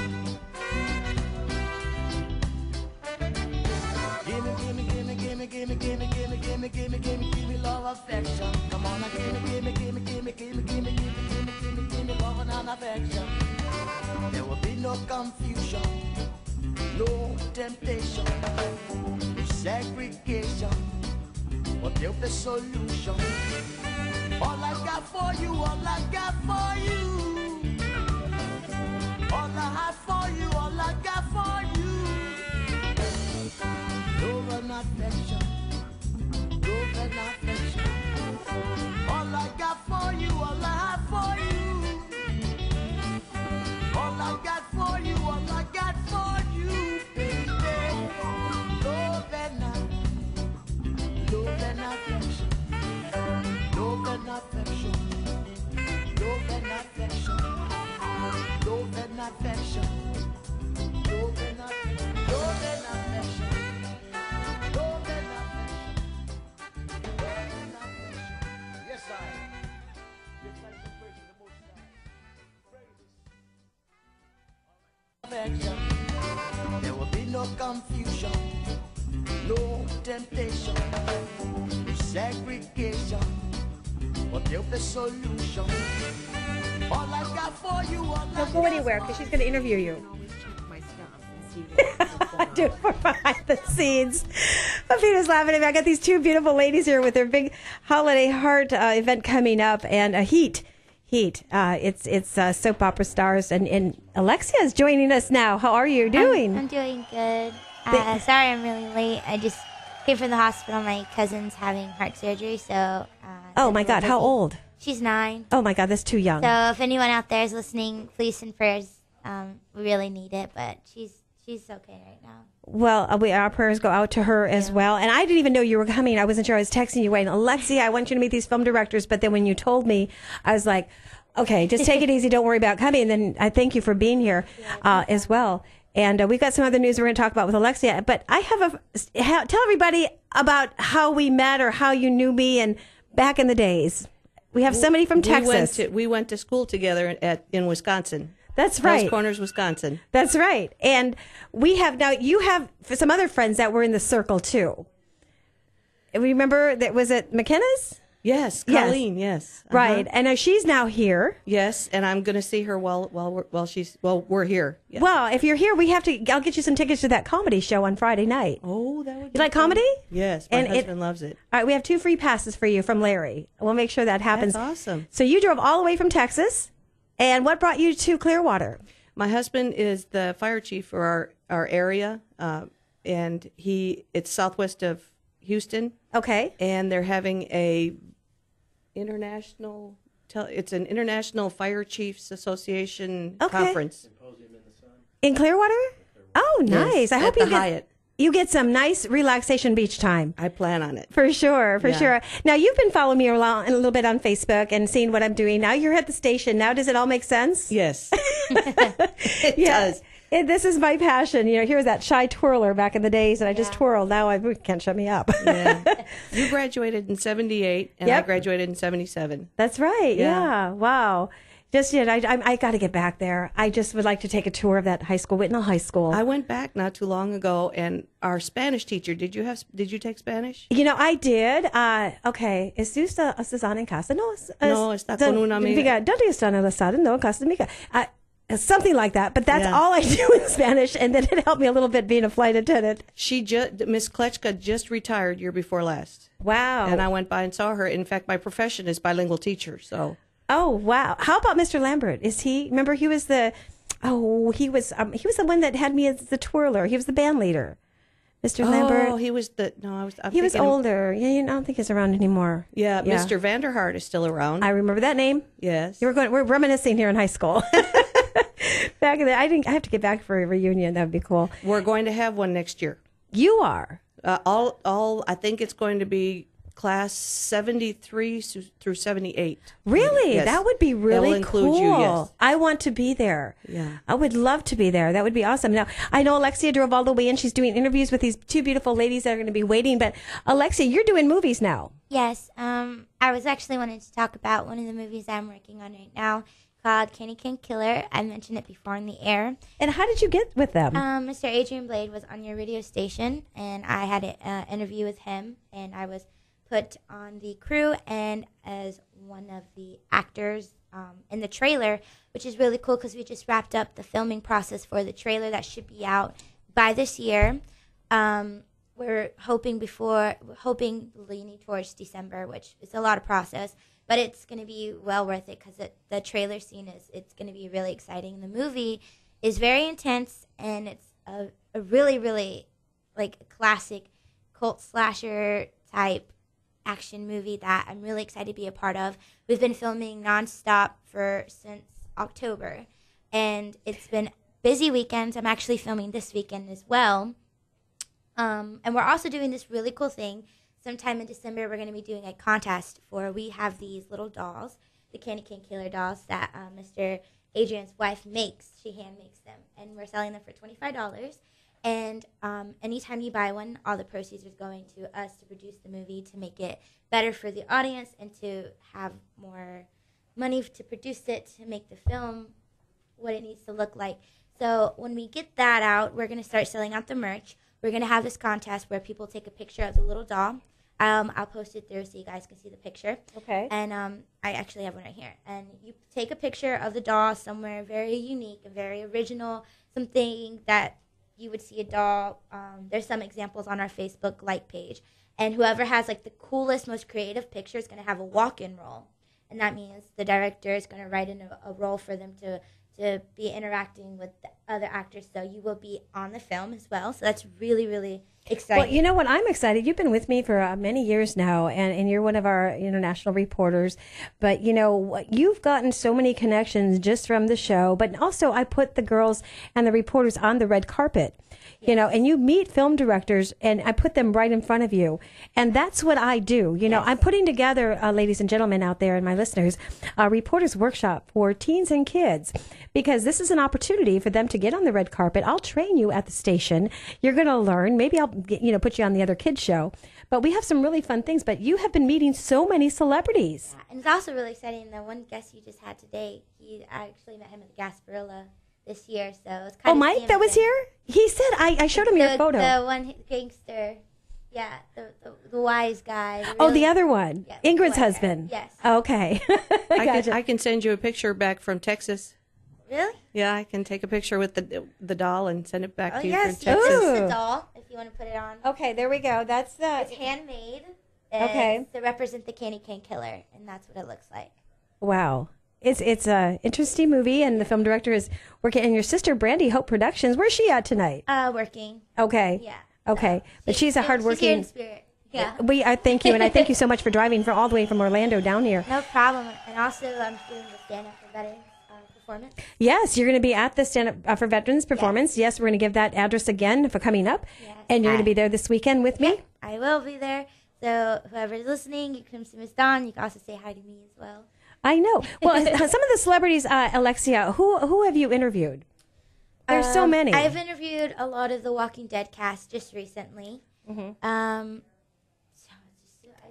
S35: Gimme, gimme, gimme, gimme, gimme, gimme, gimme, gimme, gimme, gimme, gimme love affection. Come on, gimme, gimme, gimme, gimme, gimme, gimme, gimme, gimme, gimme, gimme love and affection. There will be no confusion, no temptation, no segregation, but there'll be solution. All I got for you, all I got for you. Have for you, all I got for you. Love and affection, love and affection. All I got for you, all I have for you. All I got for you, all I solution. All I got for you, all I
S19: Don't go anywhere because she's going to interview you.
S42: My stuff. and see [LAUGHS]
S19: do it for behind the scenes. Peter's laughing at me. I got these two beautiful ladies here with their big holiday heart uh, event coming up, and a heat, heat. Uh, it's it's uh, soap opera stars, and, and Alexia is joining us now. How are you doing?
S44: I'm, I'm doing good. Uh, sorry, I'm really late. I just came from the hospital. My cousin's having heart surgery, so. Uh,
S19: oh my God, how old?
S44: She's nine.
S19: Oh my God, that's too young.
S44: So if anyone out there is listening, please send prayers. Um, we really need it, but she's she's okay right now.
S19: Well, uh, we, our prayers go out to her as well. And I didn't even know you were coming. I wasn't sure. I was texting you, waiting, Alexia, I want you to meet these film directors. But then when you told me, I was like, okay, just take it easy. Don't worry about coming. And then I thank you for being here uh, as well. And uh, we've got some other news we're going to talk about with Alexia. But I have a ha, tell everybody about how we met or how you knew me and back in the days. We have somebody from
S45: we
S19: Texas.
S45: Went to, we went to school together at in Wisconsin.
S19: That's
S45: Hales
S19: right.
S45: Corners, Wisconsin.
S19: That's right. And we have now, you have some other friends that were in the circle too. We remember that was at McKenna's?
S45: Yes. Colleen. Yes, Uh-huh.
S19: Right. And now she's now here.
S45: Yes, and I'm going to see her while while we're, while she's well we're here. Yeah.
S19: Well, if you're here, we have to, I'll get you some tickets to that comedy show on Friday night.
S45: Oh, that would
S19: You like comedy?
S45: Yes, my
S19: And it-
S45: husband loves it.
S19: All right, we have two free passes for you from Larry. We'll make sure that happens.
S45: That's awesome.
S19: So you drove all the way from Texas. And what brought you to Clearwater?
S45: My husband is the fire chief for our our area, uh, and he it's southwest of Houston.
S19: Okay.
S45: And they're having a international. Tel- it's an international fire chiefs association
S19: Okay.
S45: conference.
S19: In Clearwater? Oh,
S45: Yes,
S19: nice. I
S45: at
S19: hope
S45: the
S19: you get,
S45: Hyatt.
S19: you get some nice relaxation beach time.
S45: I plan on it.
S19: For sure, for
S45: Yeah.
S19: sure. Now, you've been following me a, lot, a little bit on Facebook and seeing what I'm doing. Now you're at the station. Now, does it all make sense?
S45: Yes. [LAUGHS] [LAUGHS] it does.
S19: It, this is my passion. You know, here was that shy twirler back in the days, and I just twirled. Now I can't shut me up. [LAUGHS]
S45: You graduated in '78, and I graduated in '77.
S19: That's right. Yeah.
S45: Yeah.
S19: Wow. Just yet, I, I, I got to get back there. I just would like to take a tour of that high school, Whitnall High School.
S45: I went back not too long ago, and our Spanish teacher. Did you have? Did you take Spanish?
S19: You know, I did. Uh, okay. ¿Es usted están en casa? No, es,
S45: No, está con una amiga.
S19: ¿dónde están en la sala? No, en casa amiga. Something like that. But that's
S45: Yeah.
S19: all I [LAUGHS] do in Spanish, and then it helped me a little bit being a flight attendant.
S45: She just Miss Klechka just retired year before last.
S19: Wow.
S45: And I went by and saw her. In fact, my profession is bilingual teacher. So
S19: Oh wow! How about Mr. Lambert? Is he? Remember, he was the. Oh, he was. Um, he was the one that had me as the twirler. He was the band leader. Mr.
S45: Oh,
S19: Lambert.
S45: Oh, he was the no. I was. I'm
S19: he was older. Yeah, I don't think he's around anymore.
S45: Yeah, Mr. Vanderhart is still around.
S19: I remember that name.
S45: Yes.
S19: You were going. We're reminiscing here in high school. [LAUGHS] [LAUGHS] back in the, I didn't. I have to get back for a reunion. That would be cool.
S45: We're going to have one next year.
S19: You are.
S45: Uh, all, all. I think it's going to be class 73 through 78.
S19: Really?
S45: Yes.
S19: That would be really
S45: include
S19: cool.
S45: you, yes.
S19: I want to be there.
S45: Yeah.
S19: I would love to be there. That would be awesome. Now, I know Alexia drove all the way in. She's doing interviews with these two beautiful ladies that are going to be waiting. But Alexia, you're doing movies now.
S44: Yes, um, I was actually wanting to talk about one of the movies I'm working on right now called Candy Cane Killer. I mentioned it before in the air.
S19: And how did you get with them?
S44: Um, Mr. Adrian Blade was on your radio station, and I had an uh, interview with him, and I was put on the crew and as one of the actors um, in the trailer, which is really cool because we just wrapped up the filming process for the trailer that should be out by this year. Um, we're hoping before, hoping leaning towards December, which is a lot of process, but it's going to be well worth it because the trailer scene is it's going to be really exciting. The movie is very intense and it's a, a really really like classic cult slasher type action movie that I'm really excited to be a part of. We've been filming nonstop for since October, and it's been busy weekends. I'm actually filming this weekend as well. Um, and we're also doing this really cool thing. Sometime in December, we're going to be doing a contest for. We have these little dolls, the Candy Cane Killer dolls that uh, Mr. Adrian's wife makes. She hand makes them, and we're selling them for twenty five dollars. And um, anytime you buy one, all the proceeds is going to us to produce the movie to make it better for the audience and to have more money to produce it to make the film what it needs to look like. So when we get that out, we're going to start selling out the merch. We're going to have this contest where people take a picture of the little doll. Um, I'll post it there so you guys can see the picture.
S19: Okay.
S44: And um, I actually have one right here. And you take a picture of the doll somewhere very unique very original, something that you would see a doll. Um, there's some examples on our Facebook like page. And whoever has like the coolest, most creative picture is going to have a walk-in role. And that means the director is going to write in a, a role for them to to be interacting with the other actors. So you will be on the film as well. So that's really, really exciting.
S19: Well, you know what? I'm excited. You've been with me for uh, many years now, and, and you're one of our international reporters. But, you know, you've gotten so many connections just from the show. But also, I put the girls and the reporters on the red carpet. You know, and you meet film directors, and I put them right in front of you, and that's what I do. You know, I'm putting together, uh, ladies and gentlemen out there, and my listeners, a reporters workshop for teens and kids, because this is an opportunity for them to get on the red carpet. I'll train you at the station. You're going to learn. Maybe I'll, get, you know, put you on the other kids show, but we have some really fun things. But you have been meeting so many celebrities.
S44: And it's also really exciting. The one guest you just had today, he I actually met him at the Gasparilla this year, so it's kind
S19: Oh,
S44: of
S19: Mike,
S44: seeing
S19: that was here. He said I, I showed him your photo.
S44: The one gangster, yeah, the, the, the wise guy.
S19: oh,
S44: really-
S19: the other one,
S44: Yeah,
S19: Ingrid's
S44: white guy.
S19: husband.
S44: Yes.
S19: Oh, okay. [LAUGHS]
S45: I,
S19: Gotcha.
S45: can, I can send you a picture back from Texas.
S44: Really?
S45: Yeah, I can take a picture with the the doll and send it back
S44: Oh
S45: to you
S44: yes,
S45: from
S44: you
S45: Texas.
S44: can use the doll if you want to put it on.
S19: Okay, there we go. That's the.
S44: It's handmade.
S19: Okay.
S44: To represent the candy cane killer, and that's what it looks like.
S19: Wow. It's it's a interesting movie, and the film director is working. And your sister Brandy Hope Productions, where's she at tonight?
S44: Uh, working.
S19: Okay.
S44: Yeah.
S19: Okay, but she's a
S44: She's here
S19: hardworking.
S44: in spirit. Yeah.
S19: We I thank you, and I thank you so much for driving from all the way from Orlando down here. [LAUGHS]
S44: No problem. And also, I'm doing the stand up for veterans uh, performance.
S19: Yes, you're going to be at the Stand Up uh, for Veterans performance. Yes, we're going to give that address again for coming up, and you're going to be there this weekend with me.
S44: I will be there. So whoever's listening, you can come see Miss Dawn. You can also say hi to me as well.
S19: I know. Well, [LAUGHS] some of the celebrities, uh, Alexia, who who have you interviewed? There's so
S44: Um,
S19: many.
S44: I've interviewed a lot of the Walking Dead cast just recently.
S19: Mm-hmm.
S44: Um,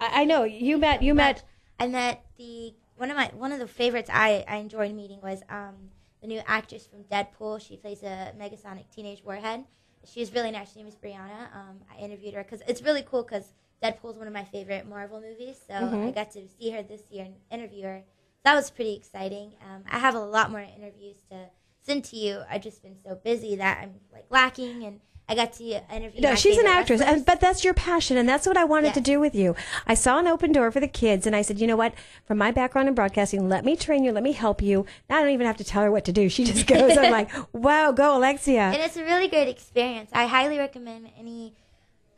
S19: I, I know you met you met.
S44: I met the one of my one of the favorites I, I enjoyed meeting was um, the new actress from Deadpool. She plays a Negasonic teenage warhead. She was really nice. Her name is Brianna. Um, I interviewed her because it's really cool because Deadpool is one of my favorite Marvel movies. So
S19: Mhm.
S44: I got to see her this year and interview her. That was pretty exciting. Um, I have a lot more interviews to send to you. I've just been so busy that I'm like lacking, and I got to interview.
S19: No, she's an actress,
S44: wrestlers.
S19: and, but that's your passion, and that's what I wanted to do with you. I saw an open door for the kids, and I said, you know what? From my background in broadcasting, let me train you, let me help you. Now I don't even have to tell her what to do. She just goes. I'm [LAUGHS] like, wow, go, Alexia.
S44: And it's a really great experience. I highly recommend any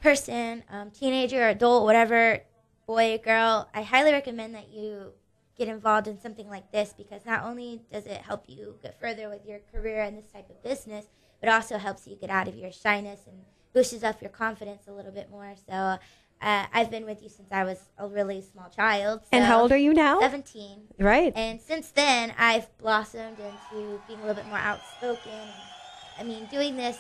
S44: person, um, teenager or adult, whatever, boy, girl, I highly recommend that you get involved in something like this because not only does it help you get further with your career in this type of business, but also helps you get out of your shyness and boosts up your confidence a little bit more. So uh, I've been with you since I was a really small child.
S19: And how old are you now?
S44: 17.
S19: Right.
S44: And since then, I've blossomed into being a little bit more outspoken. I mean, doing this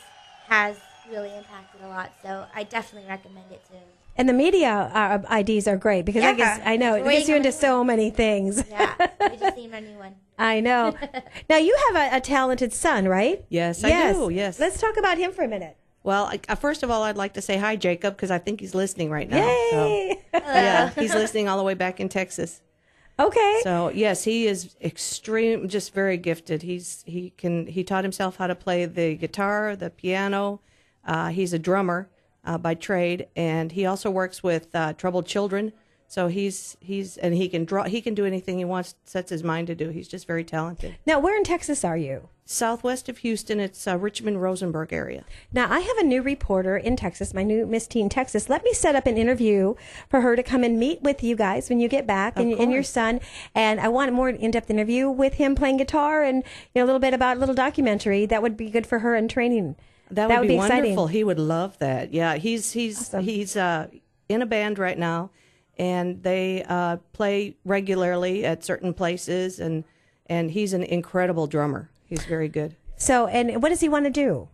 S44: has really impacted a lot, so I definitely recommend it to
S19: And the media uh, IDs are great because I guess I know it gets you into so many things.
S44: Yeah, we just [LAUGHS] need a new one.
S19: I know. [LAUGHS] now you have a, a talented son, right?
S45: Yes, I do. Yes.
S19: Let's talk about him for a minute.
S45: Well, I, uh, first of all, I'd like to say hi, Jacob, because I think he's listening right now.
S19: Yay!
S45: So, [LAUGHS] yeah, he's listening all the way back in Texas.
S19: Okay.
S45: So yes, he is extreme, just very gifted. He's he can he taught himself how to play the guitar, the piano. Uh, he's a drummer uh, by trade, and he also works with uh, troubled children. So he's he's and he can draw. He can do anything he wants, sets his mind to do. He's just very talented.
S19: Now, where in Texas are you?
S45: Southwest of Houston, it's uh, Richmond Rosenberg area.
S19: Now, I have a new reporter in Texas, my new Miss Teen Texas. Let me set up an interview for her to come and meet with you guys when you get back and, and your son. And I want a more in-depth interview with him playing guitar and you know, a little bit about a little documentary. That would be good for her in training.
S45: That would, be,
S19: exciting.
S45: wonderful. He would love that. Yeah, he's he's he's uh, in a band right now, and they uh, play regularly at certain places, and and he's an incredible drummer. He's very good.
S19: So, and what does he want to do?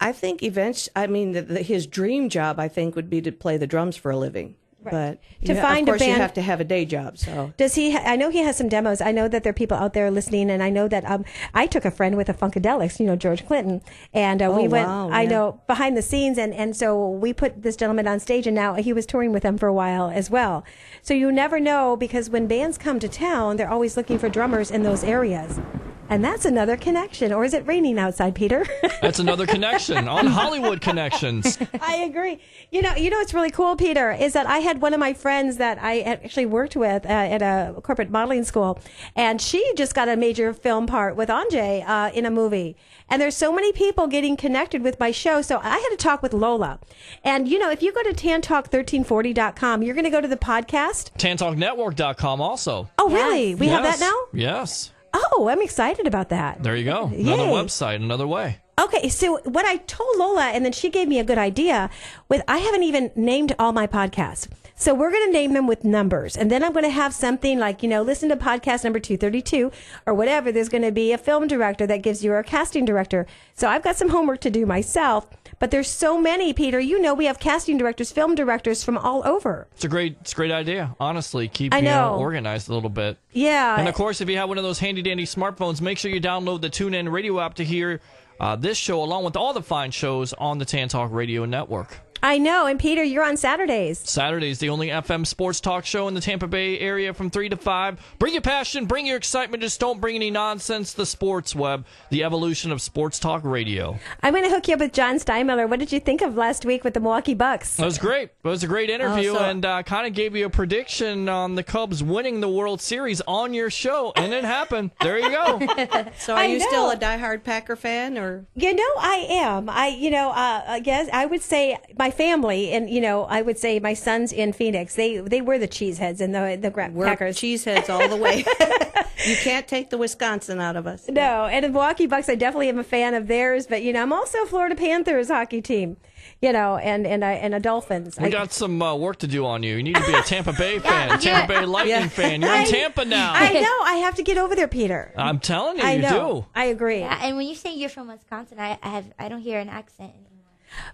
S45: I think eventually, I mean, the, the, his dream job, I think, would be to play the drums for a living. But
S19: To
S45: you-
S19: find a
S45: of course, you
S19: band-
S45: have to have a day job. So
S19: Does he? Ha- I know he has some demos. I know that there are people out there listening, and I know that um, I took a friend with a Funkadelics, you know, George Clinton, and uh, we
S45: Oh,
S19: went.
S45: wow,
S19: I
S45: yeah.
S19: know behind the scenes, and and so we put this gentleman on stage, and now he was touring with them for a while as well. So you never know because when bands come to town, they're always looking for drummers in those areas. And that's another connection. Or is it raining outside, Peter? [LAUGHS]
S18: That's another connection on Hollywood Connections.
S19: I agree. You know, you know what's really cool, Peter, is that I had one of my friends that I actually worked with uh, at a corporate modeling school, and she just got a major film part with Anjay uh, in a movie. And there's so many people getting connected with my show, so I had to talk with Lola. And you know, if you go to tantalk1340.com, you're going to go to the podcast.
S18: TantalkNetwork.com also.
S19: Oh, really? We have that now.
S18: Yes.
S19: Oh, I'm excited about that.
S18: There you go. Another
S19: Yay.
S18: website, another way.
S19: Okay, so what I told Lola, and then she gave me a good idea with I haven't even named all my podcasts. So we're going to name them with numbers. And then I'm going to have something like, you know, listen to podcast number 232 or whatever. There's going to be a film director that gives you or a casting director. So I've got some homework to do myself. But there's so many, Peter. You know, we have casting directors, film directors from all over.
S18: It's a great, it's a great idea. Honestly, keep
S19: I
S18: you know,
S19: know.
S18: organized a little bit.
S19: Yeah.
S18: And of course, if you have one of those handy dandy smartphones, make sure you download the TuneIn Radio app to hear uh, this show along with all the fine shows on the Tan Talk Radio Network.
S19: I know. And Peter, you're on Saturdays.
S18: Saturday's the only FM sports talk show in the Tampa Bay area from 3 to 5. Bring your passion, bring your excitement, just don't bring any nonsense. The Sports Web, the evolution of sports talk radio.
S19: I'm going to hook you up with John Steinmiller. What did you think of last week with the Milwaukee Bucks?
S18: It was great. It was a great interview,
S19: Oh, so-
S18: and uh, kind of gave you a prediction on the Cubs winning the World Series on your show, and it happened. There you go. [LAUGHS]
S45: so are
S19: I
S45: you still
S19: know.
S45: a diehard Packer fan, or
S19: You know, I am. I, you know, uh, I guess I would say my family, and you know, I would say my sons in Phoenix. They they were the cheeseheads and the the gra-
S45: we're
S19: Packers.
S45: cheeseheads all the way? [LAUGHS] you can't take the Wisconsin out of us.
S19: No, and the Milwaukee Bucks, I definitely am a fan of theirs. But you know, I'm also a Florida Panthers hockey team. You know, and and I and a Dolphins.
S18: We
S19: I-
S18: got some uh, work to do on you. You need to be a Tampa Bay [LAUGHS] fan, a Tampa Bay Lightning
S19: Yeah.
S18: fan. You're in Tampa now.
S19: I know. I have to get over there, Peter.
S18: I'm telling you,
S19: I
S18: you
S19: know.
S18: do.
S19: I agree.
S44: Yeah, and when you say you're from Wisconsin, I, I have I don't hear an accent anymore.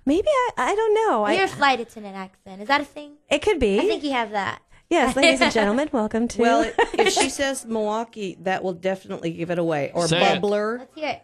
S19: Maybe I I don't know.
S44: I hear
S19: I,
S44: a flight attendant accent. Is that a thing?
S19: it could be.
S44: I think you have that.
S19: yes, [LAUGHS] ladies and gentlemen, welcome to.
S45: Well, if [LAUGHS] she says Milwaukee, that will definitely give it away. Or
S19: Say it.
S45: bubbler.
S44: Let's hear it.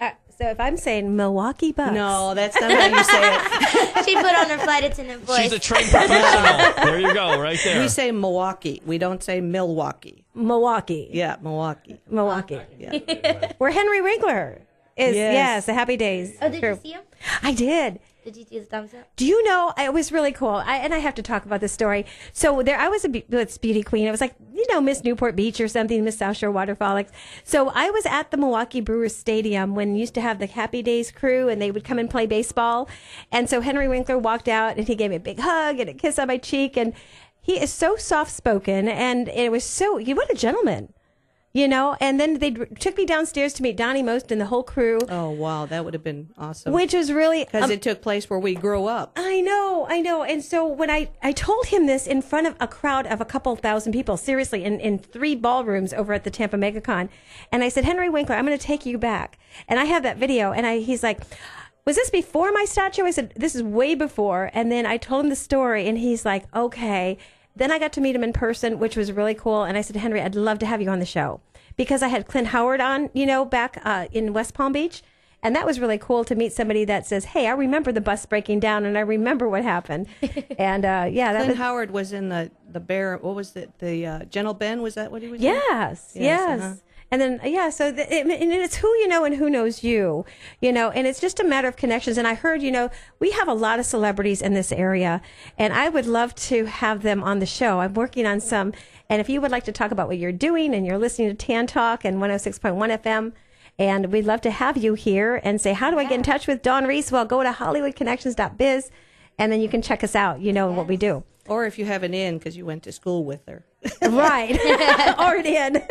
S19: Uh, so if I'm saying Milwaukee Bucks,
S45: No, that's not how you say it. [LAUGHS]
S44: she put on her flight attendant voice.
S18: She's a trained professional. there you go, right there.
S45: We say Milwaukee. We don't say Milwaukee.
S19: Milwaukee.
S45: Yeah, Milwaukee.
S19: Milwaukee.
S45: Yeah.
S19: Where Henry Winkler is.
S45: Yes.
S19: Yes, the Happy Days.
S44: Oh, did
S19: crew.
S44: you see him?
S19: I did.
S44: Did you do the thumbs up?
S19: Do you know it was really cool? I, and I have to talk about this story. So there, I was a be- beauty queen. It was like you know Miss Newport Beach or something, Miss South Shore Water Frolics. So I was at the Milwaukee Brewers Stadium when used to have the Happy Days crew, and they would come and play baseball. And so Henry Winkler walked out, and he gave me a big hug and a kiss on my cheek, and he is so soft spoken, and it was so you what a gentleman. You know, and then they took me downstairs to meet Donny Most and the whole crew.
S45: Oh wow, that would have been awesome.
S19: Which was really
S45: because
S19: um,
S45: it took place where we grew up.
S19: I know, I know. And so when I, I told him this in front of a crowd of a couple thousand people, seriously, in, in three ballrooms over at the Tampa MegaCon, and I said, Henry Winkler, I'm going to take you back. And I have that video, and I he's like, was this before my statue? I said, this is way before. And then I told him the story, and he's like, okay. Then I got to meet him in person, which was really cool. And I said, Henry, I'd love to have you on the show because I had Clint Howard on, you know, back uh, in West Palm Beach. And that was really cool to meet somebody that says, "Hey, I remember the bus breaking down, and I remember what happened." [LAUGHS] and uh, yeah, that
S45: Clint
S19: was,
S45: Howard was in the the bear. What was it? The uh, Gentle Ben was that what he was?
S19: Yes,
S45: in?
S19: yes.
S45: uh-huh.
S19: And then yeah, so the, it, and it's who you know and who knows you, you know, and it's just a matter of connections. And I heard, you know, we have a lot of celebrities in this area, and I would love to have them on the show. I'm working on some, and if you would like to talk about what you're doing and you're listening to Tan Talk and 106.1 FM. And we'd love to have you here and say, how do I get in touch with Dawn Reese? Well, go to HollywoodConnections.biz and then you can check us out. You know what we do.
S45: Or if you have an in because you went to school with her.
S19: Right. [LAUGHS] Or it in.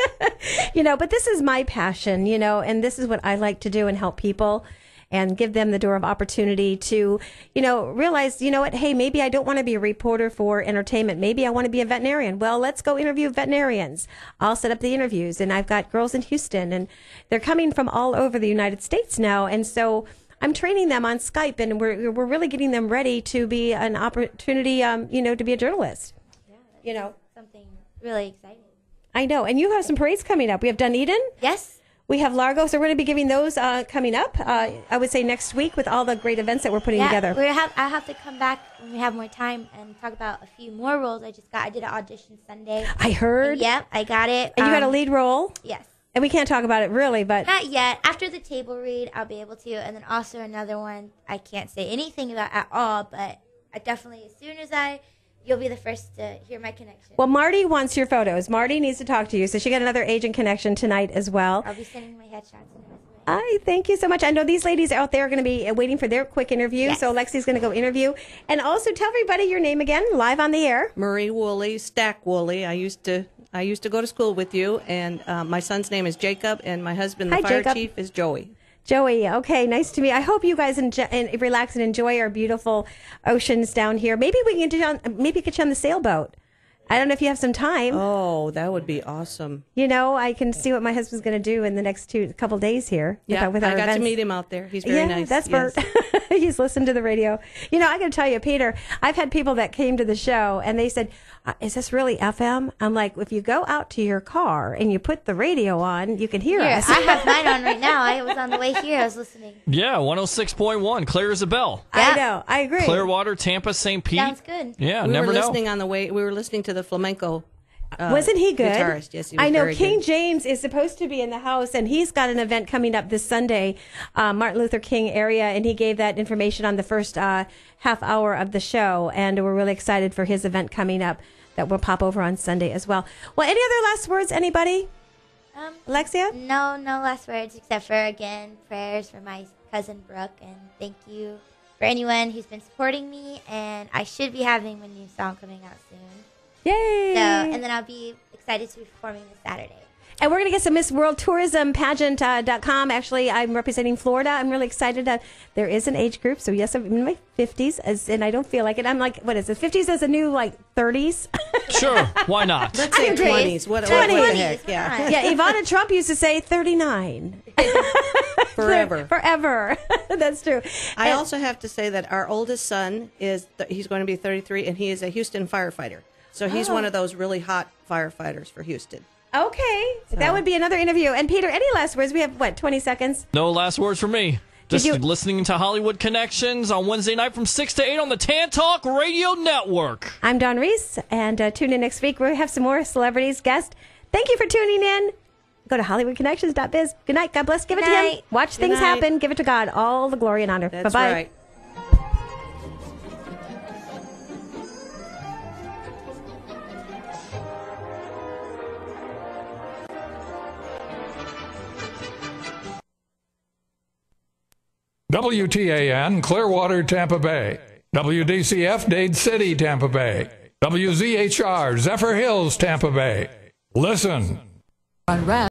S19: You know but this is my passion you know and this is what i like to do and help people and give them the door of opportunity to you know realize you know what hey maybe i don't want to be a reporter for entertainment. Maybe i want to be a veterinarian. Well let's go interview veterinarians. I'll set up the interviews and i've got girls in houston and they're coming from all over the united states now. And so I'm training them on Skype, and we're we're really getting them ready to be an opportunity, um, you know, to be a journalist. Yeah, you know,
S44: something really exciting.
S19: I know. And you have some parades coming up. We have Dunedin.
S44: Yes.
S19: We have Largo. So we're going to be giving those uh, coming up, uh, I would say next week with all the great events that we're putting
S44: yeah,
S19: together.
S44: We have. I have to come back when we have more time and talk about a few more roles. I just got. I did an audition Sunday.
S19: I heard.
S44: Yep, I got it.
S19: And you got a
S44: Um,
S19: lead role?
S44: Yes.
S19: And we can't talk about it really, but.
S44: Not yet. After the table read, I'll be able to. And then also another one I can't say anything about at all, but I definitely, as soon as I, you'll be the first to hear my connection.
S19: Well, Marty wants your photos. Marty needs to talk to you. So she got another agent connection tonight as well.
S44: I'll be sending my headshots.
S19: I thank you so much. I know these ladies out there are going to be uh, waiting for their quick interview. So Lexi's going to go interview. And also tell everybody your name again, live on the air.
S45: Marie Woolley, Stack Woolley. I used to I used to go to school with you, and uh, my son's name is Jacob, and my husband, the
S19: Hi,
S45: fire
S19: Jacob.
S45: chief, is Joey.
S19: Joey, okay, nice to meet. I hope you guys enjoy, and relax and enjoy our beautiful oceans down here. Maybe we can do on, maybe get you on the sailboat. I don't know if you have some time.
S45: Oh, that would be awesome.
S19: You know, I can see what my husband's going to do in the next two couple days here. with
S45: Yeah,
S19: our- with
S45: I
S19: our
S45: got to meet him out there. He's very
S19: yeah,
S45: nice.
S19: that's
S45: yes.
S19: Bert. [LAUGHS] He's listened to the radio. You know, I got to tell you, Peter, I've had people that came to the show and they said, Uh, "Is this really FM?" I'm like, "If you go out to your car and you put the radio on, you can hear
S44: Here,
S19: us."
S44: I have mine on right now. I was on the way here. I was listening.
S18: Yeah, 106.1, clear as a bell.
S19: I know. I agree.
S18: Clearwater, Tampa, St. Pete.
S44: Sounds good.
S18: Yeah,
S45: we
S18: never
S45: were
S18: know.
S45: listening on the way. We were listening to the flamenco. Uh,
S19: Wasn't he good?
S45: Guitarist, yes, he was
S19: I know
S45: very
S19: King
S45: good.
S19: James is supposed to be in the house, and he's got an event coming up this Sunday, uh, Martin Luther King area, and he gave that information on the first uh, half hour of the show, and we're really excited for his event coming up that will pop over on Sunday as well. Well, any other last words, anybody?
S44: Um,
S19: Alexia?
S44: No, no last words except for again prayers for my cousin Brooke, and thank you for anyone who's been supporting me. And I should be having my new song coming out soon.
S19: Yay!
S44: So, and then I'll be excited to be performing this Saturday.
S19: And we're going to get some Miss World Tourism Pageant uh, dot com. Actually, I'm representing Florida. I'm really excited. That there is an age group. So, yes, I'm in my 50s, as, and I don't feel like it. I'm like, what is it? 50s as a new, like, 30s? [LAUGHS]
S18: Sure, why not?
S45: Let's say
S19: I agree.
S45: 20s. What, what, what the
S19: 20s.
S45: heck? Yeah.
S19: yeah, Ivana Trump used to say 39. [LAUGHS] [LAUGHS]
S45: Forever.
S19: Forever. That's true.
S45: I
S19: And-
S45: also have to say that our oldest son is th- he's going to be 33 and he is a Houston firefighter. So he's
S19: Oh.
S45: one of those really hot firefighters for Houston.
S19: Okay. That would be another interview. And Peter, any last words? We have, what, 20 seconds?
S18: No last words for me. Just
S19: you-
S18: listening to Hollywood Connections on Wednesday night from 6 to 8 on the Tan Talk Radio Network.
S19: I'm Dawn Reese, and uh, tune in next week. Where we have some more celebrities, guests. Thank you for tuning in. Go to HollywoodConnections.biz. Good night. God bless. Give
S44: Good
S19: it to Him. Watch
S45: Good
S19: things
S45: night.
S19: happen. Give it to God. All the glory and honor. Bye-bye.
S45: right.
S29: WTAN Clearwater, Tampa Bay. WDCF Dade City, Tampa Bay. WZHR Zephyrhills, Tampa Bay. Listen.
S46: On